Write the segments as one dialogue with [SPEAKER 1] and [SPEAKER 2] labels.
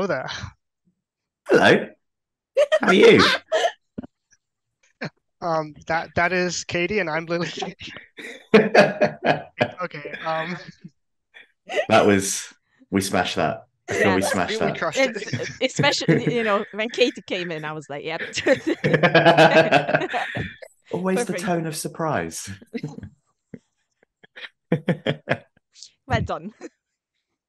[SPEAKER 1] Hello there.
[SPEAKER 2] Hello. How are you?
[SPEAKER 1] Um, that that is Katie, and I'm Lily. Okay. Um, That
[SPEAKER 2] was we smashed that. I feel we
[SPEAKER 3] Yeah.
[SPEAKER 2] smashed
[SPEAKER 1] we
[SPEAKER 2] that.
[SPEAKER 1] crushed
[SPEAKER 3] It's,
[SPEAKER 1] it.
[SPEAKER 3] especially, you know, when Katie came in, I was like, yep.
[SPEAKER 2] Always
[SPEAKER 3] Perfect.
[SPEAKER 2] the tone of surprise.
[SPEAKER 3] well done.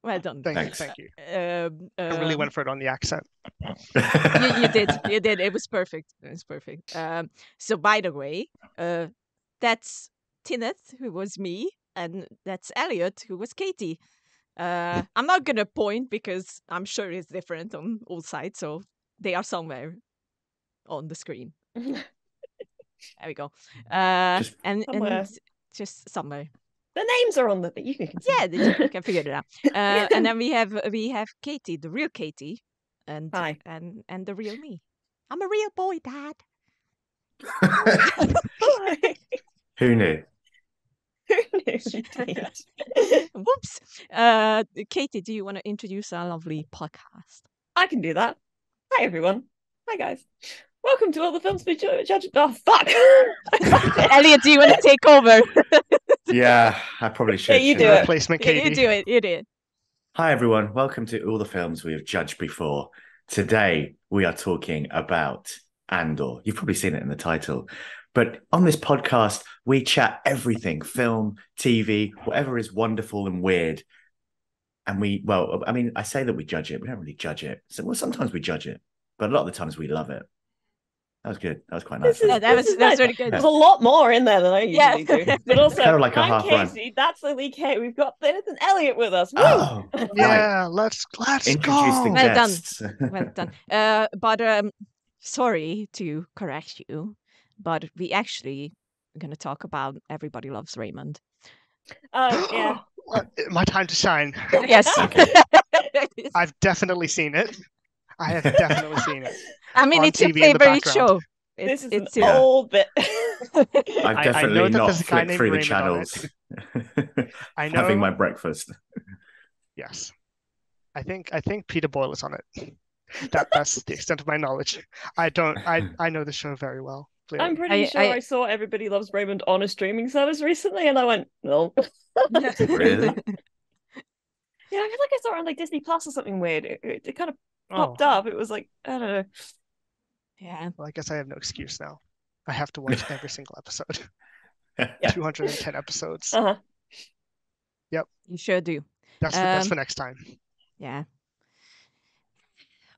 [SPEAKER 3] Well done.
[SPEAKER 1] Thank
[SPEAKER 2] Thanks.
[SPEAKER 1] you, thank you.
[SPEAKER 3] Um,
[SPEAKER 1] I really
[SPEAKER 3] um,
[SPEAKER 1] went for it on the accent.
[SPEAKER 3] you, you did you did it was perfect it was perfect um so by the way uh that's Thineth who was me and that's Elliott who was Katie uh I'm not gonna point because I'm sure it's different on all sides so they are somewhere on the screen there we go uh
[SPEAKER 2] Just
[SPEAKER 3] and
[SPEAKER 4] Somewhere.
[SPEAKER 3] and just somewhere
[SPEAKER 4] The names are on the thing. You can see.
[SPEAKER 3] yeah you can figure it out uh and then we have we have Katie the real Katie and
[SPEAKER 4] Hi.
[SPEAKER 3] and and the real me I'm a real boy dad
[SPEAKER 2] Who knew? Who knew she?
[SPEAKER 3] Whoops. Uh, Katie, do you want to introduce our lovely podcast?
[SPEAKER 4] I can do that. Hi everyone. Hi guys. Welcome to all the films we ju- judge. Oh fuck!
[SPEAKER 3] Elliott, do you want to take over?
[SPEAKER 2] Yeah, I probably should.
[SPEAKER 4] Yeah,
[SPEAKER 2] you
[SPEAKER 4] do
[SPEAKER 2] I?
[SPEAKER 4] it.
[SPEAKER 1] Replacement
[SPEAKER 3] you do it. You do it.
[SPEAKER 2] Hi, everyone. Welcome to all the films we have judged before. Today, we are talking about Andor. You've probably seen it in the title. But on this podcast, we chat everything film, TV, whatever is wonderful and weird. And we, well, I mean, I say that we judge it. We don't really judge it. So, well, sometimes we judge it, but a lot of the times we love it. That was good. That was quite nice.
[SPEAKER 4] This is,
[SPEAKER 3] Yeah, that was-
[SPEAKER 4] is
[SPEAKER 3] that was
[SPEAKER 4] nice.
[SPEAKER 3] really good.
[SPEAKER 4] There's a lot more in there than I
[SPEAKER 3] Yeah.
[SPEAKER 4] usually do. But also,
[SPEAKER 2] Kinda like a
[SPEAKER 4] I'm
[SPEAKER 2] half run.
[SPEAKER 4] Casey. That's Lily Kate. We've got Dennis and Elliott with us. Woo!
[SPEAKER 2] Oh.
[SPEAKER 1] Yeah, let's let's
[SPEAKER 2] Introduce the
[SPEAKER 1] go.
[SPEAKER 3] Well done.
[SPEAKER 2] guests.
[SPEAKER 3] Well done. Uh, but um, sorry to correct you, but we actually are going to talk about Everybody Loves Raymond.
[SPEAKER 4] Oh yeah.
[SPEAKER 1] Uh, My time to shine.
[SPEAKER 3] Yes.
[SPEAKER 2] Okay.
[SPEAKER 1] I've definitely seen it. I have definitely seen it.
[SPEAKER 3] I mean, it's your
[SPEAKER 1] TV in
[SPEAKER 3] favorite
[SPEAKER 1] background.
[SPEAKER 3] show.
[SPEAKER 4] This
[SPEAKER 3] It's,
[SPEAKER 4] is
[SPEAKER 3] it's
[SPEAKER 4] an
[SPEAKER 3] your-
[SPEAKER 4] old bit.
[SPEAKER 2] I've
[SPEAKER 1] I- I
[SPEAKER 2] definitely
[SPEAKER 1] know
[SPEAKER 2] not
[SPEAKER 1] there's
[SPEAKER 2] flipped through the
[SPEAKER 1] Raymond on
[SPEAKER 2] channels.
[SPEAKER 1] I know.
[SPEAKER 2] Having my breakfast.
[SPEAKER 1] Yes. I think I think Peter Boyle is on it. That that's the extent of my knowledge. I don't I I know the show very well. Clearly.
[SPEAKER 4] I'm pretty
[SPEAKER 3] I-
[SPEAKER 4] sure I,
[SPEAKER 3] I-
[SPEAKER 4] saw Everybody Loves Raymond on a streaming service recently, and I went, no.
[SPEAKER 2] really?
[SPEAKER 4] yeah, I feel like I saw it on like Disney Plus or something weird. It, it, it kind of
[SPEAKER 1] Oh,
[SPEAKER 4] popped up. It was like I don't know.
[SPEAKER 3] yeah.
[SPEAKER 1] well, I guess I have no excuse now. I have to watch every single episode.
[SPEAKER 4] Yeah.
[SPEAKER 1] 210 episodes.
[SPEAKER 4] Uh-huh.
[SPEAKER 3] You sure do.
[SPEAKER 1] That's for, that's
[SPEAKER 3] Um,
[SPEAKER 1] for next time.
[SPEAKER 3] Yeah.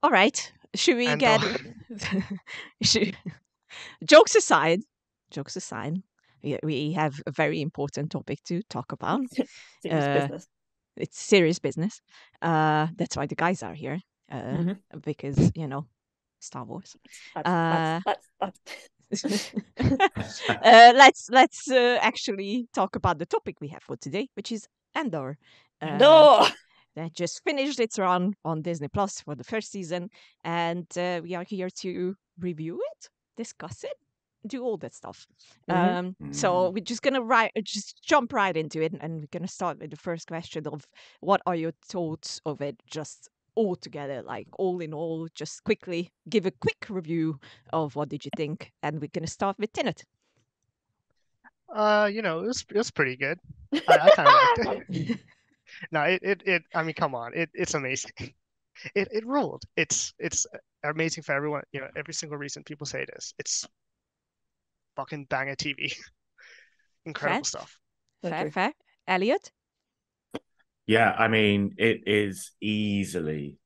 [SPEAKER 3] All right. Should we
[SPEAKER 1] And,
[SPEAKER 3] get should... jokes aside? Jokes aside. We, we have a very important topic to talk about.
[SPEAKER 4] Serious
[SPEAKER 3] Uh,
[SPEAKER 4] business.
[SPEAKER 3] It's serious business. Uh, that's why the guys are here. Uh,
[SPEAKER 4] Mhm.
[SPEAKER 3] because you know, Star Wars.
[SPEAKER 4] That's,
[SPEAKER 3] uh,
[SPEAKER 4] that's, that's, that's...
[SPEAKER 3] uh, let's let's uh, actually talk about the topic we have for today, which is Andor. Uh,
[SPEAKER 4] no.
[SPEAKER 3] that just finished its run on Disney Plus for the first season, and uh, we are here to review it, discuss it, do all that stuff.
[SPEAKER 4] Mhm.
[SPEAKER 3] Um, so we're just gonna right, just jump right into it, and we're gonna start with the first question of what are your thoughts of it, just all together, like all in all, just quickly give a quick review of what did you think, and we're gonna start with Thineth.
[SPEAKER 1] Uh, you know, it was it was pretty good. I, I kind of liked it. No, it, it it I mean, come on, it it's amazing. It it ruled. It's it's amazing for everyone. You know, every single reason people say it is. It's fucking banger TV. Incredible
[SPEAKER 3] Fair.
[SPEAKER 1] stuff.
[SPEAKER 3] Fair,
[SPEAKER 4] Okay.
[SPEAKER 3] fair. Elliott,
[SPEAKER 2] Yeah, I mean, it is easily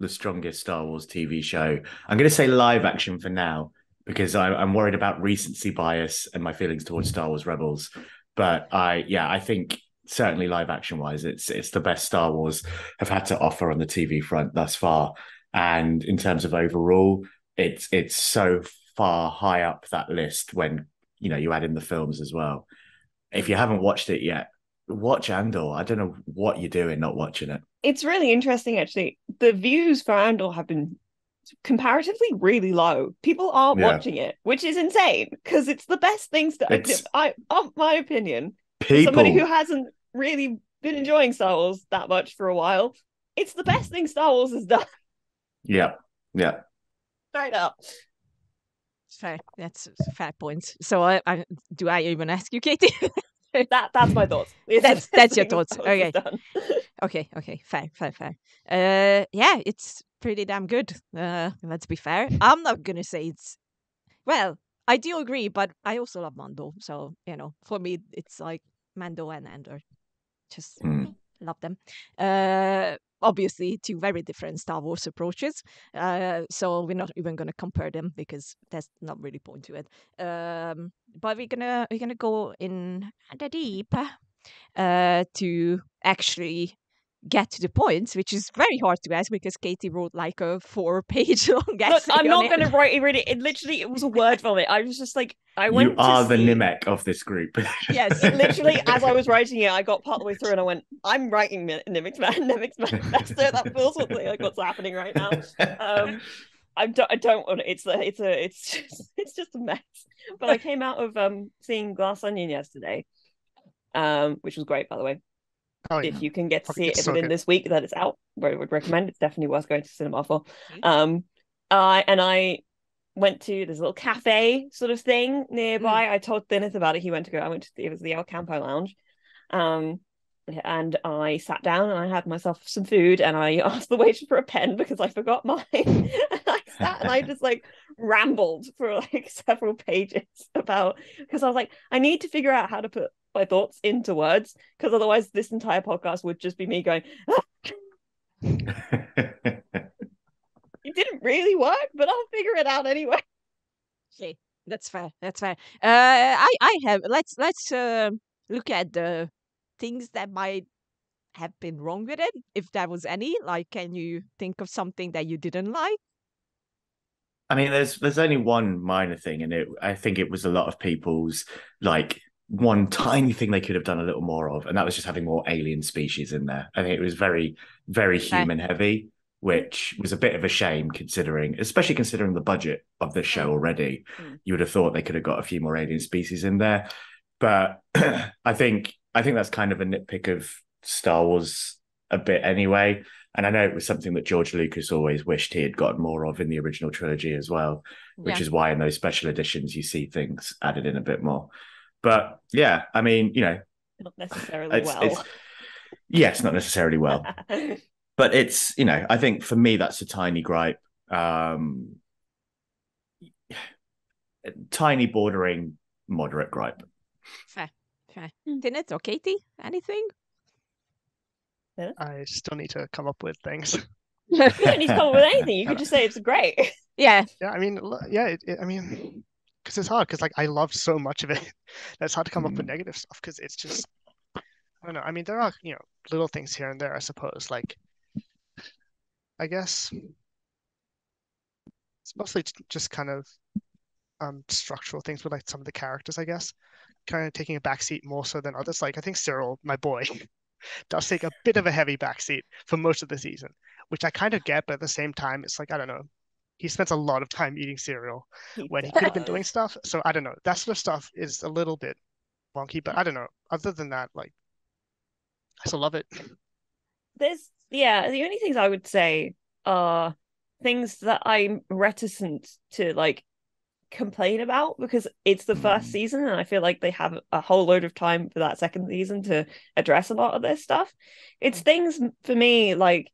[SPEAKER 2] the strongest Star Wars TV show. I'm going to say live action for now because I, I'm worried about recency bias and my feelings towards Star Wars Rebels. But I, yeah, I think certainly live action wise, it's it's the best Star Wars have had to offer on the TV front thus far. And in terms of overall, it's it's so far high up that list when you know you add in the films as well. If you haven't watched it yet, watch Andor. I don't know what you're doing not watching it.
[SPEAKER 4] It's really interesting, actually. The views for Andor have been comparatively really low. People aren't
[SPEAKER 2] Yeah.
[SPEAKER 4] watching it, which is insane because it's the best things that
[SPEAKER 2] It's-
[SPEAKER 4] I, of my opinion,
[SPEAKER 2] People,
[SPEAKER 4] somebody who hasn't really been enjoying Star Wars that much for a while, it's the best thing Star Wars has done.
[SPEAKER 2] Yeah, yeah.
[SPEAKER 4] Straight up.
[SPEAKER 3] Fair. That's fair points. So, I, I do I even ask you, Katie?
[SPEAKER 4] That that's my thoughts.
[SPEAKER 3] That's- that's your thoughts.
[SPEAKER 4] Thoughts
[SPEAKER 3] Okay. okay, okay, fair, fair, fair. Uh, yeah, it's pretty damn good. Uh, let's be fair. I'm not gonna say it's well. I do agree, but I also love Mando. So you know, for me, it's like Mando and Andor. Just
[SPEAKER 2] Mm.
[SPEAKER 3] Love them. Uh, obviously, two very different Star Wars approaches. Uh, so we're not even gonna compare them because there's not really point to it. Um, but we're gonna we're gonna go in the deep uh, to actually get to the points, which is very hard to ask because Katie wrote like a four-page long essay.
[SPEAKER 4] Look,
[SPEAKER 3] essay
[SPEAKER 4] I'm not going to write it. Really, it literally it was a word vomit. I was just like, I went.
[SPEAKER 2] You
[SPEAKER 4] to
[SPEAKER 2] are the
[SPEAKER 4] see-
[SPEAKER 2] Nemik of this group.
[SPEAKER 3] Yes,
[SPEAKER 4] Literally, as I was writing it, I got part of the way through and I went, I'm writing Mi- Nemik's Man, Nemik's Manifesto. That feels what, like what's happening right now. Um, I don't, I don't want it. It's a, it's a, it's just, it's just a mess. But I came out of um seeing Glass Onion yesterday, um, which was great, by the way.
[SPEAKER 1] Oh yeah.
[SPEAKER 4] If you can get to
[SPEAKER 1] Fucking
[SPEAKER 4] see it
[SPEAKER 1] so
[SPEAKER 4] within
[SPEAKER 1] good.
[SPEAKER 4] this week that it's out, I would recommend. It's definitely worth going to cinema for.
[SPEAKER 3] Mhm.
[SPEAKER 4] Um, I and I went to this little cafe sort of thing nearby. I told Dennis about it. He went to go. I went to it was the El Campo Lounge, um, and I sat down and I had myself some food and I asked the waiter for a pen because I forgot mine. and I sat and I just like rambled for like several pages about because I was like, I need to figure out how to put my thoughts into words because otherwise this entire podcast would just be me going. It didn't really work, but I'll figure it out anyway.
[SPEAKER 3] Okay, that's fair. That's fair. Uh, I I have let's let's uh, look at the things that might have been wrong with it, if there was any. Like, can you think of something that you didn't like?
[SPEAKER 2] I mean, there's there's only one minor thing, and it I think it was a lot of people's like one tiny thing they could have done a little more of, and that was just having more alien species in there. I think it was very very human heavy, which was a bit of a shame considering, especially considering the budget of this show already.
[SPEAKER 4] Mm.
[SPEAKER 2] You would have thought they could have got a few more alien species in there, but I think I think that's kind of a nitpick of Star Wars a bit anyway. And I know it was something that George Lucas always wished he had gotten more of in the original trilogy as well, which
[SPEAKER 3] Yeah.
[SPEAKER 2] is why in those special editions you see things added in a bit more. But yeah, I mean, you know,
[SPEAKER 4] Not necessarily
[SPEAKER 2] it's,
[SPEAKER 4] well.
[SPEAKER 2] it's yes, not necessarily well, but it's you know, I think for me that's a tiny gripe. Um tiny bordering moderate gripe.
[SPEAKER 3] Fair, fair. Thineth or Katie? Anything?
[SPEAKER 1] I still need to come up with things.
[SPEAKER 4] you don't need to come up with anything. You could just say it's great.
[SPEAKER 3] Yeah,
[SPEAKER 1] Yeah, I mean, yeah, it, it, I mean, because it's hard because like I love so much of it that's hard to come up with
[SPEAKER 2] Mm.
[SPEAKER 1] negative stuff because it's just I don't know. I mean, there are you know little things here and there, I suppose. Like, I guess it's mostly just kind of um structural things with like some of the characters, I guess, kind of taking a backseat more so than others. Like I think Syril, my boy, does take a bit of a heavy backseat for most of the season, which I kind of get, but at the same time, it's like I don't know. He spends a lot of time eating cereal when he could have been doing stuff. So I don't know. That sort of stuff is a little bit wonky, but I don't know. Other than that, like I still love it.
[SPEAKER 4] There's yeah, the only things I would say are things that I'm reticent to like complain about because it's the first
[SPEAKER 2] Mm.
[SPEAKER 4] season and I feel like they have a whole load of time for that second season to address a lot of this stuff. It's things for me like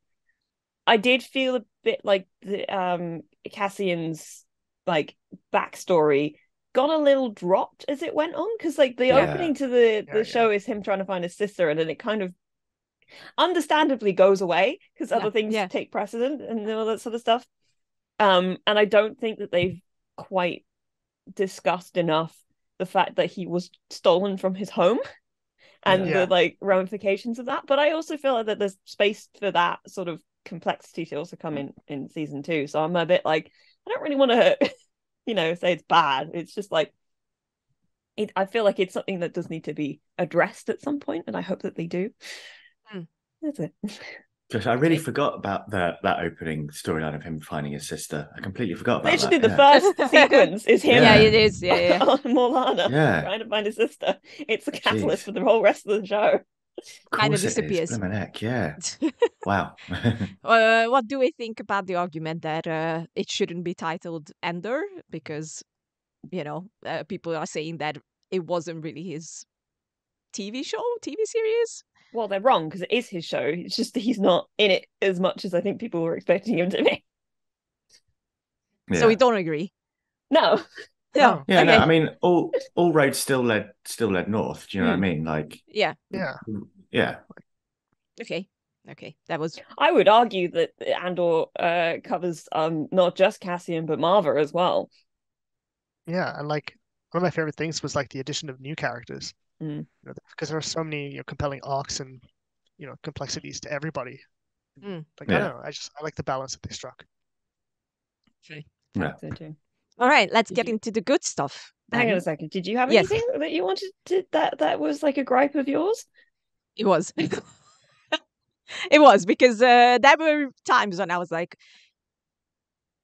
[SPEAKER 4] I did feel a bit like the um Cassian's like backstory got a little dropped as it went on because like the
[SPEAKER 2] Yeah.
[SPEAKER 4] opening to the the
[SPEAKER 1] yeah.
[SPEAKER 4] show is him trying to find his sister and then it kind of understandably goes away because
[SPEAKER 3] Yeah,
[SPEAKER 4] other things
[SPEAKER 3] yeah.
[SPEAKER 4] take precedent and all that sort of stuff um and I don't think that they've quite discussed enough the fact that he was stolen from his home and
[SPEAKER 1] Yeah.
[SPEAKER 4] the like ramifications of that but I also feel like that there's space for that sort of complexity to also come in in season two so I'm a bit like I don't really want to you know say it's bad it's just like it, I feel like it's something that does need to be addressed at some point and I hope that they do
[SPEAKER 3] Hmm.
[SPEAKER 4] that's it
[SPEAKER 2] Gosh, I really
[SPEAKER 3] Okay.
[SPEAKER 2] forgot about that that opening storyline of him finding his sister. I completely forgot about
[SPEAKER 4] literally
[SPEAKER 2] that.
[SPEAKER 4] the
[SPEAKER 2] yeah.
[SPEAKER 4] first sequence is him
[SPEAKER 3] yeah,
[SPEAKER 2] Yeah.
[SPEAKER 3] it is. Yeah, yeah.
[SPEAKER 4] on Morlana
[SPEAKER 2] Yeah.
[SPEAKER 4] trying to find his sister. It's the catalyst
[SPEAKER 2] Jeez.
[SPEAKER 4] for the whole rest of the show.
[SPEAKER 2] Of
[SPEAKER 3] Kinda
[SPEAKER 2] course it is.
[SPEAKER 3] disappears.
[SPEAKER 2] Blimmin' heck, yeah. Wow.
[SPEAKER 3] uh, what do we think about the argument that uh, it shouldn't be titled Andor because, you know, uh, people are saying that it wasn't really his TV show, TV series?
[SPEAKER 4] Well, they're wrong because it is his show. It's just that he's not in it as much as I think people were expecting him to be.
[SPEAKER 2] yeah.
[SPEAKER 3] So we don't agree.
[SPEAKER 4] No.
[SPEAKER 3] No.
[SPEAKER 2] yeah, no. I mean, all all roads still led still led north. Do you know
[SPEAKER 3] Hmm.
[SPEAKER 2] what I mean? Like,
[SPEAKER 3] Yeah.
[SPEAKER 1] Yeah.
[SPEAKER 2] yeah,
[SPEAKER 3] Okay. Okay. That was
[SPEAKER 4] I would argue that Andor uh, covers um not just Cassian but Maarva as well.
[SPEAKER 1] Yeah, and like one of my favorite things was like the addition of new characters.
[SPEAKER 4] Mm.
[SPEAKER 1] You know, because there are so many, you know, compelling arcs and you know complexities to everybody.
[SPEAKER 3] Mm.
[SPEAKER 1] Like I don't know, I just I like the balance that they struck.
[SPEAKER 3] okay.
[SPEAKER 2] yeah.
[SPEAKER 4] So too.
[SPEAKER 3] All right. Let's get into the good stuff.
[SPEAKER 4] Hang on a second. Did you have
[SPEAKER 3] Yes.
[SPEAKER 4] anything that you wanted to that that was like a gripe of yours?
[SPEAKER 3] It was. it was because uh, there were times when I was like,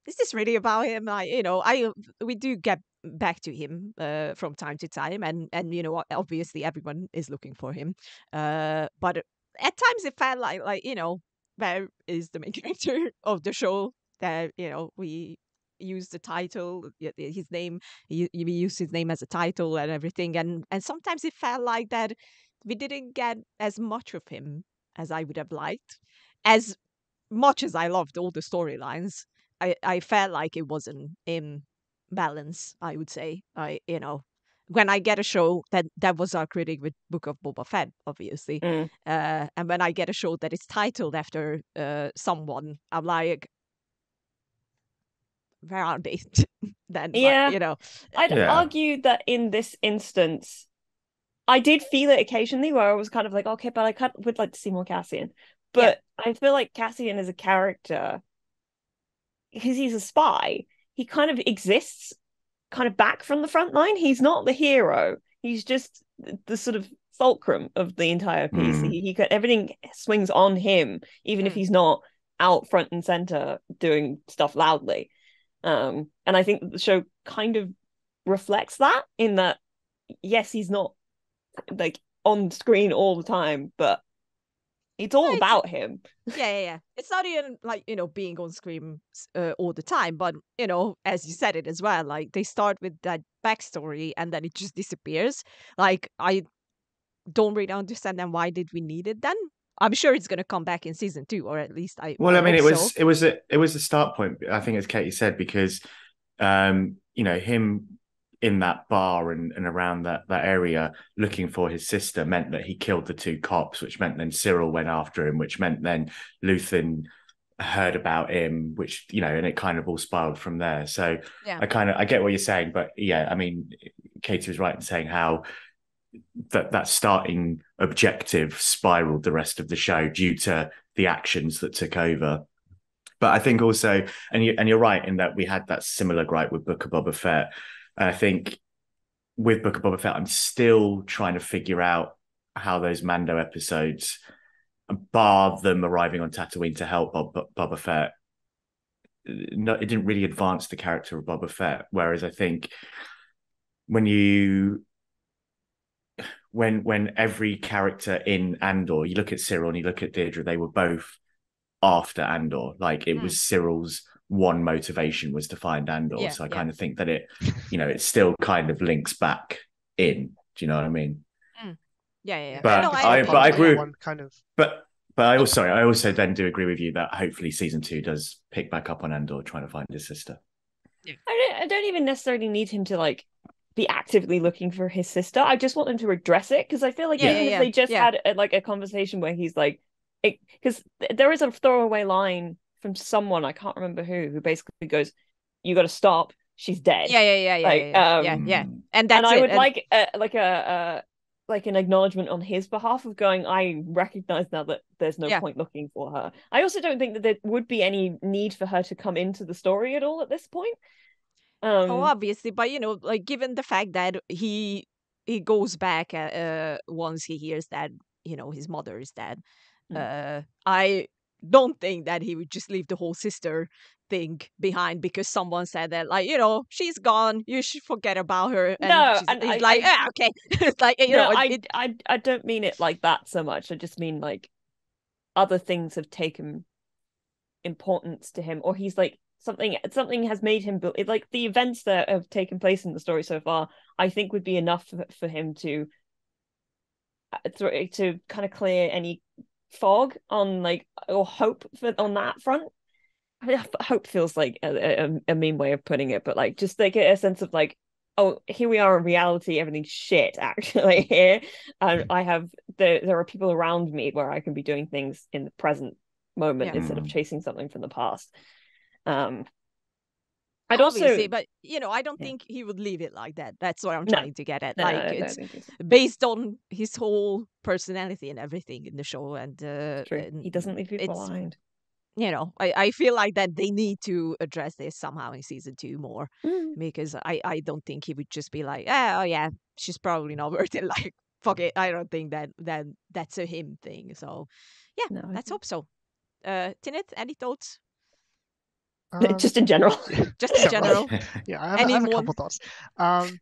[SPEAKER 3] "Is this really about him?" Like, you know, I we do get back to him uh, from time to time, and and you know, obviously everyone is looking for him. Uh, but at times it felt like like you know, where is the main character of the show? That you know we use the title, his name, we use his name as a title and everything, and and sometimes it felt like that we didn't get as much of him as I would have liked. As much as I loved all the storylines, I, I felt like it wasn't in balance, I would say. I you know, when I get a show that that was our critic with Book of Boba Fett, obviously.
[SPEAKER 4] Mm.
[SPEAKER 3] Uh, and when I get a show that is titled after uh, someone, I'm like, where are they? then like,
[SPEAKER 4] Yeah.
[SPEAKER 3] you know.
[SPEAKER 4] I'd
[SPEAKER 2] Yeah.
[SPEAKER 4] argue that in this instance, I did feel it occasionally where I was kind of like, okay, but I kind of would like to see more Cassian. But I feel like Cassian is a character, because he's a spy, he kind of exists kind of back from the front line. He's not the hero. He's just the, the sort of fulcrum of the entire piece.
[SPEAKER 2] Mm.
[SPEAKER 4] He, he can, everything swings on him, even if
[SPEAKER 3] Mm.
[SPEAKER 4] he's not out front and center doing stuff loudly. Um, and I think the show kind of reflects that in that yes, he's not like on screen all the time, but it's all
[SPEAKER 3] Yeah, it's-
[SPEAKER 4] about him.
[SPEAKER 3] yeah, yeah, yeah. It's not even like you know being on screen uh, all the time, but you know, as you said it as well, like they start with that backstory and then it just disappears. Like I don't really understand then why did we need it then? I'm sure it's gonna come back in season two, or at least I.
[SPEAKER 2] Well, I mean, it was
[SPEAKER 3] so.
[SPEAKER 2] it was a it was a start point. I think, as Katie said, because um, you know him in that bar and, and around that that area looking for his sister meant that he killed the two cops, which meant then Syril went after him, which meant then Luthen heard about him, which you know, and it kind of all spiraled from there. So
[SPEAKER 3] Yeah.
[SPEAKER 2] I kind of I get what you're saying, but yeah, I mean, Katie was right in saying how that that starting objective spiraled the rest of the show due to the actions that took over. But I think also, and you and you're right in that we had that similar gripe with Book of Boba Fett. And I think with Book of Boba Fett, I'm still trying to figure out how those Mando episodes, bar them arriving on Tatooine to help Bob, Boba Fett, no, it didn't really advance the character of Boba Fett. Whereas I think when you when when every character in Andor, you look at Syril and you look at Dedra, they were both after Andor. Like it
[SPEAKER 3] Mm.
[SPEAKER 2] was Syril's one motivation was to find Andor.
[SPEAKER 3] Yeah,
[SPEAKER 2] so I
[SPEAKER 3] yeah.
[SPEAKER 2] kind of think that it, you know, it still kind of links back in. Do you know what I mean?
[SPEAKER 3] Yeah, yeah, yeah.
[SPEAKER 2] But
[SPEAKER 3] no,
[SPEAKER 2] I-
[SPEAKER 3] I,
[SPEAKER 2] but I agree with-
[SPEAKER 1] One kind of
[SPEAKER 2] But but I also I also then do agree with you that hopefully season two does pick back up on Andor trying to find his sister.
[SPEAKER 4] I don't, I don't even necessarily need him to like be actively looking for his sister. I just want him to address it because I feel like
[SPEAKER 3] Yeah,
[SPEAKER 4] even
[SPEAKER 3] yeah,
[SPEAKER 4] if
[SPEAKER 3] yeah,
[SPEAKER 4] they just had a, like a conversation where he's like, because there is a throwaway line from someone I can't remember who who basically goes, "You got to stop. She's dead."
[SPEAKER 3] yeah, yeah, yeah, yeah,
[SPEAKER 4] Like,
[SPEAKER 3] yeah, yeah,
[SPEAKER 4] um,
[SPEAKER 3] yeah. And that's
[SPEAKER 4] and I
[SPEAKER 3] it.
[SPEAKER 4] would
[SPEAKER 3] and-
[SPEAKER 4] like a, like a, a like an acknowledgement on his behalf of going. I recognize now that there's no
[SPEAKER 3] Yeah.
[SPEAKER 4] point looking for her. I also don't think that there would be any need for her to come into the story at all at this point. Um,
[SPEAKER 3] Oh, obviously, but you know, like given the fact that he he goes back uh, uh, once he hears that you know his mother is dead,
[SPEAKER 4] Mm.
[SPEAKER 3] uh, I don't think that he would just leave the whole sister thing behind because someone said that like you know she's gone you should forget about her and
[SPEAKER 4] No,
[SPEAKER 3] she's,
[SPEAKER 4] and
[SPEAKER 3] he's
[SPEAKER 4] I-
[SPEAKER 3] like
[SPEAKER 4] I-
[SPEAKER 3] yeah okay it's like you
[SPEAKER 4] no,
[SPEAKER 3] know
[SPEAKER 4] I,
[SPEAKER 3] it,
[SPEAKER 4] I I don't mean it like that so much. I just mean like other things have taken importance to him, or he's like something something has made him be- it, like the events that have taken place in the story so far. I think would be enough for, for him to uh, to kind of clear any fog on like or hope for on that front. I mean, hope feels like a, a, a mean way of putting it, but like just like a sense of like oh here we are in reality everything's shit actually here and i have there there are people around me where i can be doing things in the present moment
[SPEAKER 3] Yeah.
[SPEAKER 4] instead of
[SPEAKER 2] Mm.
[SPEAKER 4] chasing something from the past um i'd also
[SPEAKER 3] obviously, but you know i don't
[SPEAKER 4] Yeah.
[SPEAKER 3] think he would leave it like that that's what i'm
[SPEAKER 4] No.
[SPEAKER 3] trying to get at
[SPEAKER 4] no,
[SPEAKER 3] like
[SPEAKER 4] don't
[SPEAKER 3] it's based on his whole personality and everything in the show and uh and
[SPEAKER 4] he doesn't leave
[SPEAKER 3] it's-
[SPEAKER 4] behind
[SPEAKER 3] you know I, I feel like that they need to address this somehow in season two more
[SPEAKER 4] Mm.
[SPEAKER 3] because I, I don't think he would just be like, oh, yeah, she's probably not worth it. Like, fuck it. I don't think that that that's a him thing. So, yeah,
[SPEAKER 4] No,
[SPEAKER 3] let's hope so. Uh, Thineth, any thoughts?
[SPEAKER 1] Um,
[SPEAKER 4] just in general
[SPEAKER 3] Just in general.
[SPEAKER 1] Yeah, I have, I have a couple thoughts. Um,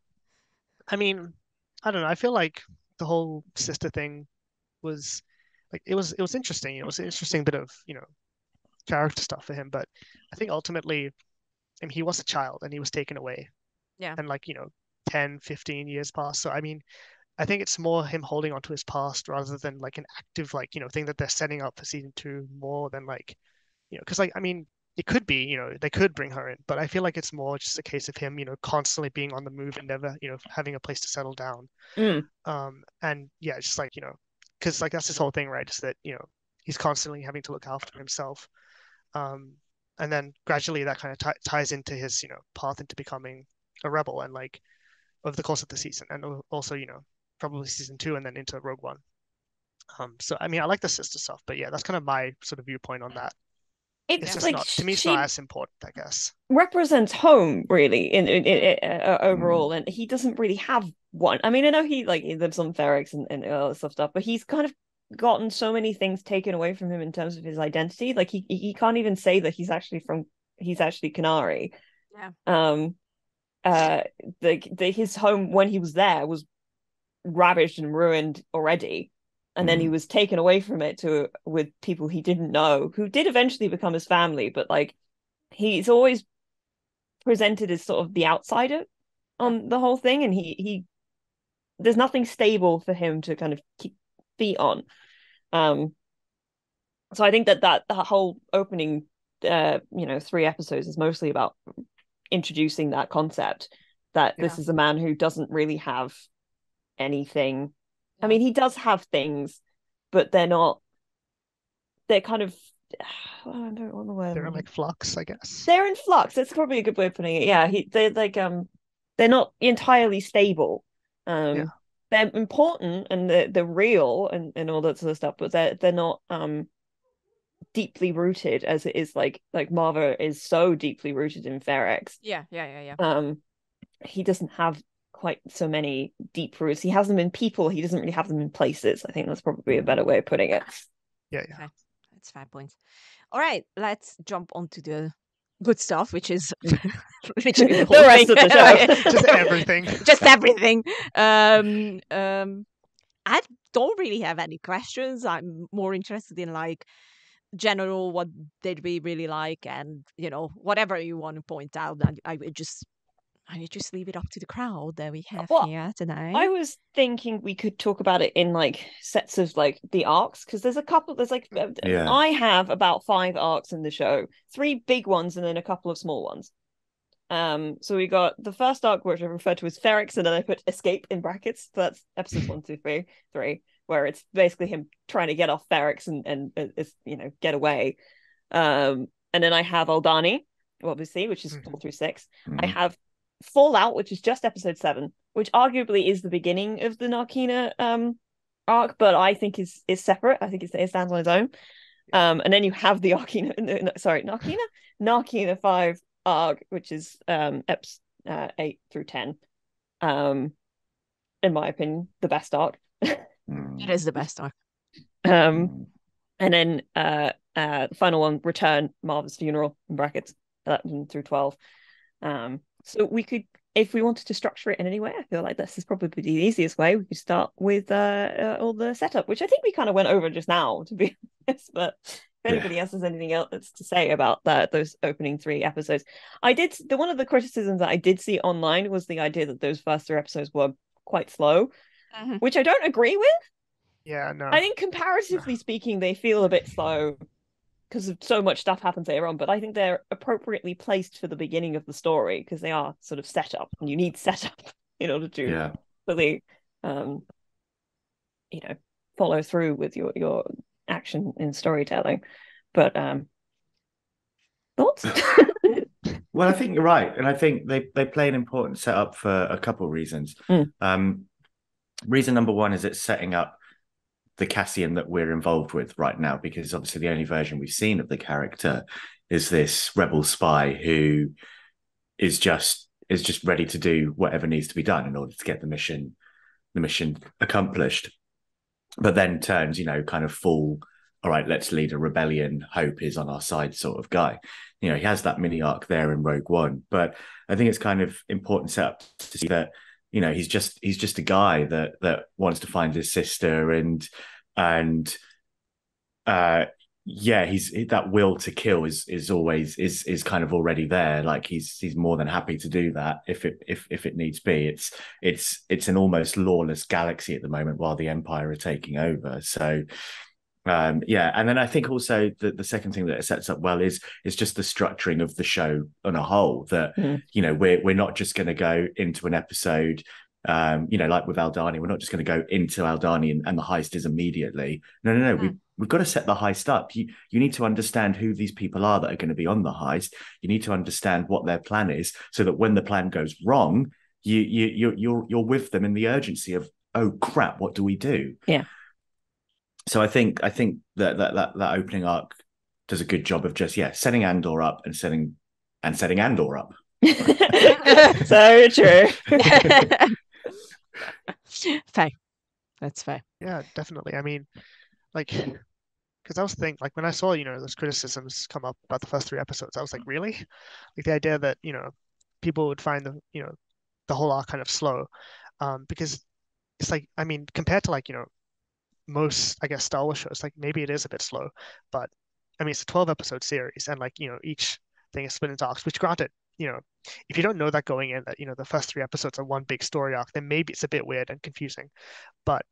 [SPEAKER 1] I mean, I don't know. I feel like the whole sister thing was like it was it was interesting. It was an interesting bit of you know character stuff for him. But I think ultimately, I mean, he was a child and he was taken away.
[SPEAKER 3] Yeah.
[SPEAKER 1] And like you know, 10, 15 years passed. So I mean, I think it's more him holding on to his past rather than like an active like you know thing that they're setting up for season two more than like you know because like I mean it could be, you know, they could bring her in, but I feel like it's more just a case of him, you know, constantly being on the move and never, you know, having a place to settle down.
[SPEAKER 4] Mm.
[SPEAKER 1] Um, and yeah, just like, you know, because like that's his whole thing, right? Is that, you know, he's constantly having to look after himself. Um, and then gradually that kind of t ties into his, you know, path into becoming a rebel and like over the course of the season and also, you know, probably season two and then into Rogue One. Um, so I mean, I like the sister stuff, but yeah, that's kind of my sort of viewpoint on that.
[SPEAKER 4] It's,
[SPEAKER 1] It's just
[SPEAKER 4] like
[SPEAKER 1] not, to me, it's not as important, I guess.
[SPEAKER 4] represents home really in, in, in, uh, overall and he doesn't really have one. I mean i know he like he lives on Ferrex and, and all this stuff stuff but he's kind of gotten so many things taken away from him in terms of his identity. Like he he can't even say that he's actually from he's actually Kenari
[SPEAKER 3] Yeah.
[SPEAKER 4] um uh the, the his home when he was there was ravaged and ruined already and then he
[SPEAKER 2] Mhm.
[SPEAKER 4] was taken away from it to with people he didn't know who did eventually become his family but like he's always presented as sort of the outsider on the whole thing and he he there's nothing stable for him to kind of keep feet on um so i think that that, that whole opening uh you know three episodes is mostly about introducing that concept that this is a man who doesn't really have anything i mean he does have things but they're not they're kind of I don't know what the word
[SPEAKER 1] They're
[SPEAKER 4] I'm-
[SPEAKER 1] like flux, I guess.
[SPEAKER 4] they're in flux. That's probably a good way of putting it. Yeah, he, they're like um, they're not entirely stable. Um,
[SPEAKER 1] Yeah.
[SPEAKER 4] they're important and they're they're real and and all that sort of stuff, but they're they're not um deeply rooted as it is like like Maarva is so deeply rooted in Ferrex.
[SPEAKER 3] Yeah, yeah, yeah, yeah.
[SPEAKER 4] Um, he doesn't have quite so many deep roots. He has them in people. He doesn't really have them in places. I think that's probably a better way of putting it.
[SPEAKER 1] Yeah, yeah.
[SPEAKER 3] Okay, that's five points. All right, let's jump on to the good stuff, which is literally the,
[SPEAKER 4] The rest
[SPEAKER 3] thing.
[SPEAKER 4] of the show.
[SPEAKER 1] Just everything.
[SPEAKER 3] just everything. Um, um, I don't really have any questions. I'm more interested in like general what did we really like, and you know whatever you want to point out. I, I would just I would just leave it up to the crowd that we have
[SPEAKER 4] Well,
[SPEAKER 3] here tonight.
[SPEAKER 4] I was thinking we could talk about it in like sets of like the arcs because there's a couple. There's like uh,
[SPEAKER 2] Yeah.
[SPEAKER 4] I have about five arcs in the show, three big ones and then a couple of small ones. Um, so we got the first arc, which I referred to as Ferrex, and then I put escape in brackets. So that's episodes one, two, three, three, where it's basically him trying to get off Ferrex and and uh, is you know get away. Um, and then I have Aldhani, obviously, which is four
[SPEAKER 1] Mhm.
[SPEAKER 4] through six. I
[SPEAKER 2] Mm.
[SPEAKER 4] have Fallout, which is just episode seven, which arguably is the beginning of the Narkina um arc, but I think is is separate. I think it stands on its own. Um, and then you have the Arkina, no, no, sorry, Narkina, Narkina five arc, which is um eps uh, eight through ten. Um, in my opinion, the best arc.
[SPEAKER 2] Mm.
[SPEAKER 3] it is the best arc.
[SPEAKER 4] Um,
[SPEAKER 2] Mm.
[SPEAKER 4] and then uh uh the final one, Return, Maarva's funeral in brackets. 11 through 12. Um, so we could, if we wanted to structure it in any way, I feel like this is probably the easiest way. We could start with uh, uh all the setup, which I think we kind of went over just now, to be honest. But if anybody else has anything else to say about that, those opening three episodes, I did. The one of the criticisms that I did see online was the idea that those first three episodes were quite slow,
[SPEAKER 3] Mhm.
[SPEAKER 4] which I don't agree with.
[SPEAKER 1] Yeah, no.
[SPEAKER 4] I think comparatively speaking, they feel a bit slow because so much stuff happens later on. But I think they're appropriately placed for the beginning of the story because they are sort of set up, and you need setup in order to
[SPEAKER 2] Yeah.
[SPEAKER 4] really, um, you know, follow through with your your action in storytelling. But um, thoughts?
[SPEAKER 2] Well, I think you're right, and I think they they play an important setup for a couple of reasons.
[SPEAKER 4] Mm.
[SPEAKER 2] Um, reason number one is it's setting up the Cassian that we're involved with right now, because obviously the only version we've seen of the character is this rebel spy who is just is just ready to do whatever needs to be done in order to get the mission the mission accomplished, but then turns, you know, kind of full. All right, let's lead a rebellion. Hope is on our side, sort of guy you know he has that mini arc there in rogue one but i think it's kind of important setup to see that you know he's just he's just a guy that that wants to find his sister and and uh yeah he's that will to kill is is always is is kind of already there. Like he's he's more than happy to do that if it if if it needs be. It's it's it's an almost lawless galaxy at the moment while the empire are taking over. So um yeah and then i think also the, the second thing that it sets up well is is just the structuring of the show on a whole that
[SPEAKER 4] Mhm.
[SPEAKER 2] you know we're we're not just going to go into an episode um you know like with aldhani we're not just going to go into aldhani and, and the heist is immediately. No no no we we've got to set the heist up. You you need to understand who these people are that are going to be on the heist. You need to understand what their plan is so that when the plan goes wrong you you you're you're, you're with them in the urgency of oh crap what do we do?
[SPEAKER 4] Yeah.
[SPEAKER 2] So I think I think that that that, that opening arc does a good job of just yeah setting Andor up and setting and setting Andor up.
[SPEAKER 4] so true.
[SPEAKER 3] fair. That's fair.
[SPEAKER 1] Yeah, definitely. I mean, like, because I was thinking, like, when I saw, you know, those criticisms come up about the first three episodes, I was like, really? Like, the idea that, you know, people would find the, you know, the whole arc kind of slow. Um, because it's like, I mean, compared to, like, you know, most, I guess, Star Wars shows, like, maybe it is a bit slow, but I mean, it's a 12 episode series, and, like, you know, each thing is split into arcs, which, granted, you know, if you don't know that going in, that, you know, the first three episodes are one big story arc, then maybe it's a bit weird and confusing. But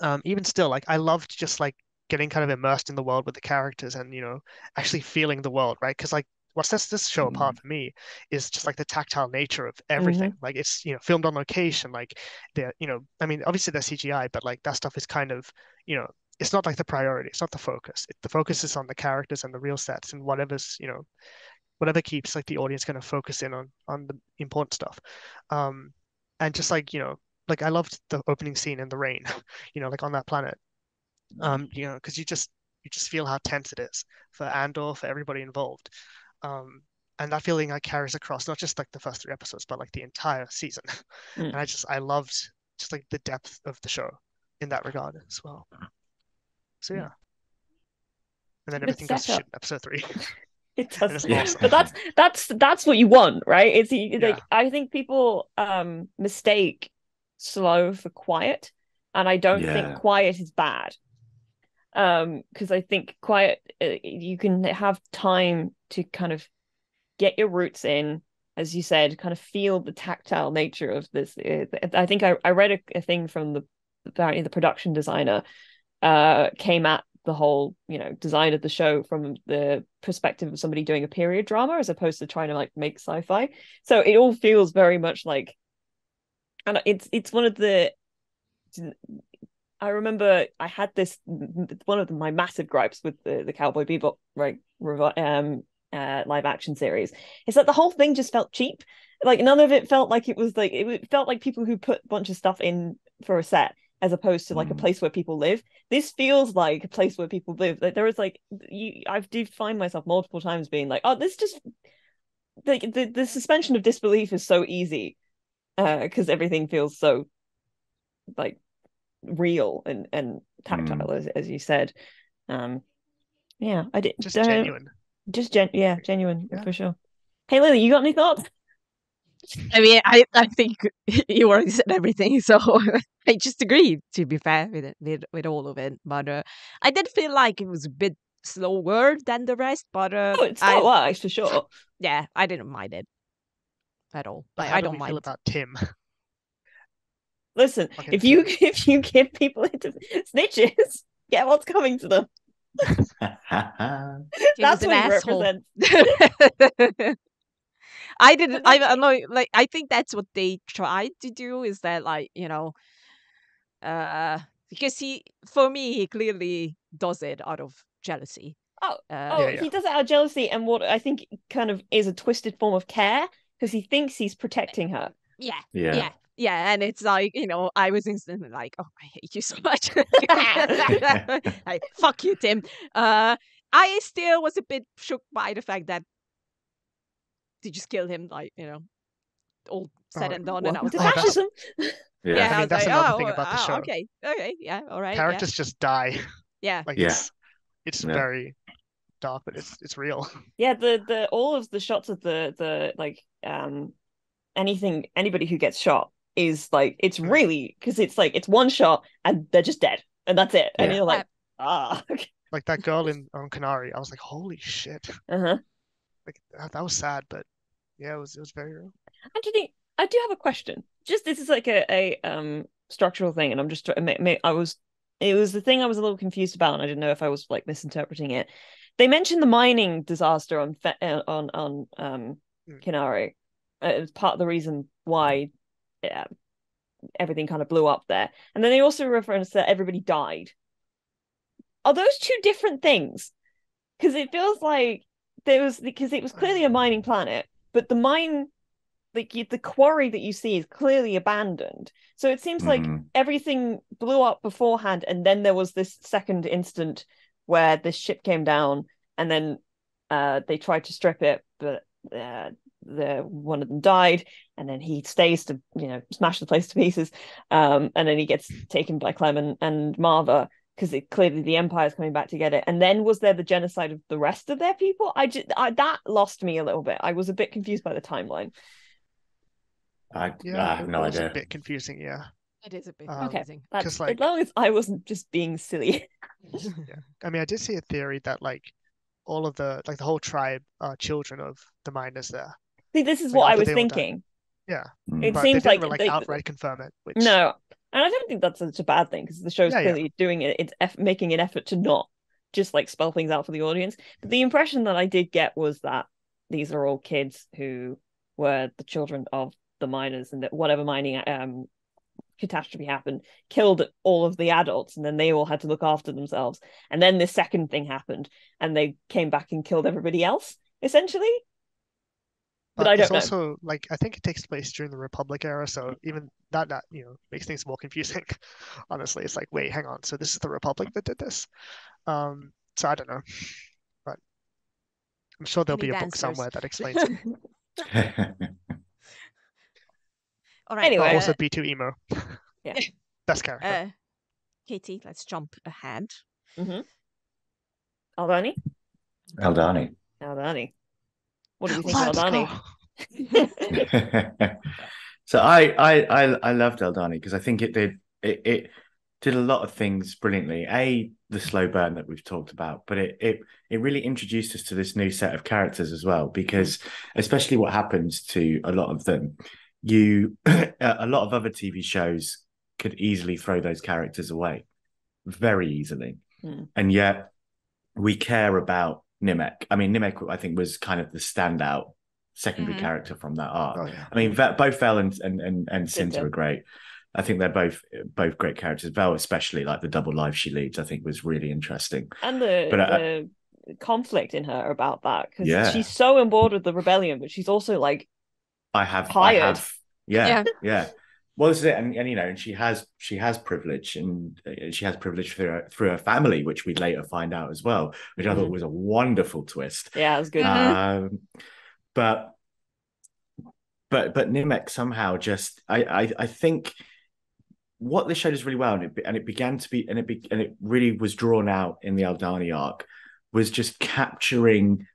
[SPEAKER 1] um, even still, like I loved just like getting kind of immersed in the world with the characters and you know actually feeling the world, right? Because like what sets this show apart for me is just like the tactile nature of everything. Like it's you know filmed on location, like the you know I mean obviously there's CGI, but like that stuff is kind of you know it's not like the priority, it's not the focus. It, the focus is on the characters and the real sets and whatever's you know whatever keeps like the audience kind of focus in on on the important stuff. Um, and just like you know like I loved the opening scene in the rain, you know, like on that planet. Um, you know, because you just you just feel how tense it is for Andor, for everybody involved. Um, and that feeling like carries across not just like the first three episodes, but like the entire season.
[SPEAKER 4] Mm.
[SPEAKER 1] And I just I loved just like the depth of the show in that regard as well. So yeah. And then everything goes to shit in episode three.
[SPEAKER 4] It does,
[SPEAKER 1] it's
[SPEAKER 2] Yeah.
[SPEAKER 1] awesome.
[SPEAKER 4] but that's that's that's what you want, right? It's like
[SPEAKER 1] Yeah.
[SPEAKER 4] I think people um mistake slow for quiet, and I don't
[SPEAKER 2] Yeah.
[SPEAKER 4] think quiet is bad. Um, because I think quiet uh, you can have time to kind of get your roots in, as you said, kind of feel the tactile nature of this. I think I I read a, a thing from the apparently the production designer uh came at the whole you know design of the show from the perspective of somebody doing a period drama as opposed to trying to like make sci-fi so it all feels very much like and it's it's one of the i remember i had this one of my massive gripes with the, the cowboy bebop right um uh live action series is that the whole thing just felt cheap. Like none of it felt like it was like it felt like people who put a bunch of stuff in for a set as opposed to like a
[SPEAKER 2] Mm.
[SPEAKER 4] place where people live. This feels like a place where people live. Like there is like you i do find myself multiple times being like oh this just like the, the suspension of disbelief is so easy uh because everything feels so like real and and tactile as, as you said. Um yeah i did
[SPEAKER 1] Just
[SPEAKER 4] don't-
[SPEAKER 1] genuine.
[SPEAKER 4] Just gen yeah, genuine
[SPEAKER 1] Yeah.
[SPEAKER 4] for sure. Hey Lily, you got any thoughts?
[SPEAKER 3] I mean, I, I think you already said everything, so I just agree. To be fair, with it, with with all of it, but uh, I did feel like it was a bit slower than the rest. But uh,
[SPEAKER 4] Oh, it's
[SPEAKER 3] I,
[SPEAKER 4] not wise for sure.
[SPEAKER 3] yeah, I didn't mind it at all.
[SPEAKER 1] But
[SPEAKER 3] I,
[SPEAKER 1] how
[SPEAKER 3] I
[SPEAKER 1] do
[SPEAKER 3] don't
[SPEAKER 1] we
[SPEAKER 3] mind.
[SPEAKER 1] feel about Tim?
[SPEAKER 4] Listen,
[SPEAKER 1] Okay,
[SPEAKER 4] if you if you give people into snitches, get what's coming to them.
[SPEAKER 3] Tim
[SPEAKER 4] That's
[SPEAKER 3] an asshole. I didn't. I,
[SPEAKER 4] then
[SPEAKER 3] I know. Like, I think that's what they tried to do. Is that like you know, uh, because he, for me, he clearly does it out of jealousy.
[SPEAKER 4] Oh,
[SPEAKER 3] Uh,
[SPEAKER 4] Oh,
[SPEAKER 1] Yeah, yeah.
[SPEAKER 4] he does it out of jealousy and what I think kind of is a twisted form of care because he thinks he's protecting her.
[SPEAKER 3] yeah,
[SPEAKER 2] yeah.
[SPEAKER 3] yeah, yeah. And it's like you know, I was instantly like, oh, I hate you so much. like, fuck you, Tim. Uh, I still was a bit shook by the fact that they just killed him. Like you know, all said
[SPEAKER 1] Oh,
[SPEAKER 3] and done, and I
[SPEAKER 4] Welcome
[SPEAKER 3] was
[SPEAKER 1] Oh,
[SPEAKER 3] like,
[SPEAKER 4] fascism.
[SPEAKER 2] Yeah.
[SPEAKER 3] yeah,
[SPEAKER 1] I
[SPEAKER 3] I,
[SPEAKER 1] mean,
[SPEAKER 3] was
[SPEAKER 1] that's
[SPEAKER 3] like,
[SPEAKER 1] another
[SPEAKER 3] oh,
[SPEAKER 1] thing about the
[SPEAKER 3] oh,
[SPEAKER 1] show.
[SPEAKER 3] Okay, okay, yeah, all right,
[SPEAKER 1] Characters just die.
[SPEAKER 3] yeah,
[SPEAKER 1] Like
[SPEAKER 2] Yeah.
[SPEAKER 1] it's it's
[SPEAKER 2] Yeah.
[SPEAKER 1] very dark, but it's it's real.
[SPEAKER 4] Yeah, the the all of the shots of the the like um anything anybody who gets shot is like it's
[SPEAKER 1] Mm.
[SPEAKER 4] really because it's like it's one shot and they're just dead and that's it and you're like ah.
[SPEAKER 1] Like that girl in on Kenari, I was like, holy shit!
[SPEAKER 4] uh-huh.
[SPEAKER 1] Like that, that was sad, but yeah, it was it was very real.
[SPEAKER 4] Anthony, I do have a question. Just this is like a, a um structural thing, and I'm just trying. ma- ma- I was it was the thing I was a little confused about, and I didn't know if I was like misinterpreting it. They mentioned the mining disaster on uh, on on um
[SPEAKER 1] Mm.
[SPEAKER 4] Kenari uh, part of the reason why yeah, everything kind of blew up there, and then they also referenced that everybody died. Are those two different things? Because it feels like there was because it was clearly a mining planet, but the mine like the quarry that you see is clearly abandoned. So it seems like
[SPEAKER 2] Mhm.
[SPEAKER 4] everything blew up beforehand, and then there was this second instant where this ship came down, and then uh, they tried to strip it, but uh, the one of them died, and then he stays to you know smash the place to pieces, um, and then he gets taken by Clem and, and Maarva because it clearly the Empire's coming back to get it. And then was there the genocide of the rest of their people? I just I, that lost me a little bit. I was a bit confused by the timeline.
[SPEAKER 2] I,
[SPEAKER 1] Yeah,
[SPEAKER 2] I have no
[SPEAKER 1] was
[SPEAKER 2] idea.
[SPEAKER 1] a bit confusing. Yeah,
[SPEAKER 3] it is a bit
[SPEAKER 1] Um,
[SPEAKER 3] confusing.
[SPEAKER 4] That's
[SPEAKER 1] 'Cause, like-
[SPEAKER 4] as long as I wasn't just being silly. yeah.
[SPEAKER 1] I mean, I did see a theory that like all of the like the whole tribe are children of the miners there.
[SPEAKER 4] See, this is
[SPEAKER 1] Like,
[SPEAKER 4] what I was
[SPEAKER 1] they all died.
[SPEAKER 4] thinking.
[SPEAKER 1] Yeah,
[SPEAKER 2] Mm.
[SPEAKER 4] It
[SPEAKER 1] but
[SPEAKER 4] seems
[SPEAKER 1] they
[SPEAKER 4] like
[SPEAKER 1] didn't like
[SPEAKER 4] they-
[SPEAKER 1] outright confirm it. Which
[SPEAKER 4] No, and I don't think that's such a bad thing because the show's
[SPEAKER 1] Yeah, yeah.
[SPEAKER 4] clearly doing it. It's eff- making an effort to not just like spell things out for the audience. But the impression that I did get was that these are all kids who were the children of the miners, and that whatever mining um catastrophe happened killed all of the adults, and then they all had to look after themselves. And then this second thing happened, and they came back and killed everybody else essentially. But I
[SPEAKER 1] it's
[SPEAKER 4] don't know.
[SPEAKER 1] also like I think it takes place during the Republic era, so even that that you know makes things more confusing. Honestly, it's like, wait, hang on, so this is the Republic that did this? Um, so I don't know, but I'm sure there'll
[SPEAKER 3] I
[SPEAKER 1] be a
[SPEAKER 3] need
[SPEAKER 1] book somewhere that explains it.
[SPEAKER 3] All right.
[SPEAKER 4] Anyway.
[SPEAKER 1] But
[SPEAKER 3] uh,
[SPEAKER 1] also B2EMO.
[SPEAKER 4] Yeah.
[SPEAKER 1] Best character.
[SPEAKER 3] uh, Katie, let's jump ahead.
[SPEAKER 4] Aldhani,
[SPEAKER 2] Eldani.
[SPEAKER 4] Aldhani. What do we think
[SPEAKER 1] Let's
[SPEAKER 4] of
[SPEAKER 1] Aldhani?
[SPEAKER 2] so I I I, I loved Eldani because I think it did it, it did a lot of things brilliantly. A the slow burn that we've talked about, but it it it really introduced us to this new set of characters as well. Because especially what happens to a lot of them, you a lot of other TV shows could easily throw those characters away very easily,
[SPEAKER 4] Hmm.
[SPEAKER 2] and yet we care about Nemik. I mean, Nemik I think was kind of the standout secondary
[SPEAKER 3] Mhm.
[SPEAKER 2] character from that arc.
[SPEAKER 1] Oh yeah.
[SPEAKER 2] I mean, both Vel and and and, and Cinta
[SPEAKER 4] Cinta.
[SPEAKER 2] are great. I think they're both both great characters. Vel, especially like the double life she leads, I think was really interesting.
[SPEAKER 4] and the
[SPEAKER 2] But, uh,
[SPEAKER 4] conflict in her about that because
[SPEAKER 2] Yeah.
[SPEAKER 4] she's so on board with the rebellion, but she's also like,
[SPEAKER 2] I have,
[SPEAKER 4] Tired.
[SPEAKER 2] I have, yeah,
[SPEAKER 3] Yeah.
[SPEAKER 2] yeah. Well, this is it, and, and you know, and she has she has privilege, and uh, she has privilege through her, through her family, which we later find out as well, which I thought
[SPEAKER 4] Mhm.
[SPEAKER 2] was a wonderful twist.
[SPEAKER 4] yeah, it was good.
[SPEAKER 3] Mhm.
[SPEAKER 2] Um, but but but Nemik somehow just I, I I think what this show does really well, and it and it began to be and it be, and it really was drawn out in the Aldhani arc, was just capturing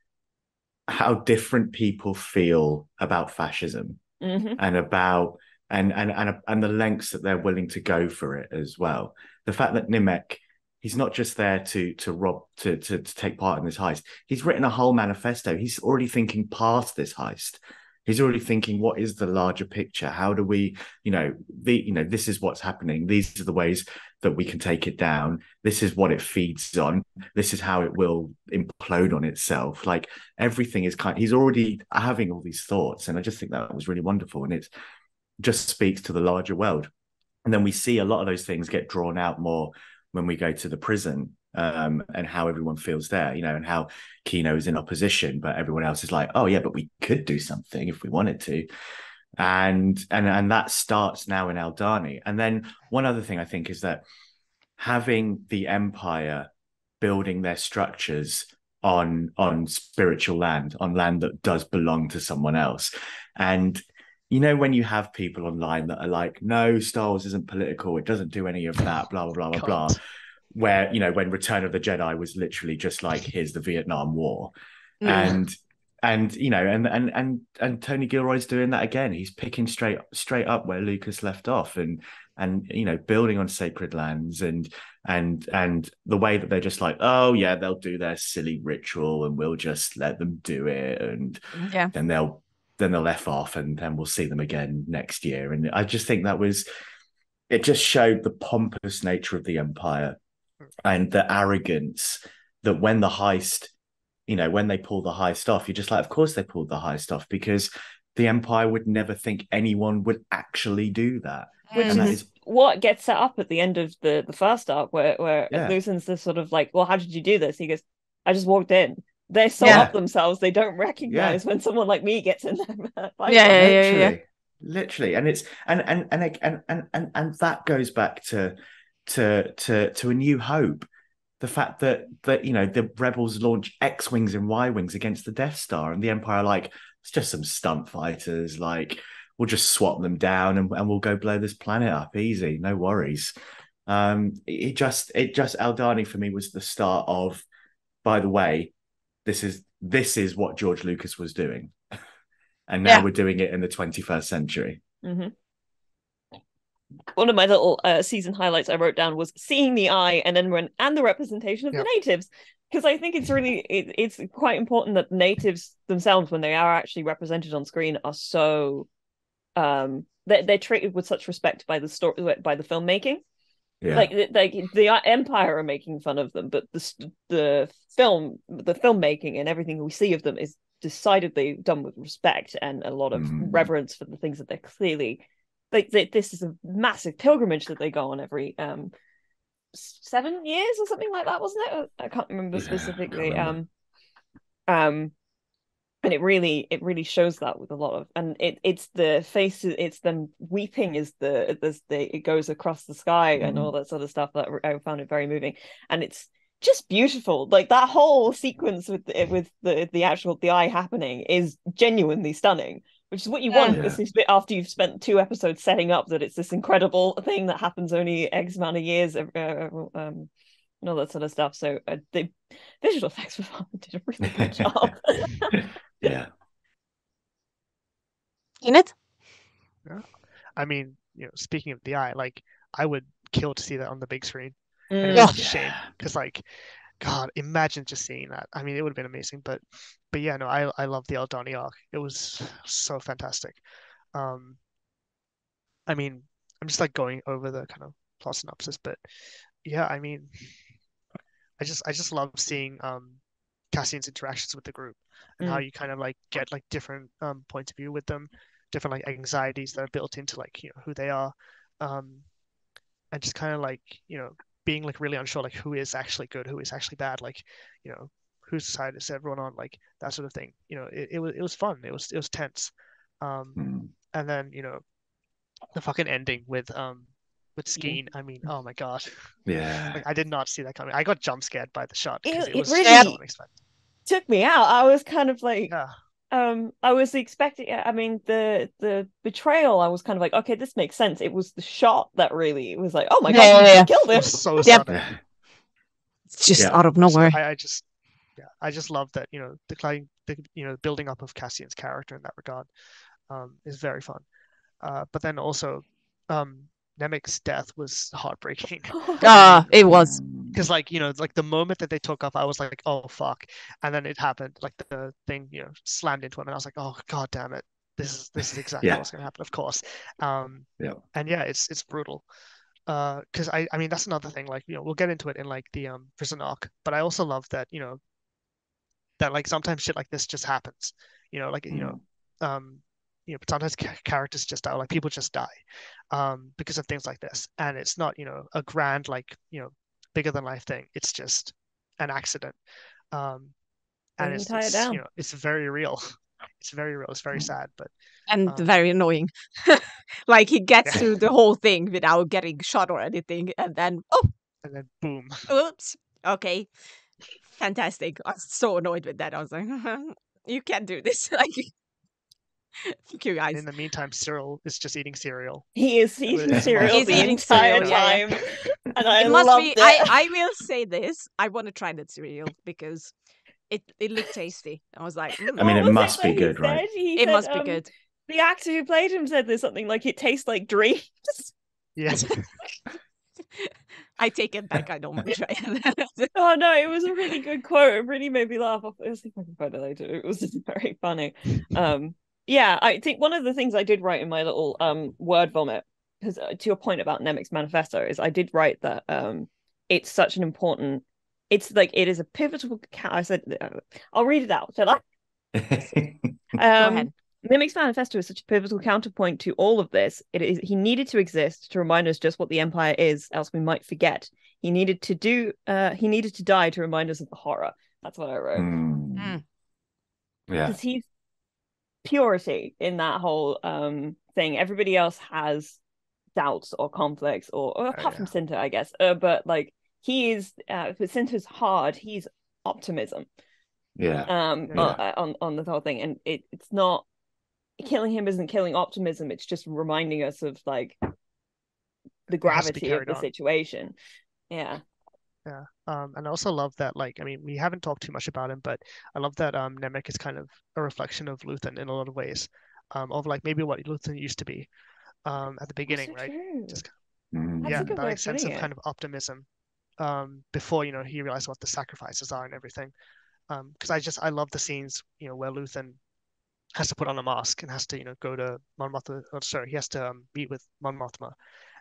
[SPEAKER 2] how different people feel about fascism
[SPEAKER 4] Mhm.
[SPEAKER 2] and about and and and and the lengths that they're willing to go for it as well. The fact that Nemik, he's not just there to to rob to, to to take part in this heist. He's written a whole manifesto. He's already thinking past this heist. He's already thinking, what is the larger picture? How do we, you know, the you know, this is what's happening. These are the ways that we can take it down. This is what it feeds on. This is how it will implode on itself. Like everything is kind. He's already having all these thoughts, and I just think that was really wonderful. And it's just speaks to the larger world. And then we see a lot of those things get drawn out more when we go to the prison um, and how everyone feels there, you know, and how Kino is in opposition, but everyone else is like, oh yeah, but we could do something if we wanted to. And and and that starts now in Aldhani. And then one other thing I think is that having the empire building their structures on on spiritual land, on land that does belong to someone else. And you know when you have people online that are like no star wars isn't political it doesn't do any of that blah blah blah blah blah where you know when return of the jedi was literally just like here's the vietnam war
[SPEAKER 3] Mm.
[SPEAKER 2] and and you know and and and and tony gilroy's doing that again he's picking straight straight up where lucas left off and and you know building on sacred lands and and and the way that they're just like oh yeah they'll do their silly ritual and we'll just let them do it and
[SPEAKER 3] Yeah.
[SPEAKER 2] then they'll then they'll f off and then we'll see them again next year and i just think that was it just showed the pompous nature of the empire and the arrogance that when the heist you know when they pull the heist off you're just like of course they pulled the heist off because the empire would never think anyone would actually do that
[SPEAKER 4] Which
[SPEAKER 2] and that
[SPEAKER 4] is
[SPEAKER 2] is
[SPEAKER 4] what gets set up at the end of the the first arc, where where
[SPEAKER 2] Yeah.
[SPEAKER 4] Luthen's this sort of like, well, how did you do this? He goes, I just walked in. They're so
[SPEAKER 3] Yeah.
[SPEAKER 4] up themselves, they don't recognize when someone like me gets in there.
[SPEAKER 3] Yeah, yeah, yeah.
[SPEAKER 2] literally literally and it's and and and and and and, and that goes back to to to to a new hope the fact that that you know the rebels launch x-wings and y-wings against the death star and the empire are like it's just some stunt fighters like we'll just swap them down and, and we'll go blow this planet up easy no worries um it just it just aldhani for me was the start of by the way this is this is what george lucas was doing. And now
[SPEAKER 3] Yeah.
[SPEAKER 2] we're doing it in the 21st century.
[SPEAKER 4] Hmm One of my little uh, season highlights I wrote down was seeing the eye and then when and the representation of
[SPEAKER 1] Yep.
[SPEAKER 4] the natives. Because I think it's really it, it's quite important that natives themselves when they are actually represented on screen are so um they're, they're treated with such respect by the story by the filmmaking
[SPEAKER 2] yeah
[SPEAKER 4] like like the empire are making fun of them but the the film the filmmaking and everything we see of them is decidedly done with respect and a lot of
[SPEAKER 2] Mhm.
[SPEAKER 4] reverence for the things that they're clearly like they, this is a massive pilgrimage that they go on every um seven years or something like that wasn't it i can't remember
[SPEAKER 2] Yeah, I can't
[SPEAKER 4] specifically
[SPEAKER 2] remember.
[SPEAKER 4] um um and it really it really shows that with a lot of and it it's the faces it's them weeping is the the it goes across the sky and
[SPEAKER 2] Mhm.
[SPEAKER 4] all that sort of stuff that I found it very moving. And it's just beautiful. Like that whole sequence with the, with the the actual the eye happening is genuinely stunning which is what you want.
[SPEAKER 2] Yeah.
[SPEAKER 4] this bit after you've spent two episodes setting up that it's this incredible thing that happens only x amount of years uh, uh, um and all that sort of stuff. So uh, the visual effects department did a really good job
[SPEAKER 2] yeah
[SPEAKER 3] Enid?
[SPEAKER 1] I mean, you know, speaking of the eye, like I would kill to see that on the big screen. And
[SPEAKER 4] Mm.
[SPEAKER 1] it's
[SPEAKER 3] Yeah.
[SPEAKER 1] a shame because, like, God, imagine just seeing that. I mean, it would have been amazing. But, but yeah, no, I I love the Aldhani arc. It was so fantastic. Um, I mean, I'm just like going over the kind of plot synopsis, but yeah, I mean, I just I just love seeing um Cassian's interactions with the group and how you kind of like get like different um points of view with them, different like anxieties that are built into like you know who they are, um, and just kind of like you know being like really unsure like who is actually good, who is actually bad, like you know whose side is everyone on, like that sort of thing. You know, it, it was it was fun. It was it was tense. Um,
[SPEAKER 2] Mm.
[SPEAKER 1] and then you know the fucking ending with um with Skeen. I mean, oh my god,
[SPEAKER 2] yeah
[SPEAKER 1] like I did not see that coming. I got jump scared by the shot
[SPEAKER 4] It-
[SPEAKER 1] because it,
[SPEAKER 4] it
[SPEAKER 1] was
[SPEAKER 4] really-
[SPEAKER 1] so unexpected.
[SPEAKER 4] Took me out. I was kind of like,
[SPEAKER 1] Yeah,
[SPEAKER 4] um, I was expecting. I mean, the the betrayal. I was kind of like, okay, this makes sense. It was the shot that really was like, oh my
[SPEAKER 3] Yeah,
[SPEAKER 4] god,
[SPEAKER 3] yeah, yeah.
[SPEAKER 4] killed
[SPEAKER 1] it
[SPEAKER 4] him.
[SPEAKER 1] so
[SPEAKER 3] Yep.
[SPEAKER 1] sudden.
[SPEAKER 3] It's just
[SPEAKER 2] Yeah.
[SPEAKER 3] out of
[SPEAKER 1] So
[SPEAKER 3] nowhere.
[SPEAKER 1] I, I just yeah, I just love that you know the climbing, the you know building up of Cassian's character in that regard um, is very fun. Uh, but then also, um, Nemik's death was heartbreaking
[SPEAKER 3] Ah, it was.
[SPEAKER 1] Because like you know like the moment that they took off, I was like, oh fuck, and then it happened, like the thing you know slammed into him, and I was like, oh god damn it, this is this is exactly
[SPEAKER 2] Yeah.
[SPEAKER 1] what's gonna happen, of course. Um,
[SPEAKER 2] Yeah.
[SPEAKER 1] and yeah, it's it's brutal. Uh, because I I mean that's another thing, like you know we'll get into it in like the um prison arc, but I also love that you know that like sometimes shit like this just happens, you know, like you know um you know sometimes characters just die, like people just die, um because of things like this, and it's not you know a grand like you know bigger than life thing. It's just an accident. Um, and
[SPEAKER 4] Doesn't
[SPEAKER 1] it's,
[SPEAKER 4] tie it
[SPEAKER 1] it's,
[SPEAKER 4] down.
[SPEAKER 1] you know, it's very real. It's very real. It's very sad, but
[SPEAKER 3] and
[SPEAKER 1] Um,
[SPEAKER 3] very annoying. like he gets
[SPEAKER 1] Yeah.
[SPEAKER 3] through the whole thing without getting shot or anything, and then oh,
[SPEAKER 1] and then boom.
[SPEAKER 3] oops, okay, fantastic. I was so annoyed with that. I was like, you can't do this. like, fuck you guys.
[SPEAKER 1] In the meantime, Syril is just eating cereal.
[SPEAKER 4] He is eating
[SPEAKER 1] He's
[SPEAKER 4] cereal the
[SPEAKER 3] eating
[SPEAKER 4] entire
[SPEAKER 3] cereal, yeah, yeah.
[SPEAKER 4] Time, and I
[SPEAKER 3] it must
[SPEAKER 4] loved
[SPEAKER 3] be.
[SPEAKER 4] it.
[SPEAKER 3] I I will say this. I want to try that cereal because it it looked tasty. I was like, mm,
[SPEAKER 2] I mean, it
[SPEAKER 4] was
[SPEAKER 2] must be
[SPEAKER 4] that he
[SPEAKER 2] good, right?
[SPEAKER 4] He
[SPEAKER 3] it
[SPEAKER 4] said,
[SPEAKER 3] must be
[SPEAKER 4] um,
[SPEAKER 3] good.
[SPEAKER 4] The actor who played him said there's something like it tastes like dreams.
[SPEAKER 1] Yes.
[SPEAKER 3] I take it back. I don't want to try it.
[SPEAKER 4] Oh no, it was a really good quote. It really made me laugh. I was see if I can find it later. It was very funny. Um, yeah, I think one of the things I did write in my little um word vomit, because uh, to your point about Nemik's manifesto, is I did write that um it's such an important. It's like it is a pivotal. Ca- I said uh, I'll read it out. Shall I?
[SPEAKER 3] Go
[SPEAKER 4] Um,
[SPEAKER 3] ahead.
[SPEAKER 4] Nemik's manifesto is such a pivotal counterpoint to all of this. It is he needed to exist to remind us just what the Empire is, else we might forget. He needed to do uh he needed to die to remind us of the horror. That's what I wrote.
[SPEAKER 2] Mm.
[SPEAKER 3] Mm.
[SPEAKER 2] Yeah.
[SPEAKER 4] Because he's purity in that whole um thing. Everybody else has doubts or conflicts or, or apart from Cinta, I guess. Uh, but like he is uh but Cinta's hard, he's optimism
[SPEAKER 2] Yeah.
[SPEAKER 4] um
[SPEAKER 1] Yeah.
[SPEAKER 4] on, on on the whole thing and it, it's not killing him isn't killing optimism it's just reminding us of like the
[SPEAKER 1] has to be
[SPEAKER 4] gravity of the
[SPEAKER 1] on.
[SPEAKER 4] situation yeah
[SPEAKER 1] Yeah. Um, and I also love that, like, I mean, we haven't talked too much about him, but I love that um Nemik is kind of a reflection of Luthen in a lot of ways. Um, of like maybe what Luthen used to be um at the beginning,
[SPEAKER 4] Also
[SPEAKER 1] right?
[SPEAKER 4] true.
[SPEAKER 1] Just
[SPEAKER 2] Mm.
[SPEAKER 4] That's
[SPEAKER 1] yeah, that like, sense of
[SPEAKER 4] it.
[SPEAKER 1] kind of optimism um before, you know, he realized what the sacrifices are and everything. Um, because I just I love the scenes, you know, where Luthen has to put on a mask and has to, you know, go to Mon Mothma. Oh, sorry, he has to um, meet with Mon Mothma,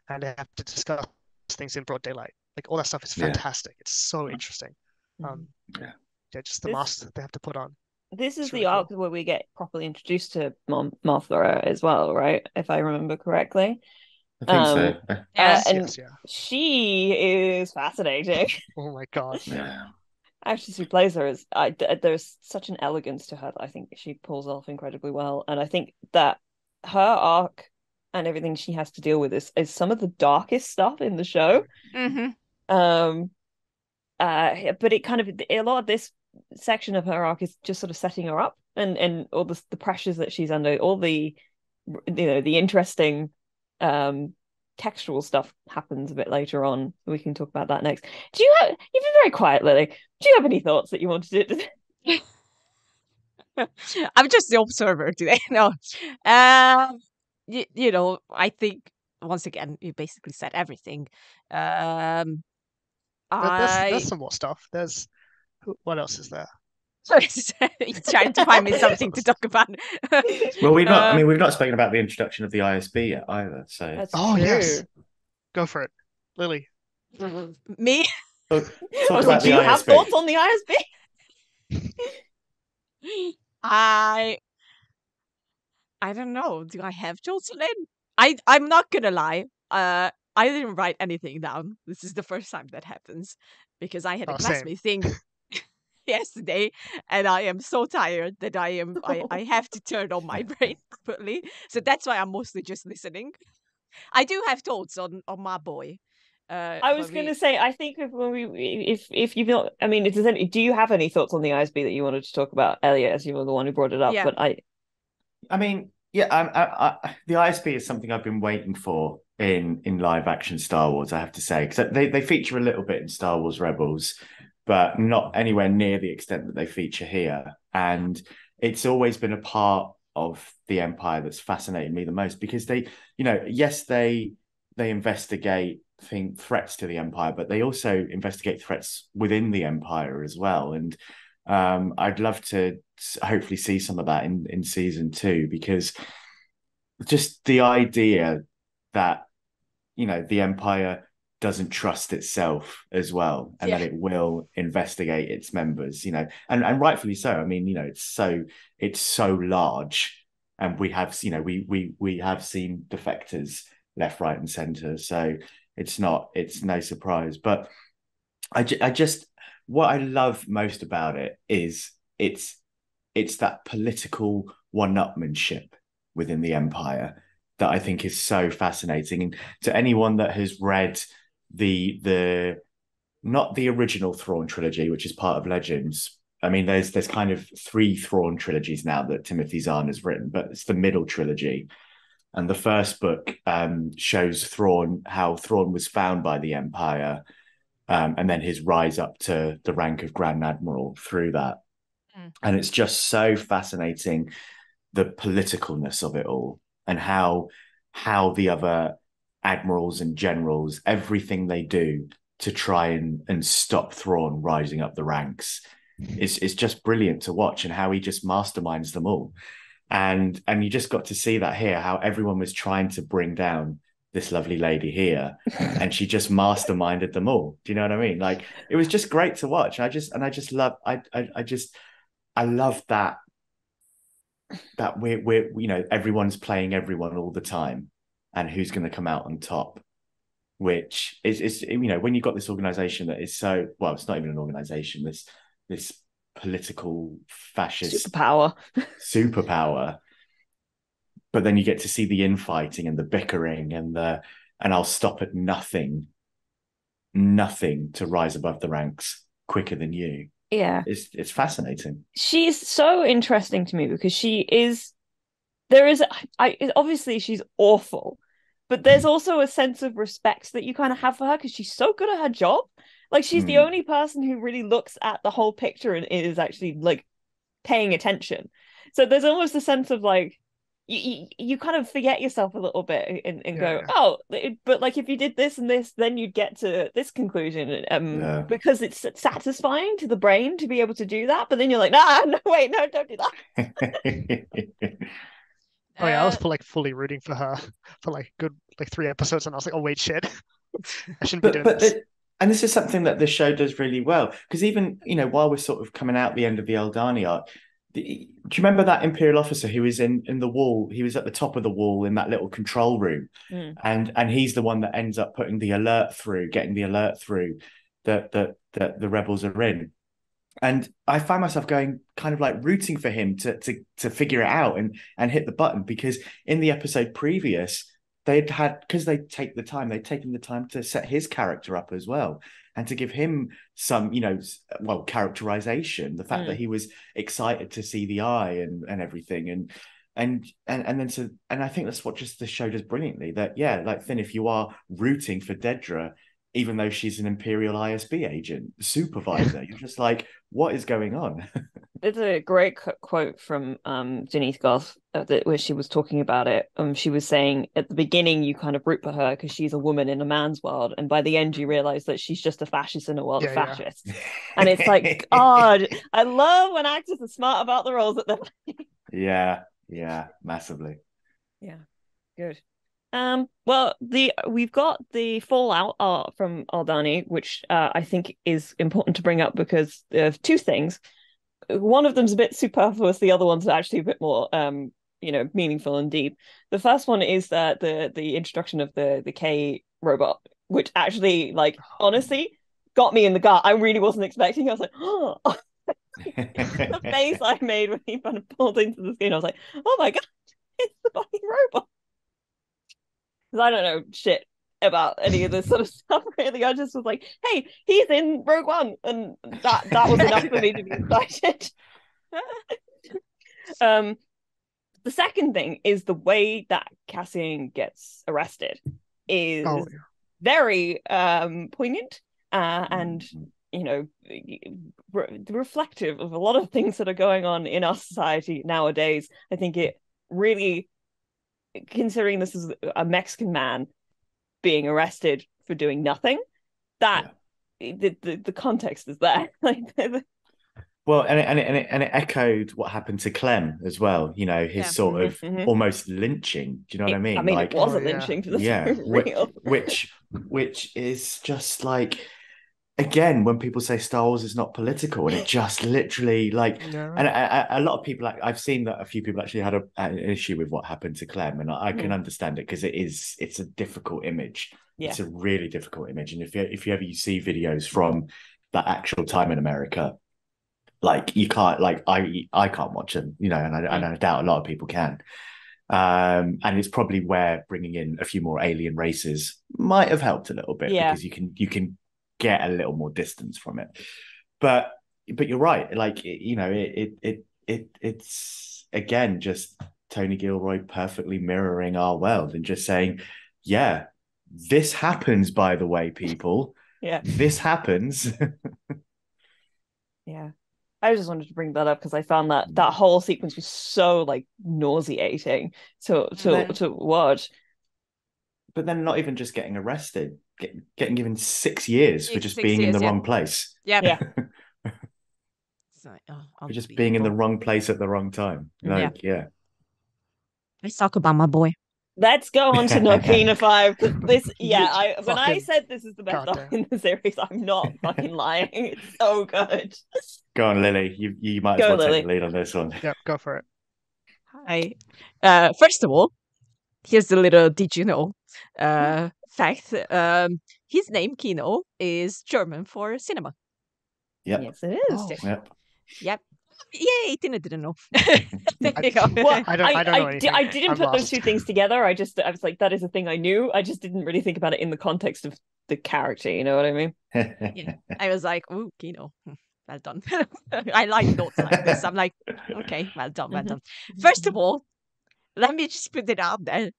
[SPEAKER 1] and they have to discuss things in broad daylight. Like all that stuff is
[SPEAKER 2] Yeah.
[SPEAKER 1] fantastic. It's so interesting.
[SPEAKER 4] Mhm.
[SPEAKER 1] Um,
[SPEAKER 2] Yeah.
[SPEAKER 1] yeah, just the
[SPEAKER 4] This-
[SPEAKER 1] masks that they have to put on.
[SPEAKER 4] This is
[SPEAKER 1] it's
[SPEAKER 4] the
[SPEAKER 1] really cool.
[SPEAKER 4] arc where we get properly introduced to Mon- Mothma as well right if i remember correctly
[SPEAKER 2] I think
[SPEAKER 4] Um,
[SPEAKER 2] so.
[SPEAKER 4] Uh,
[SPEAKER 3] Yes.
[SPEAKER 4] and
[SPEAKER 1] yes, yeah.
[SPEAKER 4] she is fascinating
[SPEAKER 1] Oh my God.
[SPEAKER 2] Yeah.
[SPEAKER 4] actress who plays her is I, th- there's such an elegance to her that I think she pulls off incredibly well, and I think that her arc and everything she has to deal with is is some of the darkest stuff in the show.
[SPEAKER 3] hmm
[SPEAKER 4] Um, uh, but it kind of a lot of this section of her arc is just sort of setting her up, and and all the the pressures that she's under, all the you know the interesting um textual stuff happens a bit later on. We can talk about that next. Do you have? You've been very quiet, Lily. Do you have any thoughts that you wanted to?
[SPEAKER 3] I'm just the observer today. No, um, you, you know, I think once again you basically said everything. Um,
[SPEAKER 1] There- There's,
[SPEAKER 3] I
[SPEAKER 1] there's some more stuff. There's who- what else is there?
[SPEAKER 3] He's trying to find me something to talk about.
[SPEAKER 2] Well, we've not. I
[SPEAKER 3] Uh,
[SPEAKER 2] mean, we've not spoken about the introduction of the ISB yet either. So
[SPEAKER 4] That's
[SPEAKER 1] Oh, yes. Go for it, Lily.
[SPEAKER 3] me.
[SPEAKER 2] talk, talk about
[SPEAKER 4] do
[SPEAKER 2] the
[SPEAKER 4] you have thoughts on the ISB?
[SPEAKER 3] I I don't know. Do I have Jocelyn? I I'm not gonna lie. Uh, I didn't write anything down. This is the first time that happens because I had a
[SPEAKER 1] Oh,
[SPEAKER 3] class
[SPEAKER 1] same.
[SPEAKER 3] meeting yesterday, and I am so tired that I am I, I have to turn on my brain properly. So that's why I'm mostly just listening. I do have thoughts on on my boy. Uh,
[SPEAKER 4] I was going to
[SPEAKER 3] we-
[SPEAKER 4] say, I think if when we, if if you've not, I mean, does any, do you have any thoughts on the ISB that you wanted to talk about, Elliot, as you were the one who brought it up?
[SPEAKER 3] Yeah.
[SPEAKER 4] But I,
[SPEAKER 2] I mean, yeah, I, I, I, the ISB is something I've been waiting for in in live action Star Wars. I have to say because they they feature a little bit in Star Wars Rebels, but not anywhere near the extent that they feature here. And it's always been a part of the Empire that's fascinated me the most because they, you know, yes, they they investigate think threats to the Empire, but they also investigate threats within the Empire as well. And um, I'd love to hopefully see some of that in in season two because just the idea that you know the Empire doesn't trust itself as well and
[SPEAKER 3] Yeah.
[SPEAKER 2] that it will investigate its members you know. And and rightfully so. I mean you know it's so it's so large. And we have you know we we we have seen defectors left right and center. So it's not it's no surprise. But i ju- i just what i love most about it is it's it's that political one-upmanship within the empire that i think is so fascinating. And to anyone that has read the the not the original Thrawn trilogy, which is part of Legends. I mean, there's there's kind of three Thrawn trilogies now that Timothy Zahn has written, but it's the middle trilogy. And the first book um, shows Thrawn how Thrawn was found by the Empire, um, and then his rise up to the rank of Grand Admiral through that.
[SPEAKER 3] Mm.
[SPEAKER 2] And it's just so fascinating the politicalness of it all and how how the other admirals and generals, everything they do to try and and stop Thrawn rising up the ranks mm-hmm. It's, is just brilliant to watch and how he just masterminds them all. And and you just got to see that here, how everyone was trying to bring down this lovely lady here and she just masterminded them all. Do you know what I mean? Like it was just great to watch. I just and I just love I I, I just I love that that we're we're you know everyone's playing everyone all the time and who's going to come out on top which is is you know when you've got this organization that is so well it's not even an organization this this political fascist
[SPEAKER 4] Superpower.
[SPEAKER 2] superpower but then you get to see the infighting and the bickering and the and I'll stop at nothing nothing to rise above the ranks quicker than you
[SPEAKER 4] Yeah.
[SPEAKER 2] it's it's fascinating
[SPEAKER 4] she's so interesting to me because she is there is I obviously she's awful but there's also a sense of respect that you kind of have for her because she's so good at her job like she's the
[SPEAKER 2] Hmm.
[SPEAKER 4] only person who really looks at the whole picture and is actually like paying attention so there's almost a sense of like you, you, you kind of forget yourself a little bit and, and
[SPEAKER 1] Yeah,
[SPEAKER 4] go
[SPEAKER 1] yeah.
[SPEAKER 4] oh but like if you did this and this then you'd get to this conclusion um
[SPEAKER 2] Yeah.
[SPEAKER 4] because it's satisfying to the brain to be able to do that but then you're like nah no wait no don't do that
[SPEAKER 1] Oh yeah, I was
[SPEAKER 3] Uh,
[SPEAKER 1] like fully rooting for her for like good like three episodes, and I was like, oh wait, shit, I shouldn't be doing
[SPEAKER 2] but
[SPEAKER 1] this.
[SPEAKER 2] the, and this is something that the show does really well because even you know while we're sort of coming out the end of the Aldhani arc, the, do you remember that Imperial officer who was in in the wall? He was at the top of the wall in that little control room,
[SPEAKER 4] Mm.
[SPEAKER 2] and and he's the one that ends up putting the alert through, getting the alert through that that that the rebels are in. And I find myself going kind of like rooting for him to to to figure it out and and hit the button because in the episode previous they'd had because they take the time they'd taken the time to set his character up as well and to give him some you know well characterization the fact
[SPEAKER 4] Mm.
[SPEAKER 2] that he was excited to see the eye and and everything and and and and then to and I think that's what just the show does brilliantly that yeah like Finn if you are rooting for Dedra even though she's an Imperial ISB agent supervisor you're just like what is going on
[SPEAKER 4] There's a great quote from um, Denise Gough uh, that, where she was talking about it. Um, she was saying at the beginning you kind of root for her because she's a woman in a man's world, and by the end you realize that she's just a fascist in a world of
[SPEAKER 1] Yeah, yeah.
[SPEAKER 4] fascists. And it's like, God, I love when actors are smart about the roles that they're
[SPEAKER 2] yeah yeah massively Yeah,
[SPEAKER 4] Good. Um, well, the we've got the fallout uh, from Aldhani, which uh, I think is important to bring up because of two things. One of them's a bit superfluous, the other one's actually a bit more um, you know, meaningful and deep. The first one is that the the introduction of the the K robot, which actually, like, honestly, got me in the gut. I really wasn't expecting. I was like, oh, the face I made when he kind of pulled into the screen, I was like, oh my god, it's the fucking robot. Because I don't know shit about any of this sort of stuff, really. I just was like, hey, he's in Rogue One. And that that was enough for me to be excited. um the second thing is the way that Cassian gets arrested is
[SPEAKER 1] Oh,
[SPEAKER 4] very um poignant uh, and you know re- reflective of a lot of things that are going on in our society nowadays. I think it really, considering this is a Mexican man being arrested for doing nothing, that the, the the context is there.
[SPEAKER 2] Well, and it, and it, and it, and it echoed what happened to Clem as well. You know, his
[SPEAKER 3] Yeah.
[SPEAKER 2] sort of
[SPEAKER 4] Mhm, mhm.
[SPEAKER 2] almost lynching. Do you know what I mean?
[SPEAKER 4] I mean,
[SPEAKER 2] like,
[SPEAKER 4] it was
[SPEAKER 1] Oh,
[SPEAKER 4] a
[SPEAKER 1] yeah.
[SPEAKER 4] lynching for the
[SPEAKER 2] yeah,
[SPEAKER 4] for
[SPEAKER 2] which,
[SPEAKER 4] real.
[SPEAKER 2] which which is just like again when people say Star Wars is not political, and it just literally like
[SPEAKER 1] No.
[SPEAKER 2] and a, lot of people like I've seen that a few people actually had a, an issue with what happened to Clem, and I, I can understand it because it is it's a difficult image.
[SPEAKER 4] Yeah.
[SPEAKER 2] It's a really difficult image, and if you if you ever you see videos from that actual time in America, like you can't like I I can't watch them, you know, and I, and I doubt a lot of people can. Um, and it's probably where bringing in a few more alien races might have helped a little bit
[SPEAKER 4] Yeah.
[SPEAKER 2] because you can you can get a little more distance from it. But but you're right, like it, you know, it it it, it it's again just Tony Gilroy perfectly mirroring our world and just saying, yeah, this happens by the way, people.
[SPEAKER 4] Yeah.
[SPEAKER 2] This happens.
[SPEAKER 4] Yeah. I just wanted to bring that up because I found that mm. that whole sequence was so like nauseating to to
[SPEAKER 2] then-
[SPEAKER 4] to watch.
[SPEAKER 2] but then not even just getting arrested, get, getting given six years for just
[SPEAKER 3] six
[SPEAKER 2] being in the
[SPEAKER 3] yeah.
[SPEAKER 2] wrong place.
[SPEAKER 3] Yeah.
[SPEAKER 4] Yeah.
[SPEAKER 3] Like, oh,
[SPEAKER 2] For just being in the wrong place at the wrong time.
[SPEAKER 3] Yeah.
[SPEAKER 2] Like, yeah.
[SPEAKER 3] Let's talk about my boy.
[SPEAKER 4] Let's go on to Narkina Five. 'cause This, yeah, I when I said this is the best
[SPEAKER 1] goddamn.
[SPEAKER 4] in the series, I'm not fucking lying. It's so good.
[SPEAKER 2] Go on, Lily. You you might
[SPEAKER 4] Go,
[SPEAKER 2] as well
[SPEAKER 4] Lily.
[SPEAKER 2] take the lead on this one.
[SPEAKER 1] Yep, go for it.
[SPEAKER 3] Hi. Uh, first of all, here's a little did you know uh, fact. Um, his name, Kino, is German for cinema.
[SPEAKER 2] Yep.
[SPEAKER 4] Yes, it is.
[SPEAKER 1] Oh.
[SPEAKER 2] Yep.
[SPEAKER 3] Yep. Yay, Tina didn't know. there you go.
[SPEAKER 4] Well,
[SPEAKER 1] I don't- I don't know
[SPEAKER 4] di-
[SPEAKER 1] anything.
[SPEAKER 4] I didn't
[SPEAKER 1] I'm
[SPEAKER 4] put those two things together. I just I was like, that is a thing I knew. I just didn't really think about it in the context of the character. You know what I mean?
[SPEAKER 3] Yeah. I was like, ooh, Kino. hmm, Well done. I like notes like this. I'm like, okay, well done, well
[SPEAKER 4] Mhm.
[SPEAKER 3] done. First of all, let me just put it out there.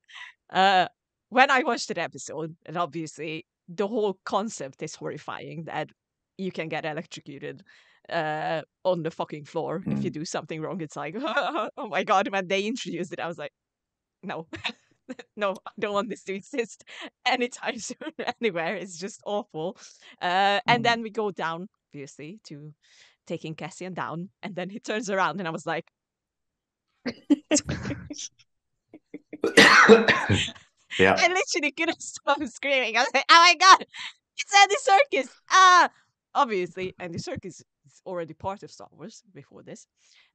[SPEAKER 3] Uh, when I watched that episode, and obviously the whole concept is horrifying that you can get electrocuted uh, on the fucking floor if you do something wrong. It's like, oh my god! When they introduced it, I was like, no, no, I don't want this to exist anytime soon anywhere. It's just awful. Uh, and
[SPEAKER 2] Mm.
[SPEAKER 3] then we go down, obviously, to taking Cassian down, and then he turns around, and I was like.
[SPEAKER 2] Yeah.
[SPEAKER 3] I literally couldn't stop screaming. I was like, "Oh my god, it's Andy Serkis!" Ah, obviously, Andy Serkis is already part of Star Wars before this,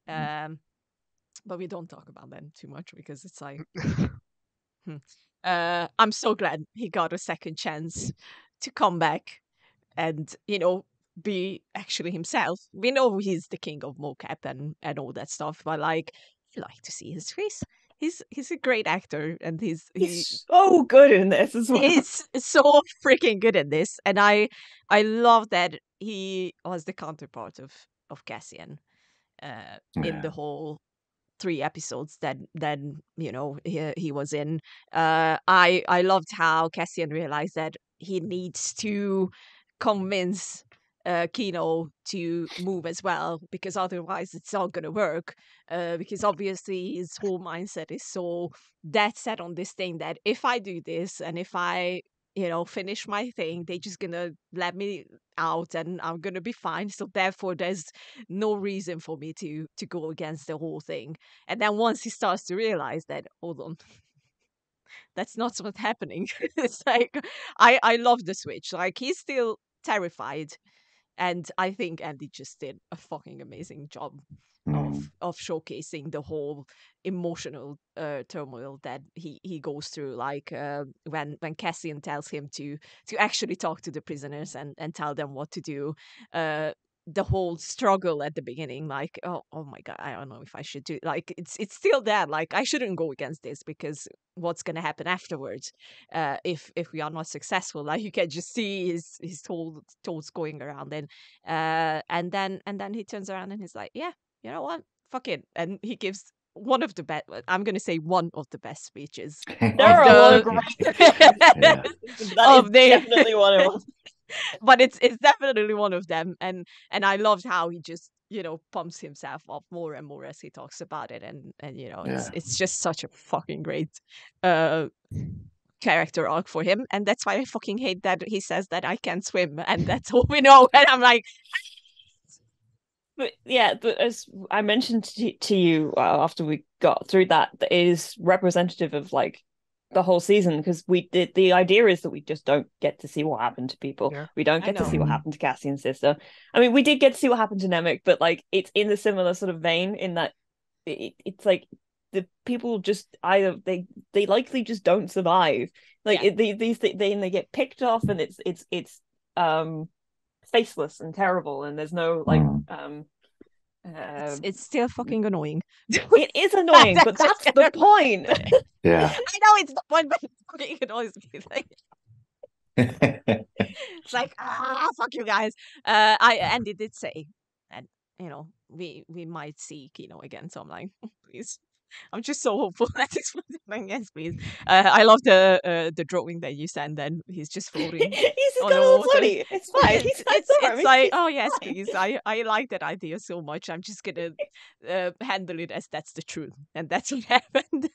[SPEAKER 3] um, but we don't talk about them too much because it's like, hmm. uh, I'm so glad he got a second chance to come back and you know be actually himself. We know he's the king of mocap and and all that stuff, but like, I like to see his face. He's he's a great actor, and he's he,
[SPEAKER 4] He's so good in this as well.
[SPEAKER 3] He's so freaking good at this, and I I love that he was the counterpart of of Cassian uh, in the whole three episodes that then you know he, he was in. Uh, I I loved how Cassian realized that he needs to convince uh, Kino to move as well because otherwise it's not going to work. Uh, because obviously his whole mindset is so dead set on this thing that if I do this and if I you know finish my thing they're just gonna let me out and i'm gonna be fine. So therefore there's no reason for me to to go against the whole thing. And then once he starts to realize that hold on that's not what's happening. It's like i i love the switch. Like he's still terrified and i think andy just did a fucking amazing job
[SPEAKER 2] Mm.
[SPEAKER 3] of of showcasing the whole emotional uh, turmoil that he he goes through like uh, when when Cassian tells him to to actually talk to the prisoners and and tell them what to do uh the whole struggle at the beginning like oh oh my god i don't know if i should do like it's it's still there like i shouldn't go against this because what's going to happen afterwards uh if if we are not successful like you can just see his his thoughts thoughts going around and uh and then and then he turns around and he's like yeah you know what fuck it and he gives one of the best i'm going to say one of the best speeches
[SPEAKER 4] There are a lot of great.
[SPEAKER 2] Yeah.
[SPEAKER 4] That
[SPEAKER 3] Of
[SPEAKER 4] is
[SPEAKER 3] the-
[SPEAKER 4] definitely one of them.
[SPEAKER 3] but it's it's definitely one of them and and i loved how he just you know pumps himself up more and more as he talks about it and and you know it's
[SPEAKER 2] Yeah.
[SPEAKER 3] it's just such a fucking great uh character arc for him and that's why i fucking hate that he says that i can't swim and that's all we know and i'm like
[SPEAKER 4] But yeah, but as I mentioned to, to you uh, after we got through that, that it is representative of like the whole season because we did the idea is that we just don't get to see what happened to people.
[SPEAKER 1] Yeah.
[SPEAKER 4] We don't get to see what happened to Cassian's sister. I mean, we did get to see what happened to Nemik, but like it's in the similar sort of vein in that it, it's like the people just either they they likely just don't survive. Like
[SPEAKER 3] Yeah.
[SPEAKER 4] it, they, these they they they get picked off and it's it's it's um faceless and terrible and there's no like
[SPEAKER 2] Mm.
[SPEAKER 4] Um
[SPEAKER 3] it's, it's still fucking annoying
[SPEAKER 4] it is annoying, but
[SPEAKER 3] That's
[SPEAKER 4] that's the point.
[SPEAKER 2] Yeah.
[SPEAKER 3] i know it's the point but it fucking annoys me like it's like ah fuck you guys uh i and it did say and you know we we might see kino again so i'm like please i'm just so hopeful that it's happening yes please uh, i love the uh, the drawing that you sent then he's just floating
[SPEAKER 4] He's just got a little floaty. It's fine.
[SPEAKER 3] it's,
[SPEAKER 4] He's
[SPEAKER 3] it's,
[SPEAKER 4] fine.
[SPEAKER 3] it's like oh yes please i i like that idea so much i'm just gonna uh, handle it as that's the truth and that's what happened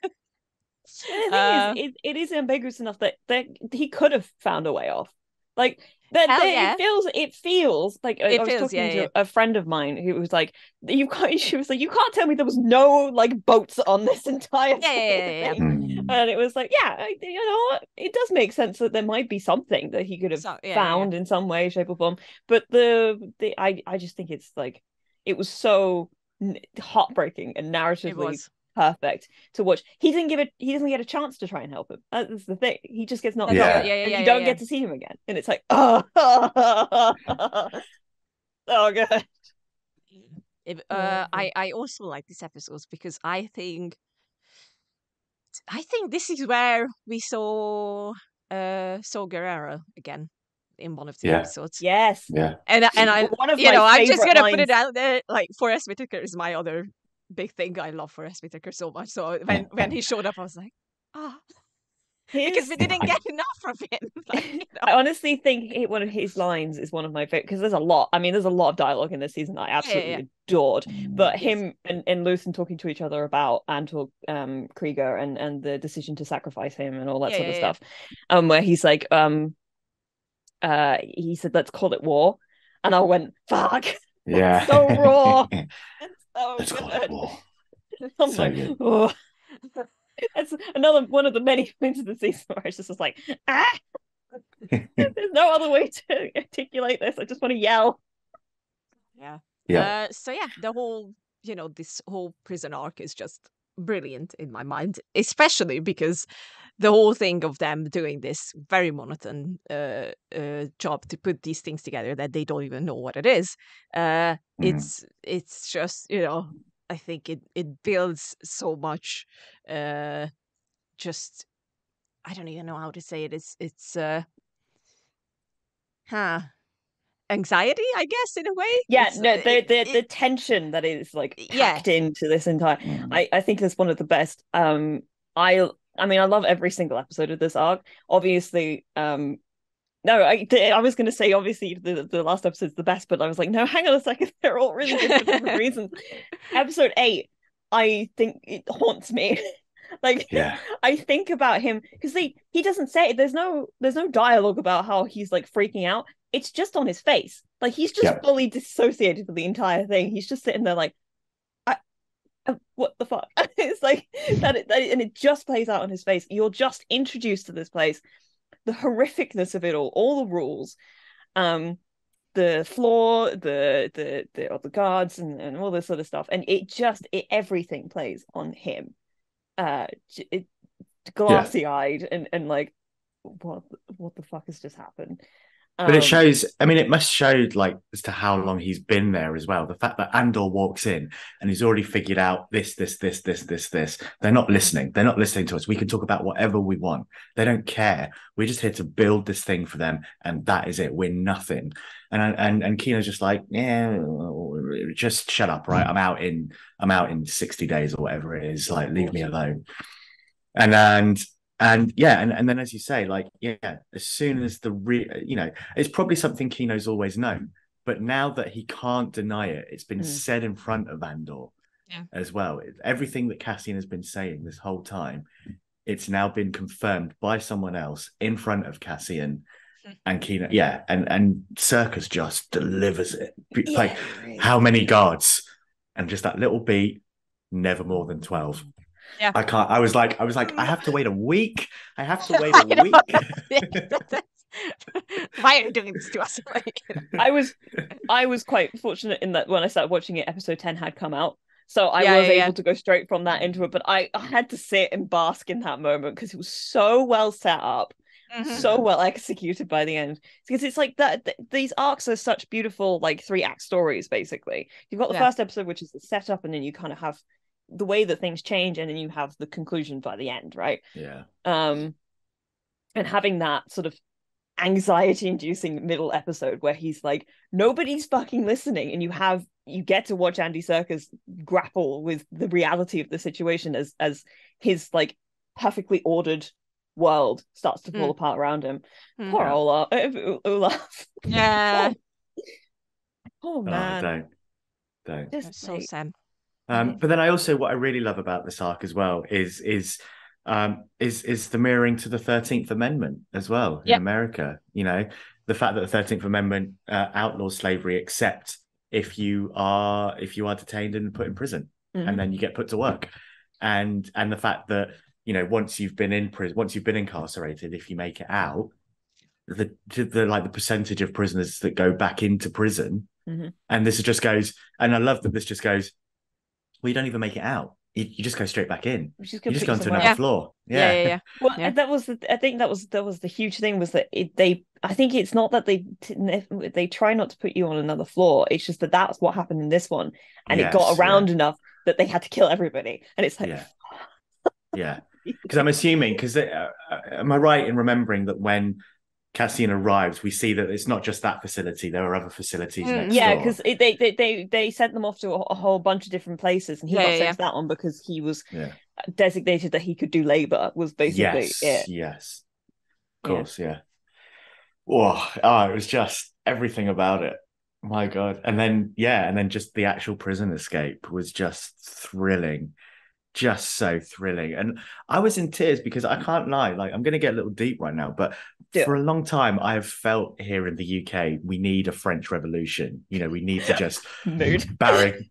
[SPEAKER 4] the
[SPEAKER 3] Uh,
[SPEAKER 4] thing is, it, it is ambiguous enough that, that he could have found a way off. Like that,
[SPEAKER 3] Hell
[SPEAKER 4] that-
[SPEAKER 3] yeah.
[SPEAKER 4] it feels it feels like I-
[SPEAKER 3] It
[SPEAKER 4] I was
[SPEAKER 3] feels,
[SPEAKER 4] talking
[SPEAKER 3] yeah,
[SPEAKER 4] to
[SPEAKER 3] yeah.
[SPEAKER 4] a friend of mine who was like, "You can't." She was like, "You can't tell me there was no like boats on this entire
[SPEAKER 3] Yeah, yeah, yeah, yeah.
[SPEAKER 4] thing."
[SPEAKER 2] Mm.
[SPEAKER 4] And it was like, yeah, you know what? It does make sense that there might be something that he could have
[SPEAKER 3] So- yeah, yeah,
[SPEAKER 4] found in some way, shape, or form. But the the I I just think it's like it was so heartbreaking and narratively
[SPEAKER 3] was
[SPEAKER 4] perfect to watch. He didn't give it. He doesn't get a chance to try and help him. That's the thing. He just gets knocked
[SPEAKER 2] Yeah.
[SPEAKER 4] out,
[SPEAKER 3] it. yeah yeah
[SPEAKER 4] and
[SPEAKER 3] yeah
[SPEAKER 4] you
[SPEAKER 3] yeah,
[SPEAKER 4] don't
[SPEAKER 3] yeah.
[SPEAKER 4] get to see him again. And it's like, oh, oh god.
[SPEAKER 3] If, uh,
[SPEAKER 4] I
[SPEAKER 3] I I also like these episodes because I think I think this is where we saw uh saw Gerrera again in one of the
[SPEAKER 2] Yeah.
[SPEAKER 3] episodes.
[SPEAKER 4] Yes.
[SPEAKER 2] Yeah.
[SPEAKER 3] And and I
[SPEAKER 4] One of
[SPEAKER 3] you know I'm just
[SPEAKER 4] favorite
[SPEAKER 3] gonna put it out there like Forest Whitaker is my other big thing. I love Forest Whitaker so much. So when when he showed up, I was like, ah, because
[SPEAKER 4] His-
[SPEAKER 3] we didn't get enough of him. Like, you know.
[SPEAKER 4] I honestly think he- one of his lines is one of my favorite because there's a lot. I mean, there's a lot of dialogue in this season that I absolutely
[SPEAKER 3] yeah.
[SPEAKER 4] adored. But
[SPEAKER 3] Yes.
[SPEAKER 4] him and, and Luthen talking to each other about Antor um, Kreegyr and, and the decision to sacrifice him and all that
[SPEAKER 3] Yeah,
[SPEAKER 4] sort of
[SPEAKER 3] yeah, yeah.
[SPEAKER 4] stuff. Um, where he's like, um, uh, he said, "Let's call it war," and I went, "Fuck."
[SPEAKER 2] Yeah.
[SPEAKER 4] So raw. It's so
[SPEAKER 2] Let's call it
[SPEAKER 4] good.
[SPEAKER 2] war.
[SPEAKER 4] I'm
[SPEAKER 2] So
[SPEAKER 4] like,
[SPEAKER 2] good.
[SPEAKER 4] oh. That's another one of the many points of the season where it's just like, ah, there's no other way to articulate this. I just want to yell.
[SPEAKER 3] yeah.
[SPEAKER 2] Yeah.
[SPEAKER 3] Uh, so yeah, the whole you know this whole prison arc is just brilliant in my mind, especially because the whole thing of them doing this very monotone uh, uh, job to put these things together that they don't even know what it is. Uh,
[SPEAKER 2] Mhm.
[SPEAKER 3] It's it's just you know I think it it builds so much. Uh, just I don't even know how to say it. It's it's uh, huh anxiety, I guess, in a way.
[SPEAKER 4] Yeah,
[SPEAKER 3] It's,
[SPEAKER 4] no, the the,
[SPEAKER 3] it-
[SPEAKER 4] the tension that is like
[SPEAKER 3] Yeah.
[SPEAKER 4] into this entire.
[SPEAKER 2] Mm.
[SPEAKER 4] I I think that's one of the best. Um, I I mean, I love every single episode of this arc. Obviously, um. No, I, I was going to say obviously the, the last episode's the best, but I was like, no, hang on a second, they're all really good for different reasons. Episode eight, I think it haunts me. like,
[SPEAKER 2] Yeah.
[SPEAKER 4] I think about him because they he doesn't say there's no there's no dialogue about how he's like freaking out. It's just on his face. Like he's just
[SPEAKER 2] Yeah.
[SPEAKER 4] fully dissociated with the entire thing. He's just sitting there like, I, uh, what the fuck? That, it- and it just plays out on his face. You're just introduced to this place, the horrificness of it all, all the rules, um, the floor, the the the other guards, and, and all this sort of stuff, and it just it everything plays on him. Uh glassy eyed and and like what what the fuck has just happened
[SPEAKER 2] But
[SPEAKER 4] Um,
[SPEAKER 2] it shows, I mean, it must show like as to how long he's been there as well. The fact that Andor walks in and he's already figured out this, this, this, this, this, this. They're not listening. They're not listening to us. We can talk about whatever we want. They don't care. We're just here to build this thing for them. And that is it. We're nothing. And and and Kino's just like, yeah, just shut up, right? I'm out in I'm out in 60 days or whatever it is. Like, leave me alone. And and and yeah, and, and then as you say, like yeah, as soon as the re, you know, it's probably something Kino's always known, but now that he can't deny it, it's been
[SPEAKER 4] Mm.
[SPEAKER 2] said in front of Andor
[SPEAKER 3] Yeah.
[SPEAKER 2] as well. Everything that Cassian has been saying this whole time, it's now been confirmed by someone else in front of Cassian
[SPEAKER 3] Hmm.
[SPEAKER 2] and Kino. Yeah, and and Serkis just delivers it. Be-
[SPEAKER 4] Yeah,
[SPEAKER 2] Like how many guards, and just that little beat, never more than twelve.
[SPEAKER 3] Yeah.
[SPEAKER 2] I can't. I was like, I was like, I have to wait a week. I have to wait
[SPEAKER 3] I
[SPEAKER 2] a
[SPEAKER 3] know.
[SPEAKER 2] week.
[SPEAKER 3] Why are you doing this to us?
[SPEAKER 4] I was I was quite fortunate in that when I started watching it, episode 10 had come out. So I
[SPEAKER 3] Yeah,
[SPEAKER 4] was
[SPEAKER 3] yeah,
[SPEAKER 4] able
[SPEAKER 3] yeah.
[SPEAKER 4] to go straight from that into it. But I, I had to sit and bask in that moment because it was so well set up,
[SPEAKER 3] Mhm.
[SPEAKER 4] so well executed by the end. Because it's like that th- these arcs are such beautiful, like three act stories, basically. You've got the
[SPEAKER 3] Yeah.
[SPEAKER 4] first episode, which is the setup, and then you kind of have the way that things change, and then you have the conclusion by the end, right?
[SPEAKER 2] yeah,
[SPEAKER 4] um and having that sort of anxiety inducing middle episode where he's like nobody's fucking listening and you have you get to watch Andy Serkis grapple with the reality of the situation as as his like perfectly ordered world starts to fall
[SPEAKER 3] Mm.
[SPEAKER 4] apart around him
[SPEAKER 3] Mm.
[SPEAKER 4] poor
[SPEAKER 2] Yeah.
[SPEAKER 4] Olaf Olaf
[SPEAKER 3] Yeah,
[SPEAKER 4] oh
[SPEAKER 2] oh,
[SPEAKER 4] man
[SPEAKER 2] don't, don't.
[SPEAKER 4] just
[SPEAKER 3] so sad.
[SPEAKER 2] Um, but then I also what I really love about this arc as well is is um is is the mirroring to the Thirteenth Amendment as well in
[SPEAKER 3] Yep.
[SPEAKER 2] America. You know, the fact that the Thirteenth Amendment uh, outlaws slavery except if you are if you are detained and put in prison
[SPEAKER 4] mhm.
[SPEAKER 2] and then you get put to work, and and the fact that you know once you've been in prison once you've been incarcerated if you make it out the the like the percentage of prisoners that go back into prison
[SPEAKER 4] Mhm.
[SPEAKER 2] and this just goes and I love that this just goes well you don't even make it out you, you just go straight back in
[SPEAKER 4] Which is
[SPEAKER 2] you just go
[SPEAKER 4] you
[SPEAKER 2] onto another
[SPEAKER 3] Yeah.
[SPEAKER 2] floor
[SPEAKER 3] Yeah,
[SPEAKER 2] yeah
[SPEAKER 3] yeah, yeah.
[SPEAKER 4] Well,
[SPEAKER 3] Yeah.
[SPEAKER 4] that was the. I think that was that was the huge thing was that it, they. I think it's not that they they try not to put you on another floor. It's just that that's what happened in this one, and it got
[SPEAKER 2] Yes,
[SPEAKER 4] around enough that they had to kill everybody. And it's like,
[SPEAKER 2] Yeah. yeah because I'm assuming because uh, uh, am I right in remembering that when Cassian arrives we see that it's not just that facility there are other facilities
[SPEAKER 3] Mm,
[SPEAKER 2] next
[SPEAKER 4] yeah, because they, they they they sent them off to a, a whole bunch of different places, and he
[SPEAKER 3] Yeah,
[SPEAKER 4] got
[SPEAKER 3] yeah,
[SPEAKER 4] sent
[SPEAKER 3] yeah.
[SPEAKER 4] to that one because he was
[SPEAKER 2] Yeah.
[SPEAKER 4] designated that he could do labor. Was basically
[SPEAKER 2] yes,
[SPEAKER 4] it.
[SPEAKER 2] yes, of course, yeah. Oh, oh, it was just everything about it. My God. And then, yeah, and then just the actual prison escape was just thrilling. Just so thrilling. And I was in tears because I can't lie, like I'm gonna get a little deep right now, but
[SPEAKER 4] Yeah.
[SPEAKER 2] for a long time I have felt here in the UK we need a French revolution. You know, we need to just barric-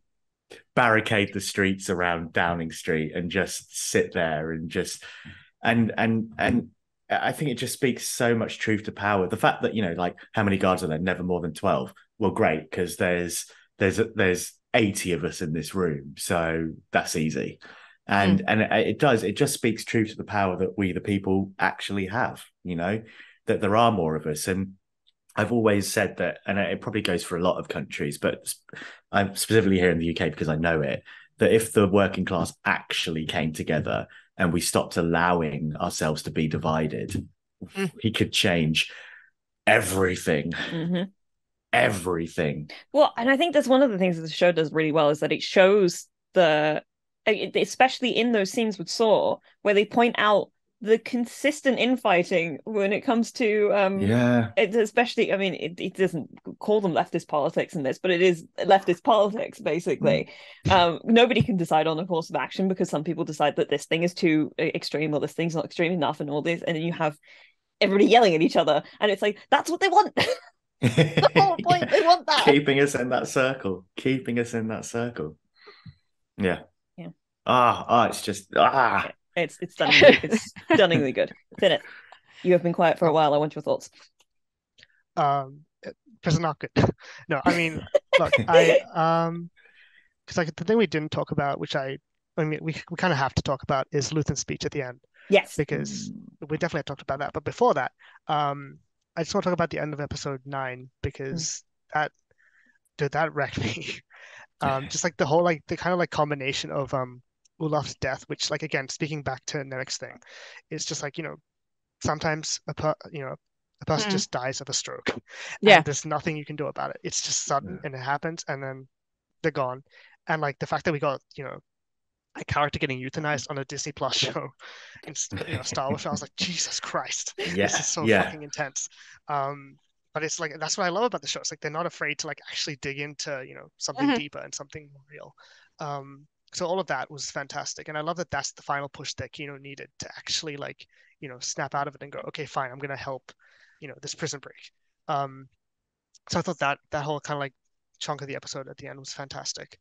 [SPEAKER 2] barricade the streets around Downing Street and just sit there and just and and and I think it just speaks so much truth to power. The fact that you know, like, how many guards are there? Never more than twelve. Well, great because there's there's there's eighty of us in this room, so that's easy. And and it, does it just speaks true to the power that we the people actually have. You know that there are more of us and. I've always said that, and it probably goes for a lot of countries, but I'm specifically here in the UK because I know it. That if the working class actually came together and we stopped allowing ourselves to be divided,
[SPEAKER 3] Mm.
[SPEAKER 2] we could change everything,
[SPEAKER 4] Mhm.
[SPEAKER 2] everything.
[SPEAKER 4] Well, and I think that's one of the things that the show does really well is that it shows the, especially in those scenes with Saw, where they point out the consistent infighting when it comes to, um,
[SPEAKER 2] Yeah,
[SPEAKER 4] it, especially, I mean, it, it doesn't call them leftist politics in this, but it is leftist politics basically. Um, nobody can decide on a course of action because some people decide that this thing is too uh, extreme or this thing's not extreme enough, and all this, and then you have everybody yelling at each other, and it's like that's what they want. the whole point, they want that.
[SPEAKER 2] keeping us in that circle, keeping us in that circle. Yeah.
[SPEAKER 4] Yeah.
[SPEAKER 2] Ah, ah, it's just ah.
[SPEAKER 4] It's it's stunningly, it's stunningly good. Finit, you have been quiet for a while. I want your thoughts.
[SPEAKER 1] Um, prison not good. No, I mean, look, I um, because like the thing we didn't talk about, which I, I mean, we we kind of have to talk about, is Luthen's speech at the end
[SPEAKER 4] Yes.
[SPEAKER 1] because we definitely talked about that. But before that, um, I just want to talk about the end of episode nine because that, dude, that wrecked me. Um, just like the whole like the kind of like combination of um Olaf's death, which like again speaking back to Nemik's thing, it's just like you know sometimes a per you know a person
[SPEAKER 3] Mm.
[SPEAKER 1] just dies of a stroke.
[SPEAKER 3] Yeah.
[SPEAKER 1] There's nothing you can do about it. It's just sudden and it happens and then they're gone. And like the fact that we got, you know, a character getting euthanized on a Disney Plus show in you know, Star Wars. I was like, Jesus Christ,
[SPEAKER 2] Yeah,
[SPEAKER 1] this is so
[SPEAKER 2] yeah.
[SPEAKER 1] fucking intense. Um, but it's like that's what I love about the show. It's like they're not afraid to like actually dig into you know something
[SPEAKER 3] Mhm.
[SPEAKER 1] deeper and something more real. Um, so all of that was fantastic, and I love that that's the final push that Kino needed to actually like you know snap out of it and go, okay, fine, I'm gonna help, you know, this prison break. Um, so I thought that that whole kind of like chunk of the episode at the end was fantastic.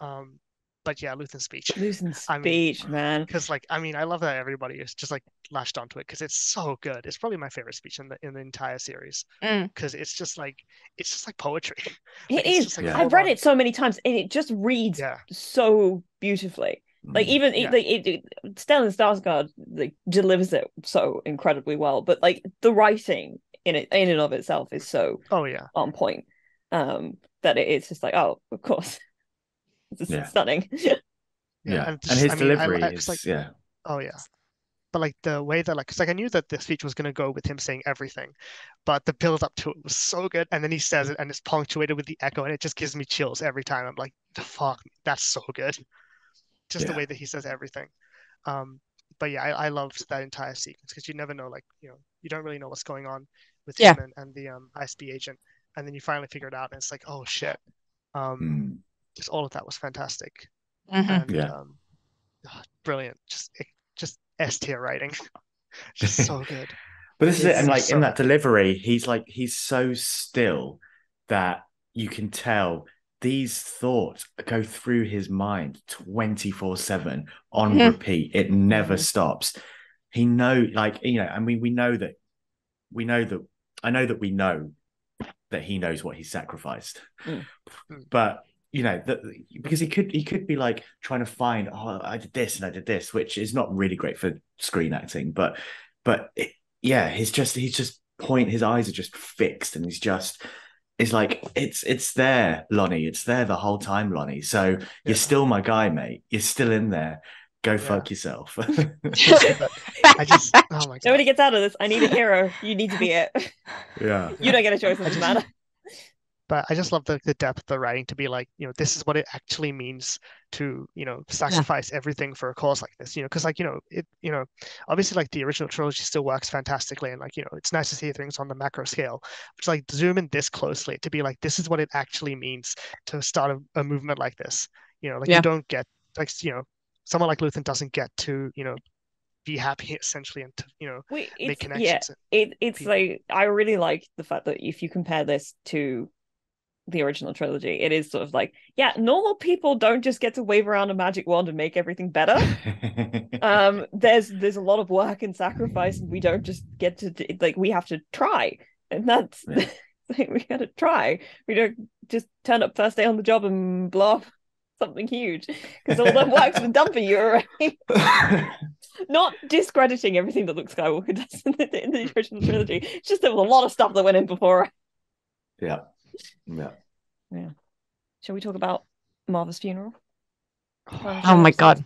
[SPEAKER 1] Um, but yeah, Luthen's speech.
[SPEAKER 4] Lucen's
[SPEAKER 1] I mean-
[SPEAKER 4] speech, man.
[SPEAKER 1] Because like I mean I love that everybody is just like latched onto it because it's so good. It's probably my favorite speech in the in the entire series
[SPEAKER 3] Mm.
[SPEAKER 1] because it's just like it's just like poetry.
[SPEAKER 4] It
[SPEAKER 1] Like, it's
[SPEAKER 4] is.
[SPEAKER 1] like,
[SPEAKER 2] Yeah.
[SPEAKER 4] I've read
[SPEAKER 1] full-on-
[SPEAKER 4] it so many times, and it just reads
[SPEAKER 1] Yeah,
[SPEAKER 4] so beautifully. Like
[SPEAKER 2] Mm.
[SPEAKER 4] even
[SPEAKER 1] Yeah.
[SPEAKER 4] it, like it, it, Stellan Skarsgård like delivers it so incredibly well, but like the writing in it in and of itself is so
[SPEAKER 1] oh yeah,
[SPEAKER 4] on point um that it, it's just like oh of course this is
[SPEAKER 2] Yeah.
[SPEAKER 4] stunning
[SPEAKER 1] yeah.
[SPEAKER 2] yeah, and,
[SPEAKER 1] just-
[SPEAKER 2] his
[SPEAKER 1] I mean, I-
[SPEAKER 2] delivery
[SPEAKER 1] I-
[SPEAKER 2] is
[SPEAKER 1] like
[SPEAKER 2] yeah,
[SPEAKER 1] oh yeah. But like the way that like, cause like I knew that the speech was gonna go with him saying everything, but the build up to it was so good, and then he says it, and it's punctuated with the echo, and it just gives me chills every time. I'm like, the fuck, that's so good. Just the way that he says everything. Um, but yeah, I, I loved that entire sequence because you never know, like you know, you don't really know what's going on with
[SPEAKER 3] Yeah.
[SPEAKER 1] him and, and the um ISB agent, and then you finally figure it out, and it's like, oh shit. Um,
[SPEAKER 2] Mm.
[SPEAKER 1] Just all of that was fantastic.
[SPEAKER 3] Mhm.
[SPEAKER 1] and
[SPEAKER 2] Yeah.
[SPEAKER 1] um, ah, brilliant. Just it, just S tier writing, just so good.
[SPEAKER 2] But this is it, and like
[SPEAKER 1] so
[SPEAKER 2] in that delivery, he's like he's so still that you can tell these thoughts go through his mind 24-7 on
[SPEAKER 3] Mhm.
[SPEAKER 2] repeat. It never
[SPEAKER 4] Mhm.
[SPEAKER 2] stops. He know like you know, I mean, we know that we know that I know that we know that he knows what he sacrificed.
[SPEAKER 4] Mm.
[SPEAKER 2] But you know, that because he could he could be like trying to find, oh, I did this and I did this, which is not really great for screen acting, but but it, yeah, he's just he's just point his eyes are just fixed and he's just it's like it's it's there, Lonnie. It's there the whole time, Lonnie. So
[SPEAKER 1] Yeah.
[SPEAKER 2] you're still my guy, mate. You're still in there. Go
[SPEAKER 1] Yeah.
[SPEAKER 2] fuck yourself.
[SPEAKER 1] I just oh my god.
[SPEAKER 4] nobody gets out of this i need a hero you need to be it
[SPEAKER 2] yeah.
[SPEAKER 4] you don't get a choice it
[SPEAKER 1] I
[SPEAKER 4] doesn't matter
[SPEAKER 1] But I just love the, the depth of the writing to be like, you know, this is what it actually means to, you know, sacrifice everything for a cause like this, you know, because like, you know, it, you know, obviously like the original trilogy still works fantastically and like, you know, it's nice to see things on the macro scale. But like zoom in this closely to be like, this is what it actually means to start a, a movement like this. You know, like
[SPEAKER 3] Yeah.
[SPEAKER 1] you don't get like, you know, someone like Luthen doesn't get to, you know, be happy essentially and to, you know,
[SPEAKER 4] Wait,
[SPEAKER 1] make connections.
[SPEAKER 4] yeah it, it's
[SPEAKER 1] people.
[SPEAKER 4] like i really like the fact that if you compare this to the original trilogy. It is sort of like yeah normal people don't just get to wave around a magic wand and make everything better. Um there's there's a lot of work and sacrifice and we don't just get to like we have to try. And that's
[SPEAKER 2] Yeah.
[SPEAKER 4] like, we gotta try. We don't just turn up first day on the job and blow up something huge because all that work's been done for you already. Not discrediting everything that Luke Skywalker does in the, in the original trilogy. It's just there was a lot of stuff that went in before.
[SPEAKER 2] Yeah. Yeah. Yeah.
[SPEAKER 4] Shall we talk about Maarva's funeral
[SPEAKER 3] Oh my god.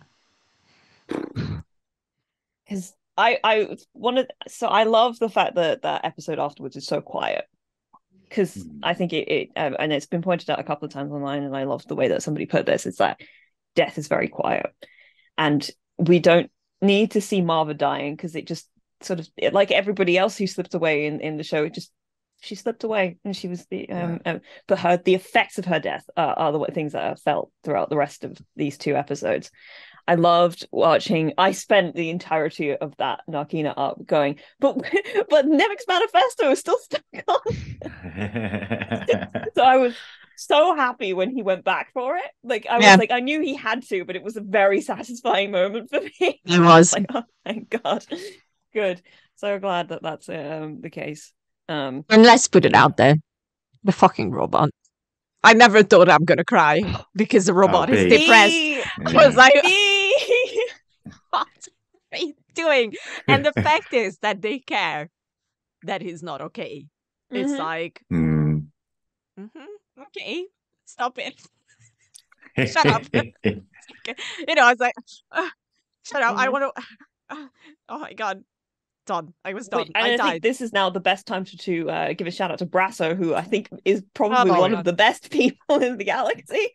[SPEAKER 4] because I I wanted so I love the fact that that episode afterwards is so quiet because
[SPEAKER 2] Mm.
[SPEAKER 4] I think it, it um, and it's been pointed out a couple of times online and I love the way that somebody put this is that death is very quiet and we don't need to see Marva dying because it just sort of it, like everybody else who slipped away in in the show it just she slipped away and she was the um, um but her the effects of her death are, are the things that are felt throughout the rest of these two episodes I loved watching. I spent the entirety of that Narkina up going, but but Nemik's manifesto is still stuck on. So I was so happy when he went back for it. Like I was
[SPEAKER 3] Yeah.
[SPEAKER 4] like, I knew he had to, but it was a very satisfying moment for me.
[SPEAKER 3] It was.
[SPEAKER 4] like, oh, thank God, good. So glad that that's um the case. Um,
[SPEAKER 3] And let's put it out there. The fucking robot. I never thought I'm gonna cry because the robot is
[SPEAKER 2] B.
[SPEAKER 3] depressed.
[SPEAKER 4] B,
[SPEAKER 3] I was like, what are you doing? And the fact is that they care that he's not okay. It's
[SPEAKER 4] Mhm.
[SPEAKER 3] like,
[SPEAKER 2] Mm.
[SPEAKER 3] mhm, okay, stop it. Shut up. You know, I was like, "Ugh, shut up. I
[SPEAKER 4] Mhm.
[SPEAKER 3] want to. oh my god, done. I was done.
[SPEAKER 4] Which- and
[SPEAKER 3] I,
[SPEAKER 4] I,
[SPEAKER 3] died.
[SPEAKER 4] think this is now the best time to, to uh, give a shout out to Brasso, who I think is probably
[SPEAKER 3] Oh my
[SPEAKER 4] one
[SPEAKER 3] God.
[SPEAKER 4] of the best people in the galaxy.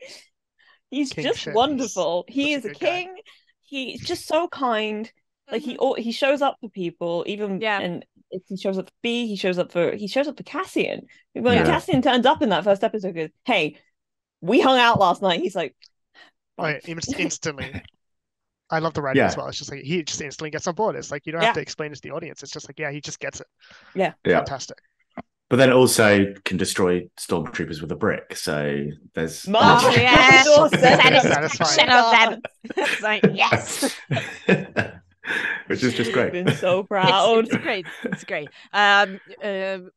[SPEAKER 4] He's
[SPEAKER 1] King
[SPEAKER 4] just
[SPEAKER 1] shit.
[SPEAKER 4] wonderful. He
[SPEAKER 1] He's
[SPEAKER 4] is a
[SPEAKER 1] a good guy.
[SPEAKER 4] king. He's just so kind. Like he
[SPEAKER 3] Mhm.
[SPEAKER 4] he shows up for people, even
[SPEAKER 3] Yeah.
[SPEAKER 4] and if he shows up for B, he shows up for he shows up for Cassian. When
[SPEAKER 2] Yeah.
[SPEAKER 4] Cassian turns up in that first episode, goes, "Hey, we hung out last night." He's like,
[SPEAKER 1] Oh, yeah, instantly. I love the writing
[SPEAKER 2] Yeah.
[SPEAKER 1] as well. It's just like he just instantly gets on board. It's like you don't
[SPEAKER 4] Yeah.
[SPEAKER 1] have to explain it to the audience. It's just like yeah, he just gets it.
[SPEAKER 4] Yeah.
[SPEAKER 2] Yeah.
[SPEAKER 1] Fantastic.
[SPEAKER 2] But then also can destroy stormtroopers with a brick. So there's
[SPEAKER 4] March
[SPEAKER 3] Oh, yes.
[SPEAKER 1] Satisfying.
[SPEAKER 3] Satisfaction of them. It's like, yes.
[SPEAKER 2] Which is just great.
[SPEAKER 4] Been so proud.
[SPEAKER 3] it's great. It's great. Um, um,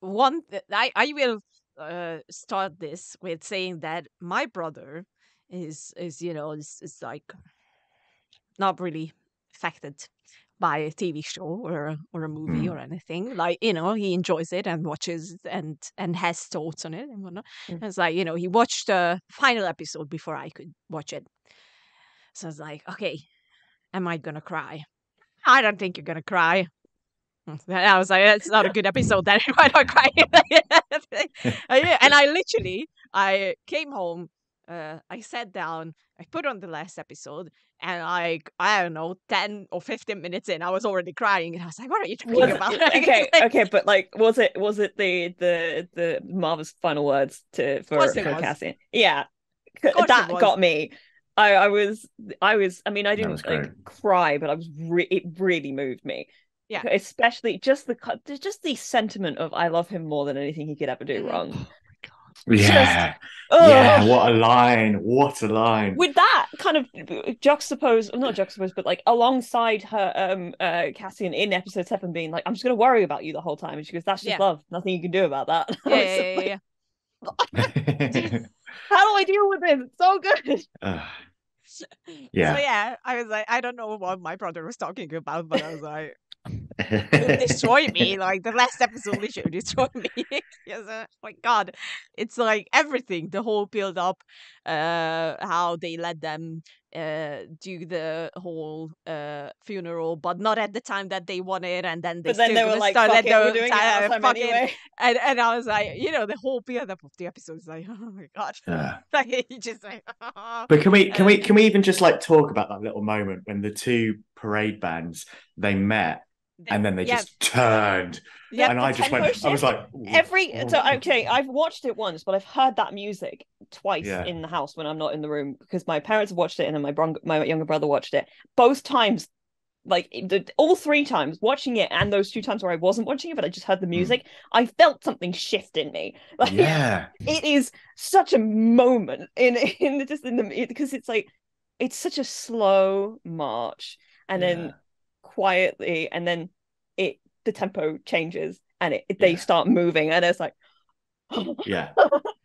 [SPEAKER 3] one, I, I will uh, start this with saying that my brother is, is you know, is, is like not really affected by a TV show or a, or a movie
[SPEAKER 2] Mm.
[SPEAKER 3] or anything. Like you know, he enjoys it and watches and and has thoughts on it and whatnot.
[SPEAKER 4] Mm.
[SPEAKER 3] It's like you know, he watched the final episode before I could watch it. So I was like, okay, am I gonna cry? I don't think you're gonna cry. And I was like, that's not a good episode. Then why not cry? Uh, and I literally, I came home, uh, I sat down, I put on the last episode, and like I don't know, ten or fifteen minutes in, I was already crying, and I was like, "What are you talking
[SPEAKER 4] Was-
[SPEAKER 3] about?"
[SPEAKER 4] okay,
[SPEAKER 3] Like,
[SPEAKER 4] okay, but like, was it was it the the the Maarva's final words to for,
[SPEAKER 3] course
[SPEAKER 4] for. Cassian? Yeah, that got me. I I was I was I mean I didn't like cry, but I was re- it really moved me.
[SPEAKER 3] Yeah.
[SPEAKER 4] especially just the just the sentiment of I love him more than anything he could ever do
[SPEAKER 3] Mhm.
[SPEAKER 4] wrong.
[SPEAKER 2] Yeah.
[SPEAKER 4] Ugh.
[SPEAKER 2] Yeah. What a line. What a line.
[SPEAKER 4] with that kind of juxtapose not juxtapose but like alongside her um uh cassian in episode seven being like i'm just gonna worry about you the whole time and she goes that's just
[SPEAKER 3] Yeah.
[SPEAKER 4] love nothing you can do about that
[SPEAKER 3] yeah, yeah, yeah,
[SPEAKER 4] like,
[SPEAKER 3] yeah.
[SPEAKER 4] how do i deal with this it's so good
[SPEAKER 2] Ugh.
[SPEAKER 3] So
[SPEAKER 2] Yeah.
[SPEAKER 3] yeah, I was like, I don't know what my brother was talking about, but I was like, it destroy me. Like the last episode literally destroyed me. yes, uh, oh my god. It's like everything, the whole build up, uh how they let them uh do the whole uh funeral, but not at the time that they wanted, and then they
[SPEAKER 4] but then they were like fuck it, we're doing it
[SPEAKER 3] time,
[SPEAKER 4] time
[SPEAKER 3] fuck it.
[SPEAKER 4] anyway
[SPEAKER 3] And and I was like, you know, the whole build up of the episode is like, oh my god.
[SPEAKER 2] Yeah.
[SPEAKER 3] like you just like
[SPEAKER 2] But can we can we
[SPEAKER 3] Uh,
[SPEAKER 2] can we even just like talk about that little moment when the two parade bands they met and then they
[SPEAKER 3] yeah,
[SPEAKER 2] just turned.
[SPEAKER 3] Yeah,
[SPEAKER 2] and I just went I was like ooh,
[SPEAKER 4] every so okay i've watched it once but i've heard that music twice
[SPEAKER 2] Yeah.
[SPEAKER 4] in the house when i'm not in the room because my parents watched it and then my bron- my younger brother watched it. Both times like the, all three times watching it and those two times where i wasn't watching it but i just heard the hmm. music i felt something shift in me. Like
[SPEAKER 2] yeah.
[SPEAKER 4] it is such a moment in in the just in the because it's like it's such a slow march. And
[SPEAKER 2] Yeah.
[SPEAKER 4] then quietly and then it the tempo changes and it, they
[SPEAKER 2] Yeah.
[SPEAKER 4] start moving and it's like
[SPEAKER 2] yeah.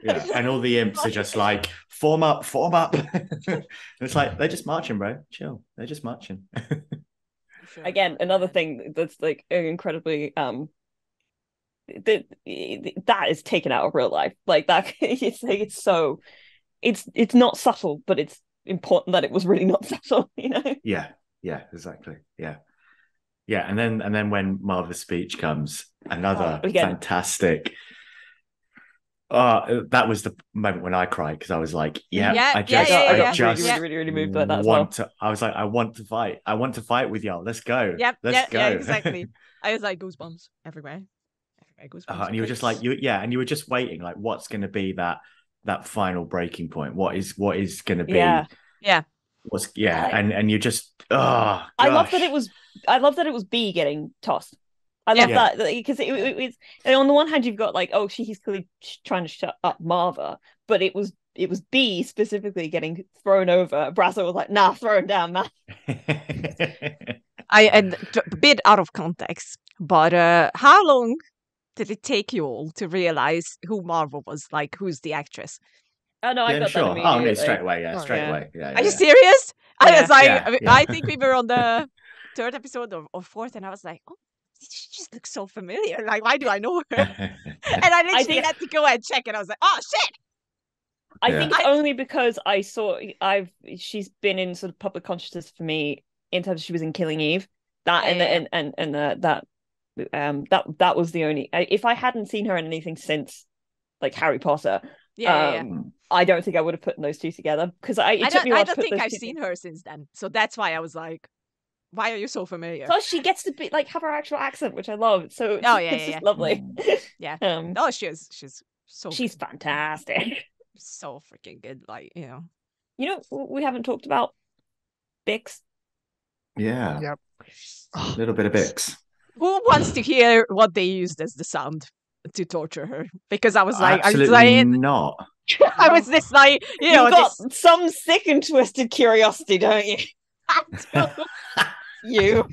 [SPEAKER 2] Yeah. And all the imps are just like form up form up. And it's like they're just marching bro. Chill. They're just marching.
[SPEAKER 3] Sure.
[SPEAKER 4] again another thing that's like incredibly um that that is taken out of real life. Like that it's like it's so it's it's not subtle but it's important that it was really not subtle you know?
[SPEAKER 2] Yeah. Yeah. Exactly. Yeah yeah and then and then when Maarva's speech comes another
[SPEAKER 4] Oh,
[SPEAKER 2] fantastic uh that was the moment when i cried because i was like yeah,
[SPEAKER 3] Yeah,
[SPEAKER 2] i
[SPEAKER 3] yeah,
[SPEAKER 2] just
[SPEAKER 3] yeah,
[SPEAKER 2] i
[SPEAKER 3] yeah,
[SPEAKER 2] just
[SPEAKER 4] really, really, really moved by that as well.
[SPEAKER 2] to i was like i want to fight i want to fight with y'all let's go
[SPEAKER 3] Yep,
[SPEAKER 2] let's
[SPEAKER 3] yeah,
[SPEAKER 2] go
[SPEAKER 3] yeah, exactly. I was like goosebumps everywhere. Everywhere goosebumps.
[SPEAKER 2] Uh, and you were just like you yeah and you were just waiting like what's going to be that that final breaking point what is what is going to be
[SPEAKER 4] Yeah.
[SPEAKER 3] Yeah.
[SPEAKER 2] what's yeah
[SPEAKER 4] I-
[SPEAKER 2] and and you just oh
[SPEAKER 4] I love that it was. I love that it was B getting tossed. I love
[SPEAKER 2] Yeah.
[SPEAKER 4] that because it, it, it's and on the one hand you've got like oh she, he's clearly trying to shut up Maarva, but it was it was B specifically getting thrown over. Brasso was like nah, throw him down, man.
[SPEAKER 3] I and t- a bit out of context, but uh, how long did it take you all to realize who Maarva was? Like, who's the actress?
[SPEAKER 4] Oh no, I
[SPEAKER 2] yeah,
[SPEAKER 4] got
[SPEAKER 2] sure
[SPEAKER 4] that
[SPEAKER 2] oh no straight away yeah
[SPEAKER 3] Oh,
[SPEAKER 2] straight
[SPEAKER 4] yeah.
[SPEAKER 2] away yeah,
[SPEAKER 3] Are
[SPEAKER 2] yeah,
[SPEAKER 3] you
[SPEAKER 2] yeah.
[SPEAKER 3] serious? I was like,
[SPEAKER 2] Yeah,
[SPEAKER 3] I, mean,
[SPEAKER 2] yeah.
[SPEAKER 3] I think we were on the third episode or, or fourth, and I was like, oh, she just looks so familiar. Like, why do I know her? and I literally
[SPEAKER 4] think-
[SPEAKER 3] had to go and check, and I was like, oh shit!
[SPEAKER 4] I
[SPEAKER 2] Yeah.
[SPEAKER 4] think
[SPEAKER 3] I-
[SPEAKER 4] only because I saw I've she's been in sort of public consciousness for me in terms of she was in Killing Eve. That and
[SPEAKER 3] Yeah, yeah,
[SPEAKER 4] and and and uh, that um that that was the only if I hadn't seen her in anything since like Harry Potter,
[SPEAKER 3] Yeah, yeah, yeah.
[SPEAKER 4] Um, I don't think I would have put those two together because I. It
[SPEAKER 3] I
[SPEAKER 4] took
[SPEAKER 3] don't,
[SPEAKER 4] me a
[SPEAKER 3] I
[SPEAKER 4] while to
[SPEAKER 3] don't
[SPEAKER 4] put
[SPEAKER 3] think
[SPEAKER 4] those
[SPEAKER 3] I've seen
[SPEAKER 4] together.
[SPEAKER 3] her since then. So that's why I was like, why are you so familiar?
[SPEAKER 4] Plus, she gets to be like have her actual accent, which I love. So
[SPEAKER 3] Oh, yeah,
[SPEAKER 4] it's
[SPEAKER 3] yeah,
[SPEAKER 4] just
[SPEAKER 3] yeah.
[SPEAKER 4] lovely.
[SPEAKER 3] Yeah.
[SPEAKER 4] um,
[SPEAKER 3] Oh, she's. She's so
[SPEAKER 4] she's
[SPEAKER 3] good.
[SPEAKER 4] fantastic.
[SPEAKER 3] so freaking good. Like, you know.
[SPEAKER 4] You know, we haven't talked about Bix.
[SPEAKER 2] Yeah.
[SPEAKER 1] Yep.
[SPEAKER 2] A little bit of Bix.
[SPEAKER 3] Who wants to hear what they used as the sound to torture her? Because I was like, I was
[SPEAKER 2] Absolutely
[SPEAKER 3] like,
[SPEAKER 2] not.
[SPEAKER 3] I was this like, you
[SPEAKER 4] You
[SPEAKER 3] know,
[SPEAKER 4] have got
[SPEAKER 3] this,
[SPEAKER 4] some sick and twisted curiosity, don't you? you.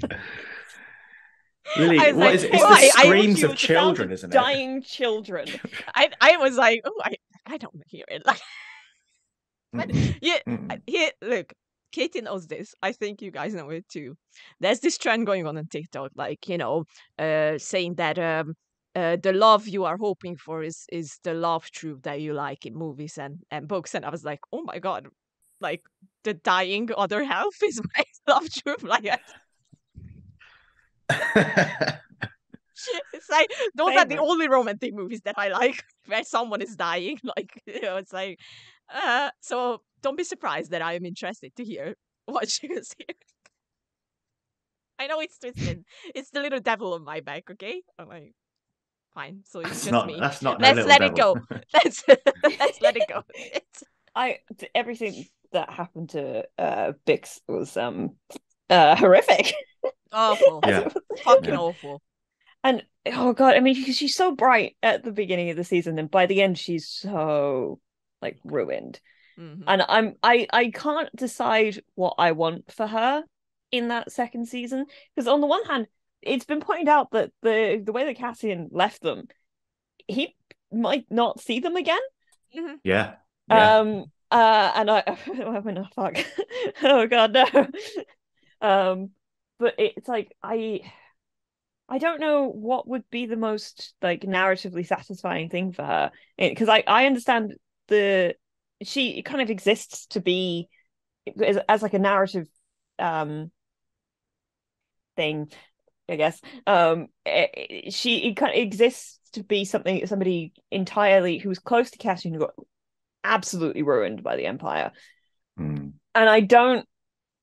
[SPEAKER 2] Really,
[SPEAKER 3] I
[SPEAKER 2] what
[SPEAKER 3] like,
[SPEAKER 2] is it?
[SPEAKER 3] hey,
[SPEAKER 2] It's
[SPEAKER 3] why?
[SPEAKER 2] the screams of
[SPEAKER 4] with the sound
[SPEAKER 2] children, isn't it?
[SPEAKER 4] Dying children.
[SPEAKER 3] I, I was like, oh, I, I don't hear it. Like, but yeah,
[SPEAKER 2] Mm.
[SPEAKER 3] Here, look, Katie knows this. I think you guys know it too. There's this trend going on on TikTok, like you know, uh, saying that um, uh, the love you are hoping for is is the love trope that you like in movies and and books. And I was like, oh my god, like the dying other half is my love trope. Like it's like those are the only romantic movies that I like where someone is dying. Like you know, it's like uh so don't be surprised that I am interested to hear what she was here. I know it's twisted. It's the little devil on my back, okay? I'm like fine. So it's
[SPEAKER 2] That's
[SPEAKER 3] just
[SPEAKER 2] not.
[SPEAKER 3] me.
[SPEAKER 2] That's not.
[SPEAKER 3] Let's
[SPEAKER 2] little
[SPEAKER 3] let it
[SPEAKER 2] go.
[SPEAKER 3] Let's let's let it go. It's
[SPEAKER 4] I everything that happened to uh Bix was um uh horrific.
[SPEAKER 3] awful.
[SPEAKER 2] Yeah.
[SPEAKER 3] Fucking
[SPEAKER 2] Yeah.
[SPEAKER 3] awful.
[SPEAKER 4] And oh god, I mean she- she's so bright at the beginning of the season, and by the end she's so like ruined.
[SPEAKER 3] Mhm.
[SPEAKER 4] And I'm I I can't decide what I want for her in that second season because on the one hand, it's been pointed out that the the way that Cassian left them, he might not see them again.
[SPEAKER 3] Mhm.
[SPEAKER 2] Yeah. Yeah.
[SPEAKER 4] Um uh and I I mean, oh, fuck. oh god no. um but it's like I I don't know what would be the most like narratively satisfying thing for her because I I understand the she kind of exists to be as, as like a narrative um thing I guess um eh, eh, she it kind of exists to be something somebody entirely who was close to Cassian who got absolutely ruined by the Empire
[SPEAKER 2] Mm.
[SPEAKER 4] and I don't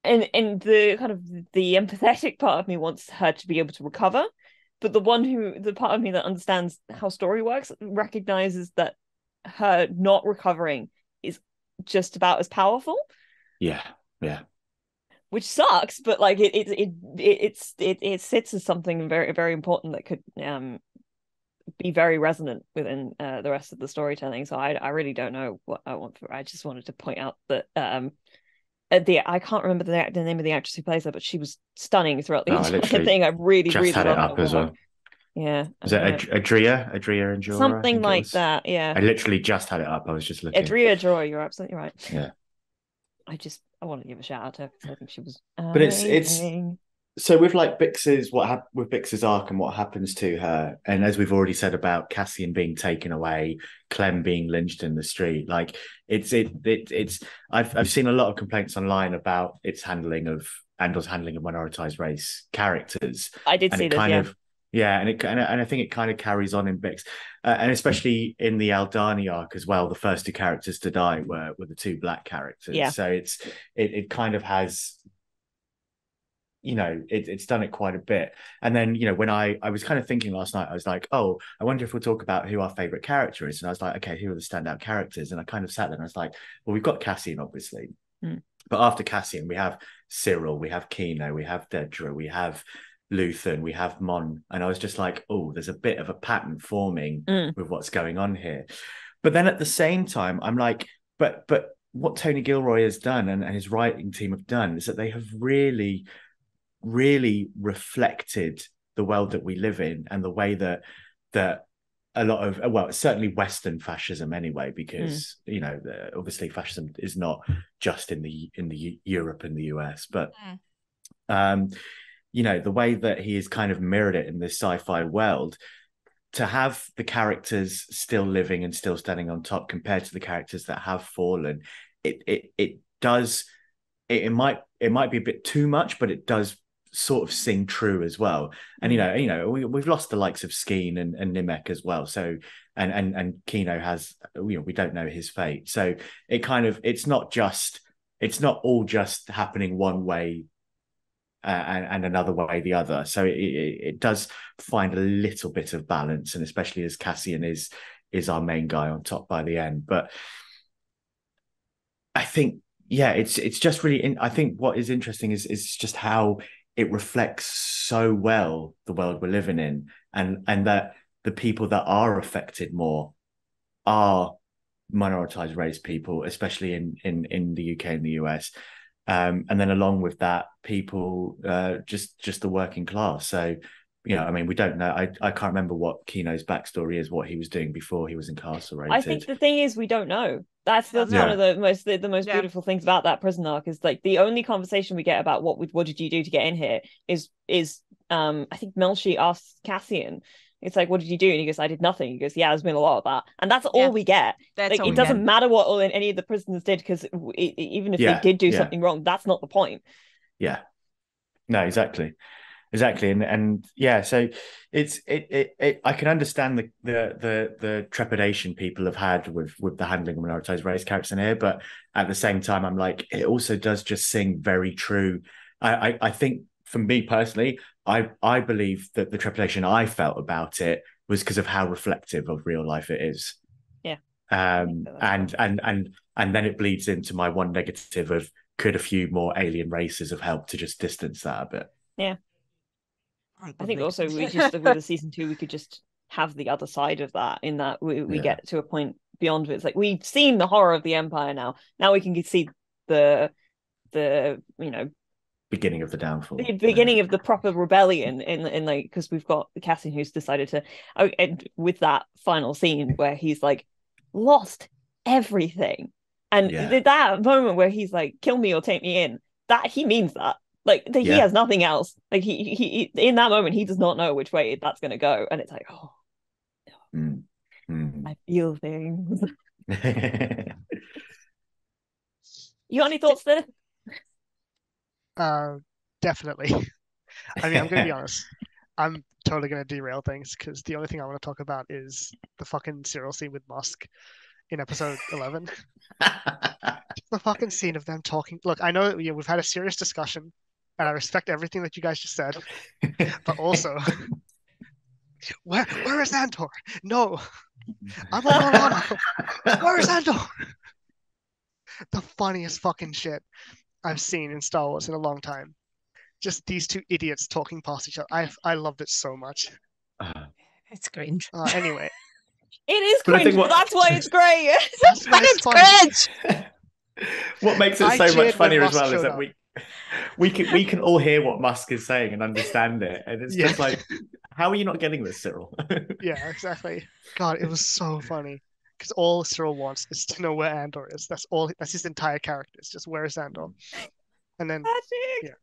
[SPEAKER 4] and and the kind of the empathetic part of me wants her to be able to recover but the one who the part of me that understands how story works recognizes that her not recovering is just about as powerful
[SPEAKER 2] Yeah. Yeah.
[SPEAKER 4] Which sucks but like it it it, it it's it, it sits as something very very important that could um be very resonant within uh, the rest of the storytelling so i i really don't know what i want for i just wanted to point out that um uh, the I can't remember the, the name of the actress who plays her, but she was stunning throughout the
[SPEAKER 2] Oh,
[SPEAKER 4] entire thing. I really,
[SPEAKER 2] Just
[SPEAKER 4] really
[SPEAKER 2] had it up as well.
[SPEAKER 4] Yeah,
[SPEAKER 2] Is it Ad- Adria? Adria Arjona?
[SPEAKER 4] Something like that? Yeah,
[SPEAKER 2] I literally just had it up. I was just looking.
[SPEAKER 4] Adria Joy, you're absolutely right.
[SPEAKER 2] Yeah.
[SPEAKER 4] I just I want to give a shout out to her because I think she was. Amazing.
[SPEAKER 2] But it's- it's- so with like Bix's what hap- with Bix's arc and what happens to her, and as we've already said about Cassian being taken away, Clem being lynched in the street, like it's it, it it's I've I've seen a lot of complaints online about its handling of Andor's handling of minoritized race characters,
[SPEAKER 4] I did
[SPEAKER 2] and
[SPEAKER 4] see
[SPEAKER 2] it
[SPEAKER 4] this.
[SPEAKER 2] kind
[SPEAKER 4] Yeah,
[SPEAKER 2] of yeah, and it and, I- and I think it kind of carries on in Bix, uh, and especially in the Aldhani arc as well. The first two characters to die were were the two black characters,
[SPEAKER 4] Yeah.
[SPEAKER 2] so it's it it kind of has you know it, it's done it quite a bit and then you know when i i was kind of thinking last night i was like oh i wonder if we'll talk about who our favorite character is and i was like okay who are the standout characters and i kind of sat there and i was like well we've got cassian obviously
[SPEAKER 4] Hmm.
[SPEAKER 2] but after cassian we have Syril we have kino we have dedra we have luthen we have mon and i was just like oh there's a bit of a pattern forming
[SPEAKER 4] Mm.
[SPEAKER 2] with what's going on here but then at the same time i'm like but but what tony gilroy has done and, and his writing team have done is that they have really really reflected the world that we live in and the way that that a lot of well certainly western fascism anyway because you know the, obviously fascism is not just in the in the Eu- europe and the us but
[SPEAKER 3] Mm.
[SPEAKER 2] um you know the way that he has kind of mirrored it in this sci-fi world to have the characters still living and still standing on top compared to the characters that have fallen it it it does it, it might it might be a bit too much but it does sort of sing true as well. And you mm. know you know we, we've lost the likes of skeen and, and Nemik as well. So and and and Kino has you know we don't know his fate. So it kind of it's not just it's not all just happening one way and, and another way the other. So it, it, it does find a little bit of balance, and especially as Cassian is is our main guy on top by the end. But I think yeah, it's it's just really. In, I think what is interesting is is just how it reflects so well the world we're living in, and and that the people that are affected more are minoritized race people, especially in in in the UK and the US. Um, and then along with that, people uh, just just the working class. So you know, I mean, we don't know. I, I can't remember what Kino's backstory is, what he was doing before he was incarcerated.
[SPEAKER 4] I think the thing is we don't know. That's that's
[SPEAKER 2] Yeah.
[SPEAKER 4] one of the most the, the most
[SPEAKER 3] Yeah.
[SPEAKER 4] beautiful things about that prison arc is like the only conversation we get about what would what did you do to get in here is is um I think Melshi asks Cassian. It's like, what did you do? And he goes, I did nothing. He goes, Yeah, there's been a lot of that, and that's all
[SPEAKER 3] Yeah.
[SPEAKER 4] we get.
[SPEAKER 3] That's
[SPEAKER 4] like
[SPEAKER 3] all
[SPEAKER 4] it
[SPEAKER 3] we
[SPEAKER 4] doesn't
[SPEAKER 3] get.
[SPEAKER 4] matter what all in any of the prisoners did because even if
[SPEAKER 2] Yeah,
[SPEAKER 4] they did do
[SPEAKER 2] yeah.
[SPEAKER 4] something wrong, that's not the point.
[SPEAKER 2] Yeah. No, exactly. Exactly. And and yeah, so it's it it, it I can understand the, the the the trepidation people have had with with the handling of minoritized race characters in here, but at the same time I'm like, it also does just sing very true. I I, I think for me personally, I I believe that the trepidation I felt about it was because of how reflective of real life it is.
[SPEAKER 4] Yeah.
[SPEAKER 2] Um and and and and then it bleeds into my one negative of could a few more alien races have helped to just distance that a bit? Yeah.
[SPEAKER 4] I think also we just with the season two we could just have the other side of that in that we, we
[SPEAKER 2] Yeah.
[SPEAKER 4] get to a point beyond it. It's like we've seen the horror of the empire now. Now we can see the the you know
[SPEAKER 2] beginning of the downfall.
[SPEAKER 4] the beginning of the proper rebellion in in like because we've got Cassian who's decided to oh, and with that final scene where he's like lost everything and
[SPEAKER 2] Yeah.
[SPEAKER 4] that moment where he's like kill me or take me in that he means that like that he has nothing else like he, he he in that moment he does not know which way that's going to go and it's like oh
[SPEAKER 2] Mm. Mm.
[SPEAKER 4] I feel things you got any thoughts there
[SPEAKER 1] Uh, definitely. I mean, I'm gonna be honest. I'm totally gonna derail things because the only thing I want to talk about is the fucking Syril scene with Mosk in episode 11. The fucking scene of them talking. Look, I know yeah, we've had a serious discussion, and I respect everything that you guys just said, but also, where where is Andor? No, I'm on Milano. Where is Andor? The funniest fucking shit I've seen in Star Wars in a long time. Just these two idiots talking past each other. I I loved it so much.
[SPEAKER 2] Uh,
[SPEAKER 3] It's cringe.
[SPEAKER 1] Uh, anyway,
[SPEAKER 4] it is
[SPEAKER 2] But
[SPEAKER 4] cringe but
[SPEAKER 2] what-
[SPEAKER 4] that's why it's great
[SPEAKER 1] that's why it's
[SPEAKER 3] it's
[SPEAKER 1] funny.
[SPEAKER 3] cringe.
[SPEAKER 2] what makes it so much funnier as well is that
[SPEAKER 1] up.
[SPEAKER 2] we we can we can all hear what Mosk is saying and understand it, and it's just like, how are you not getting this, Syril?
[SPEAKER 1] Yeah, exactly. God, it was so funny. Because all Syril wants is to know where Andor is. That's all. That's his entire character. It's just where is Andor? And then
[SPEAKER 4] Patrick.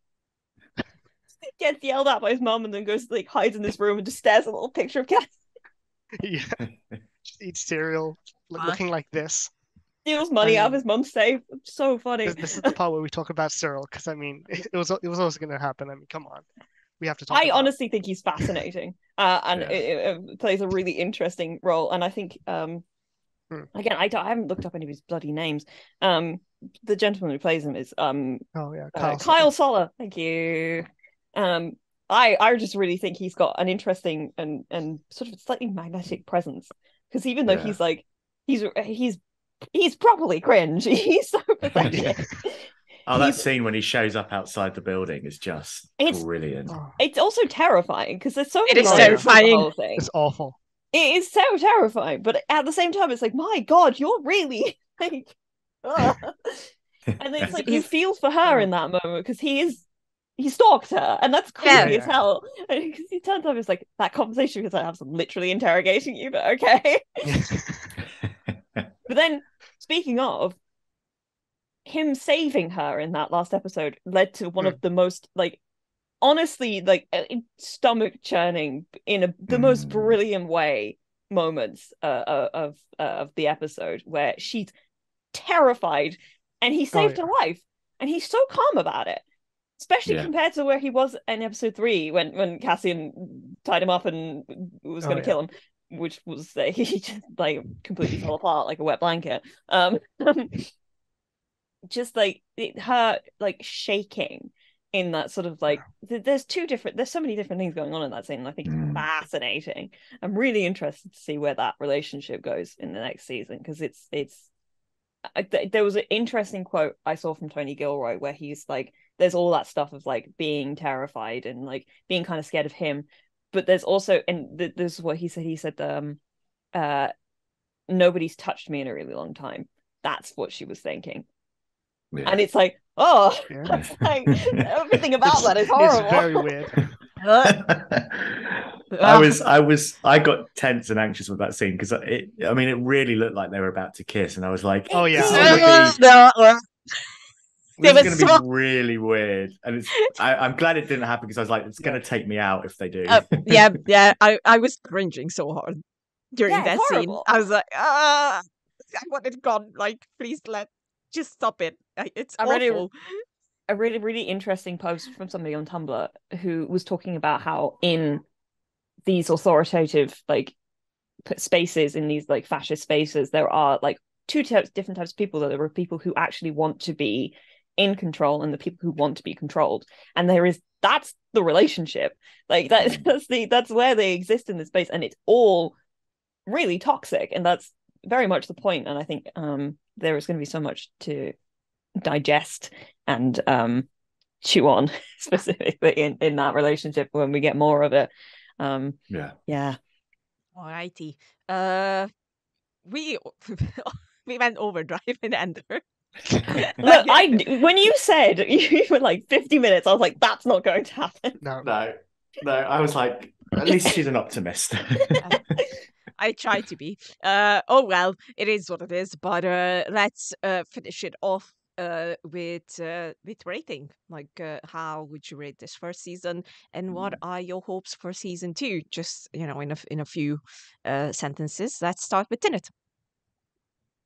[SPEAKER 4] Gets yelled at by his mom and then goes like hides in this room and just stares at a little picture of Cass.
[SPEAKER 1] yeah, just eats cereal, look, looking like this.
[SPEAKER 4] Steals money out of his mom's safe. So funny.
[SPEAKER 1] This, this is the part where we talk about Syril. Because I mean, it, was it was always going to happen. I mean, come on, we have to talk.
[SPEAKER 4] I
[SPEAKER 1] about.
[SPEAKER 4] honestly think he's fascinating, uh, and
[SPEAKER 2] Yeah.
[SPEAKER 4] it, it plays a really interesting role. And I think, um,
[SPEAKER 1] Hmm.
[SPEAKER 4] again, I, don't, I haven't looked up any of his bloody names. Um, the gentleman who plays him is um
[SPEAKER 1] Oh yeah,
[SPEAKER 4] uh,
[SPEAKER 1] Kyle.
[SPEAKER 4] Kyle Soller. Thank you. Um, I I just really think he's got an interesting and and sort of slightly magnetic presence because even though
[SPEAKER 2] Yeah.
[SPEAKER 4] he's like he's he's he's properly cringe. He's so pathetic.
[SPEAKER 2] oh, that
[SPEAKER 4] He's-
[SPEAKER 2] scene when he shows up outside the building is just
[SPEAKER 4] It's-
[SPEAKER 2] brilliant.
[SPEAKER 1] Oh,
[SPEAKER 4] It's also terrifying because there's so
[SPEAKER 3] It
[SPEAKER 4] many
[SPEAKER 1] is
[SPEAKER 4] layers the
[SPEAKER 3] terrifying.
[SPEAKER 4] whole thing.
[SPEAKER 1] it's awful.
[SPEAKER 4] It is so terrifying, but at the same time, it's like, my God, you're really like, and it's like you feel for her in that moment because he is he stalked her, and that's creepy
[SPEAKER 3] Yeah.
[SPEAKER 4] as hell. Because he turns up, it's like that conversation because I have some literally interrogating you, but okay. But then, speaking of him saving her in that last episode, led to one
[SPEAKER 1] Hmm.
[SPEAKER 4] of the most like, honestly, like stomach churning in a, the most
[SPEAKER 2] Hmm.
[SPEAKER 4] brilliant way moments uh, uh, of uh, of the episode where she's terrified and he saved
[SPEAKER 1] yeah.
[SPEAKER 4] her life, and he's so calm about it. Especially
[SPEAKER 2] Yeah.
[SPEAKER 4] compared to where he was in episode three when when Cassian tied him up and was
[SPEAKER 1] Oh,
[SPEAKER 4] going to
[SPEAKER 1] yeah.
[SPEAKER 4] kill him which was that he just like completely fell apart like a wet blanket. Um, just like it, her like shaking in that sort of like th- there's two different there's so many different things going on in that scene and i think
[SPEAKER 2] Mm.
[SPEAKER 4] it's fascinating. I'm really interested to see where that relationship goes in the next season because it's it's I, th- there was an interesting quote i saw from tony gilroy where he's like there's all that stuff of like being terrified and like being kind of scared of him but there's also and th- this is what he said he said um uh nobody's touched me in a really long time. That's what she was thinking
[SPEAKER 2] Yeah.
[SPEAKER 4] and it's like oh
[SPEAKER 1] Yeah.
[SPEAKER 4] like, everything about
[SPEAKER 1] It's-
[SPEAKER 4] that is
[SPEAKER 1] It's
[SPEAKER 4] horrible.
[SPEAKER 1] very weird.
[SPEAKER 2] I was, I was, I got tense and anxious with that scene because it. I mean, it really looked like they were about to kiss, and I was like,
[SPEAKER 1] Oh, yeah.
[SPEAKER 2] this is gonna be,
[SPEAKER 3] No,
[SPEAKER 2] this
[SPEAKER 3] They
[SPEAKER 2] is
[SPEAKER 3] were
[SPEAKER 2] going to
[SPEAKER 3] so-
[SPEAKER 2] be really weird, and it's. I, I'm glad it didn't happen because I was like, it's going to take me out if they do.
[SPEAKER 3] uh, yeah, yeah. I, I was cringing so hard during
[SPEAKER 4] Yeah,
[SPEAKER 3] that
[SPEAKER 4] horrible.
[SPEAKER 3] scene. I was like, ah, I wanted it gone. Like, please let, just stop it. It's
[SPEAKER 4] I really-
[SPEAKER 3] awful.
[SPEAKER 4] a really really interesting post from somebody on Tumblr who was talking about how in these authoritative like spaces in these like fascist spaces there are like two types different types of people that there are people who actually want to be in control and the people who want to be controlled and there is that's the relationship like that that's the that's where they exist in this space and it's all really toxic and that's very much the point and i think um there is going to be so much to digest and um chew on specifically in in that relationship when we get more of it um
[SPEAKER 2] yeah,
[SPEAKER 4] yeah
[SPEAKER 3] Alrighty. Uh, we we went overdrive in Andor.
[SPEAKER 4] look i when you said you were like 50 minutes i was like that's not going to happen
[SPEAKER 1] No,
[SPEAKER 2] no, no. I was like, at least she's an optimist.
[SPEAKER 3] I try to be. Uh, oh well, it is what it is. But uh, let's uh, finish it off uh, with uh, with rating. Like, uh, how would you rate this first season, and what are your hopes for season two? Just you know, in a in a few uh, sentences. Let's start with Thineth.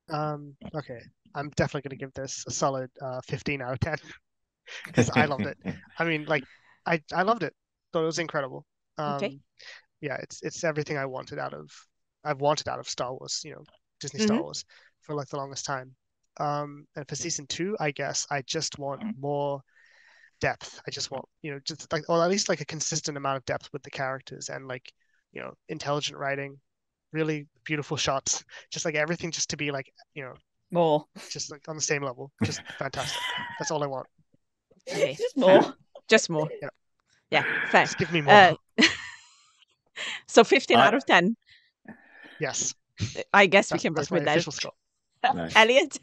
[SPEAKER 1] Um, okay. I'm definitely going to give this a solid uh, 15 out of 10 because I loved it. I mean, like, I I loved it. Thought it was incredible. Um,
[SPEAKER 3] Okay.
[SPEAKER 1] Yeah, it's it's everything I wanted out of I've wanted out of Star Wars. You know, Disney Star
[SPEAKER 3] Mhm.
[SPEAKER 1] Wars for like the longest time. Um, and for season two, I guess I just want more depth. I just want you know just like or at least like a consistent amount of depth with the characters and like you know intelligent writing, really beautiful shots, just like everything just to be like you know
[SPEAKER 4] more
[SPEAKER 1] just like on the same level. Just fantastic. That's all I want.
[SPEAKER 3] Okay,
[SPEAKER 4] just more
[SPEAKER 3] Just more.
[SPEAKER 1] Yeah.
[SPEAKER 3] Yeah, fair.
[SPEAKER 1] Just give me more.
[SPEAKER 3] Uh, so 15
[SPEAKER 2] I-
[SPEAKER 3] out of 10.
[SPEAKER 1] Yes,
[SPEAKER 3] I guess we can work
[SPEAKER 1] that's my
[SPEAKER 3] with that.
[SPEAKER 1] official score.
[SPEAKER 2] Nice.
[SPEAKER 3] Elliott.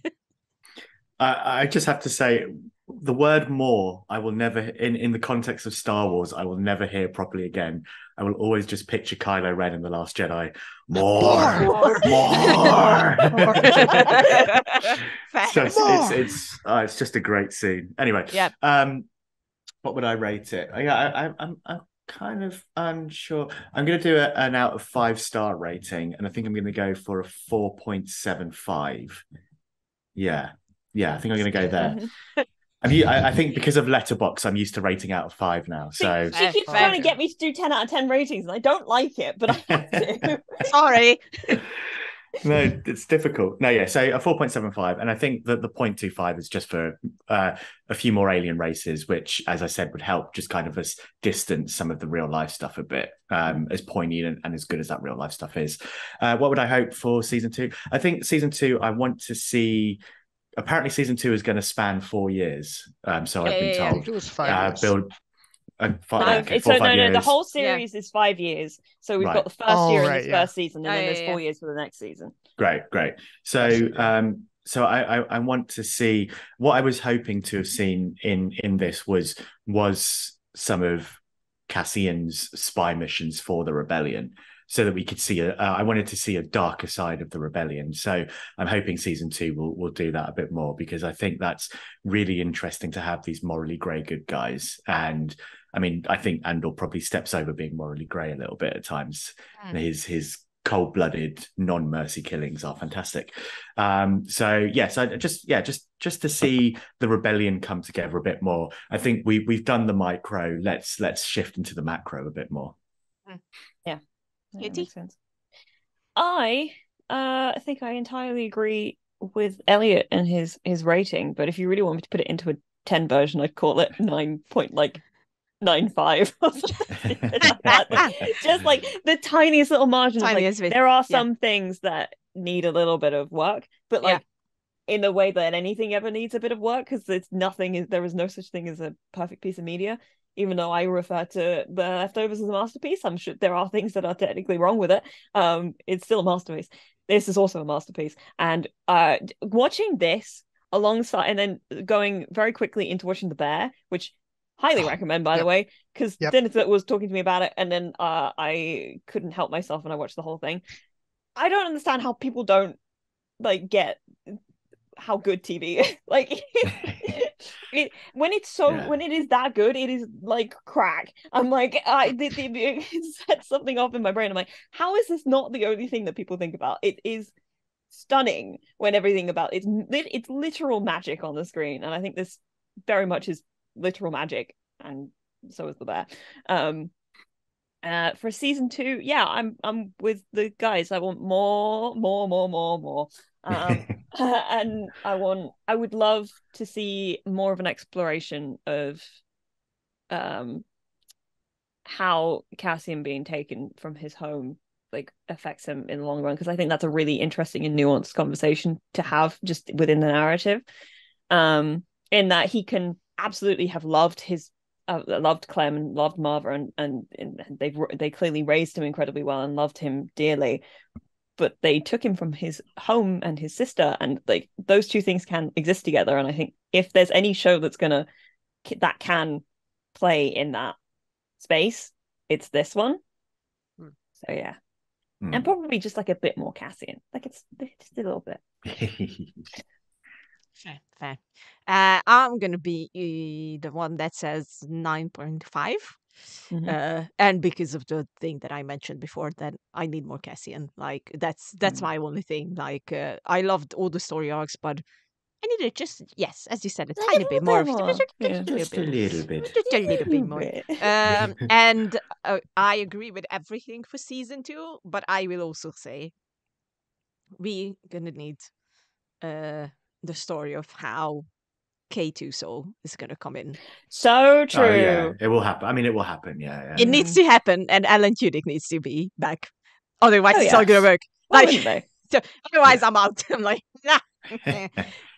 [SPEAKER 2] I, I just have to say the word more I will never in in the context of Star Wars I will never hear properly again. I will always just picture Kylo Ren in the Last Jedi. More, more.
[SPEAKER 3] more.
[SPEAKER 2] It's just, it's it's uh, it's just a great scene. Anyway,
[SPEAKER 3] Yeah.
[SPEAKER 2] Um, what would I rate it? Yeah, I, I, I'm I'm kind of unsure. I'm going to do a, an out of five star rating, and I think I'm going to go for a four point seven five. Yeah, yeah, I think I'm going to go there. I'm, I think because of Letterboxd, I'm used to rating out of five now. So
[SPEAKER 4] she keeps trying to get me to do 10 out of 10 ratings and i don't like it but i have to
[SPEAKER 3] Sorry.
[SPEAKER 2] no, it's difficult. No, yeah. So a four point seven five, and I think that the 0.25 is just for uh, a few more alien races, which, as I said, would help just kind of us distance some of the real life stuff a bit, um, as poignant and, and as good as that real life stuff is. Uh, what would I hope for season two? I think season two, I want to see. Apparently, season two is going to span four years. Um, so I've
[SPEAKER 3] Yeah,
[SPEAKER 2] been
[SPEAKER 3] yeah, yeah.
[SPEAKER 2] Told.
[SPEAKER 1] was five
[SPEAKER 2] Uh,
[SPEAKER 1] years.
[SPEAKER 2] build. Uh, five,
[SPEAKER 4] No,
[SPEAKER 2] okay,
[SPEAKER 4] so no,
[SPEAKER 2] five
[SPEAKER 4] no, the whole series is five years. So we've
[SPEAKER 2] Right.
[SPEAKER 4] got the first
[SPEAKER 1] Oh,
[SPEAKER 4] year in
[SPEAKER 1] right,
[SPEAKER 4] this
[SPEAKER 1] yeah.
[SPEAKER 4] first season, and
[SPEAKER 3] Oh,
[SPEAKER 4] then there's
[SPEAKER 3] yeah.
[SPEAKER 4] four years for the next season.
[SPEAKER 2] Great, great. So, um, so I, I, I want to see what I was hoping to have seen in in this was was some of Cassian's spy missions for the rebellion, so that we could see a. Uh, I wanted to see a darker side of the rebellion. So I'm hoping season two will will do that a bit more because I think that's really interesting to have these morally grey good guys and. I mean, I think Andor probably steps over being morally grey a little bit at times.
[SPEAKER 3] Mm.
[SPEAKER 2] His his cold-blooded, non-mercy killings are fantastic. Um, so yes, I just yeah, just just to see the rebellion come together a bit more. I think we we've done the micro. Let's let's shift into the macro a bit more.
[SPEAKER 4] Yeah,
[SPEAKER 3] Katie?
[SPEAKER 4] makes sense. I uh think I entirely agree with Elliott and his his rating, but if you really want me to put it into a 10 version, I'd call it nine point like nine five or something like that. Just like the tiniest little margin. of, like, there are
[SPEAKER 3] yeah.
[SPEAKER 4] some things that need a little bit of work, but
[SPEAKER 3] Yeah.
[SPEAKER 4] like in the way that anything ever needs a bit of work, because it's nothing is there is no such thing as a perfect piece of media. Even though I refer to the leftovers as a masterpiece, I'm sure there are things that are technically wrong with it. Um, it's still a masterpiece. This is also a masterpiece. And uh watching this alongside and then going very quickly into watching The Bear, which highly
[SPEAKER 1] Oh,
[SPEAKER 4] recommend by the way, because
[SPEAKER 1] Yep.
[SPEAKER 4] Dennis was talking to me about it, and then uh I couldn't help myself and I watched the whole thing. I don't understand how people don't like get how good TV is. like it, when it's so
[SPEAKER 2] Yeah.
[SPEAKER 4] when it is that good, it is like crack. I'm like I the, the, it set something off in my brain. I'm like, how is this not the only thing that people think about? It is stunning when everything about it's it's literal magic on the screen, and I think this very much is literal magic, and so is the bear. Um, uh, for season two, yeah, I'm I'm with the guys. I want more, more, more, more, more. Um, and I want I would love to see more of an exploration of um how Cassian being taken from his home like affects him in the long run because I think that's a really interesting and nuanced conversation to have just within the narrative. Um in that he can absolutely have loved his uh, loved Clem and loved Marva and, and and they've they clearly raised him incredibly well and loved him dearly. But they took him from his home and his sister and like those two things can exist together. And i think if there's any show that's gonna that can play in that space it's this one.
[SPEAKER 1] Hmm.
[SPEAKER 4] so yeah.
[SPEAKER 2] Hmm.
[SPEAKER 4] and probably just like a bit more cassian. Like it's just a little bit
[SPEAKER 3] Fair, fair. Uh, I'm gonna be uh, the one that says nine point five.
[SPEAKER 4] Mhm.
[SPEAKER 3] Uh, and because of the thing that I mentioned before, that I need more Cassian. Like that's that's
[SPEAKER 2] Mm.
[SPEAKER 3] my only thing. Like uh, I loved all the story arcs, but I needed just yes, as you said, a tiny bit more.
[SPEAKER 4] more, yeah.
[SPEAKER 3] a little
[SPEAKER 2] Just a
[SPEAKER 3] bit.
[SPEAKER 2] little bit.
[SPEAKER 3] Just a little bit more. Um, and uh, I agree with everything for season two, but I will also say we gonna need uh the story of how K-2SO is gonna come in.
[SPEAKER 4] so true
[SPEAKER 2] Oh, yeah, it will happen. I mean, it will happen. Yeah, yeah.
[SPEAKER 3] It needs to happen, and Alan Tudyk needs to be back. Otherwise,
[SPEAKER 4] Oh,
[SPEAKER 3] it's not gonna work.
[SPEAKER 4] Why
[SPEAKER 3] Like, so, otherwise, I'm out. I'm like, nah.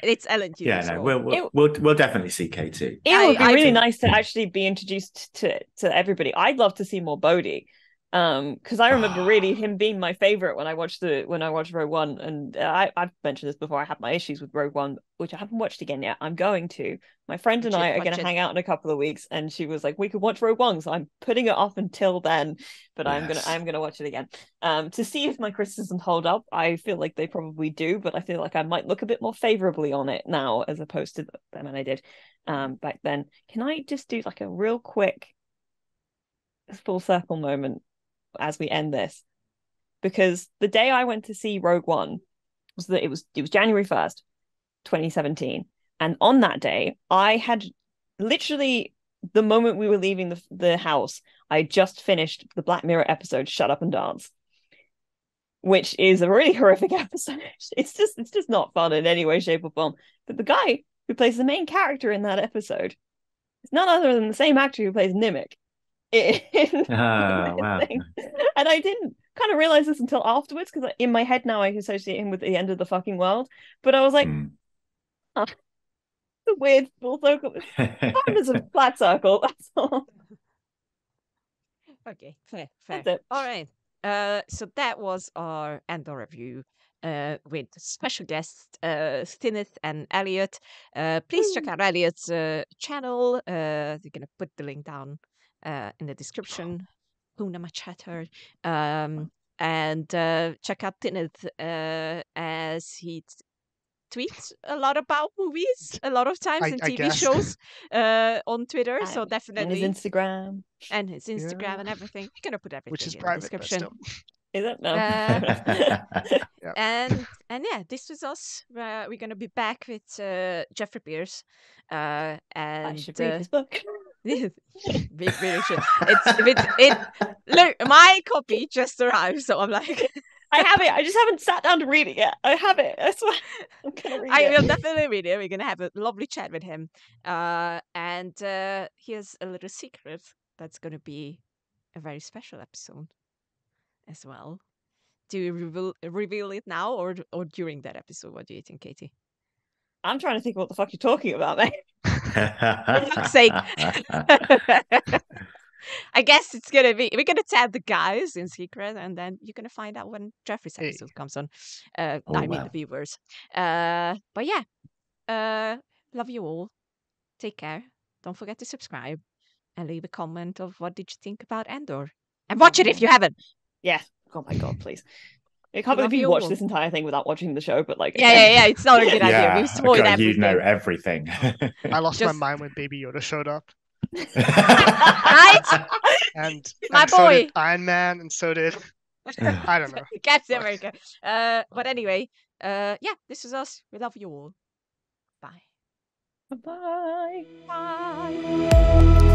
[SPEAKER 3] it's Alan Tudyk.
[SPEAKER 2] yeah, no, we'll we'll,
[SPEAKER 4] It-
[SPEAKER 2] we'll we'll definitely see K two.
[SPEAKER 4] It would be
[SPEAKER 3] I
[SPEAKER 4] really
[SPEAKER 3] do.
[SPEAKER 4] nice to actually be introduced to to everybody. I'd love to see more Bodhi. Um, because I remember really him being my favorite when I watched the when I watched Rogue One, and uh, I I've mentioned this before. I had my issues with Rogue One, which I haven't watched again yet. I'm going to. My friend and I are going to hang out in a couple of weeks, and she was like, "We could watch Rogue One," so I'm putting it off until then. But I'm gonna I'm gonna watch it again, um, to see if my criticisms hold up. I feel like they probably do, but I feel like I might look a bit more favorably on it now as opposed to them and I did um back then. Can I just do like a real quick full circle moment as we end this? Because the day I went to see Rogue One was that it was it was January 1st, 2017. And on that day, I had literally the moment we were leaving the, the house, I just finished the Black Mirror episode Shut Up and Dance. Which is a really horrific episode. It's just it's just not fun in any way, shape, or form. But the guy who plays the main character in that episode is none other than the same actor who plays Nemik. In-
[SPEAKER 2] Oh, wow.
[SPEAKER 4] thing. And I didn't kind of realize this until afterwards because in my head now I associate him with the end of the fucking world. But I was like,
[SPEAKER 2] Hmm.
[SPEAKER 4] the weird full circle. Time is a flat circle. That's all.
[SPEAKER 3] Okay, fair, fair.
[SPEAKER 4] That's it.
[SPEAKER 3] All right. Uh, so that was our Andor review. Uh, with special guests, uh, Thineth and Elliott. Uh, please check out Elliott's uh, channel. Uh, they're gonna put the link down uh, in the description. Hakuna MaChatter. Um, and uh, check out Thineth uh, as he t- tweets a lot about movies, a lot of times
[SPEAKER 1] I-
[SPEAKER 3] and TV shows uh, on Twitter. so definitely
[SPEAKER 4] And his Instagram.
[SPEAKER 3] and his Instagram
[SPEAKER 1] Yeah.
[SPEAKER 3] and everything. We're gonna put everything
[SPEAKER 1] which is
[SPEAKER 3] in
[SPEAKER 1] private,
[SPEAKER 3] the description.
[SPEAKER 4] Is it? No.
[SPEAKER 3] Uh,
[SPEAKER 1] Yeah.
[SPEAKER 3] And and yeah, this was us. Uh, we're gonna be back with uh, Jeffrey Pierce. Uh,
[SPEAKER 4] I
[SPEAKER 3] and
[SPEAKER 4] should read
[SPEAKER 3] uh,
[SPEAKER 4] his book.
[SPEAKER 3] We really should. It's it, look my copy just arrived, so I'm like
[SPEAKER 4] I have it. I just haven't sat down to read it yet. I have it. I swear. I'm gonna read
[SPEAKER 3] I
[SPEAKER 4] it.
[SPEAKER 3] will definitely read it. We're gonna have a lovely chat with him. Uh, and uh, here's a little secret that's gonna be a very special episode as well. Do you reveal reveal it now or or during that episode? What do you think, Katie?
[SPEAKER 4] I'm trying to think what the fuck you're talking about, mate.
[SPEAKER 3] fuck's sake. I guess it's gonna be we're gonna tell the guys in secret, and then you're gonna find out when Jeffrey's episode comes on. Uh,
[SPEAKER 2] Oh,
[SPEAKER 3] I mean
[SPEAKER 2] wow.
[SPEAKER 3] the viewers. Uh, but yeah, uh, love you all. Take care. Don't forget to subscribe and leave a comment of what did you think about Endor, and watch it if you haven't.
[SPEAKER 4] Yeah. Oh my god, please. I can't
[SPEAKER 3] Love
[SPEAKER 4] believe you
[SPEAKER 3] you
[SPEAKER 4] watched
[SPEAKER 3] all.
[SPEAKER 4] this entire thing without watching the show, but like
[SPEAKER 3] Yeah, yeah, yeah. It's not a good idea.
[SPEAKER 2] yeah,
[SPEAKER 3] We spoiled
[SPEAKER 2] God,
[SPEAKER 3] everything.
[SPEAKER 2] you know everything.
[SPEAKER 1] I lost
[SPEAKER 3] Just-
[SPEAKER 1] my mind when Baby Yoda showed up,
[SPEAKER 3] Right?
[SPEAKER 1] and,
[SPEAKER 3] My
[SPEAKER 1] and so did
[SPEAKER 3] boy.
[SPEAKER 1] Iron Man, and so did I don't know.
[SPEAKER 3] Captain America. Uh, but anyway, uh, yeah, this is us. We love you all. Bye.
[SPEAKER 4] Bye.
[SPEAKER 3] Bye.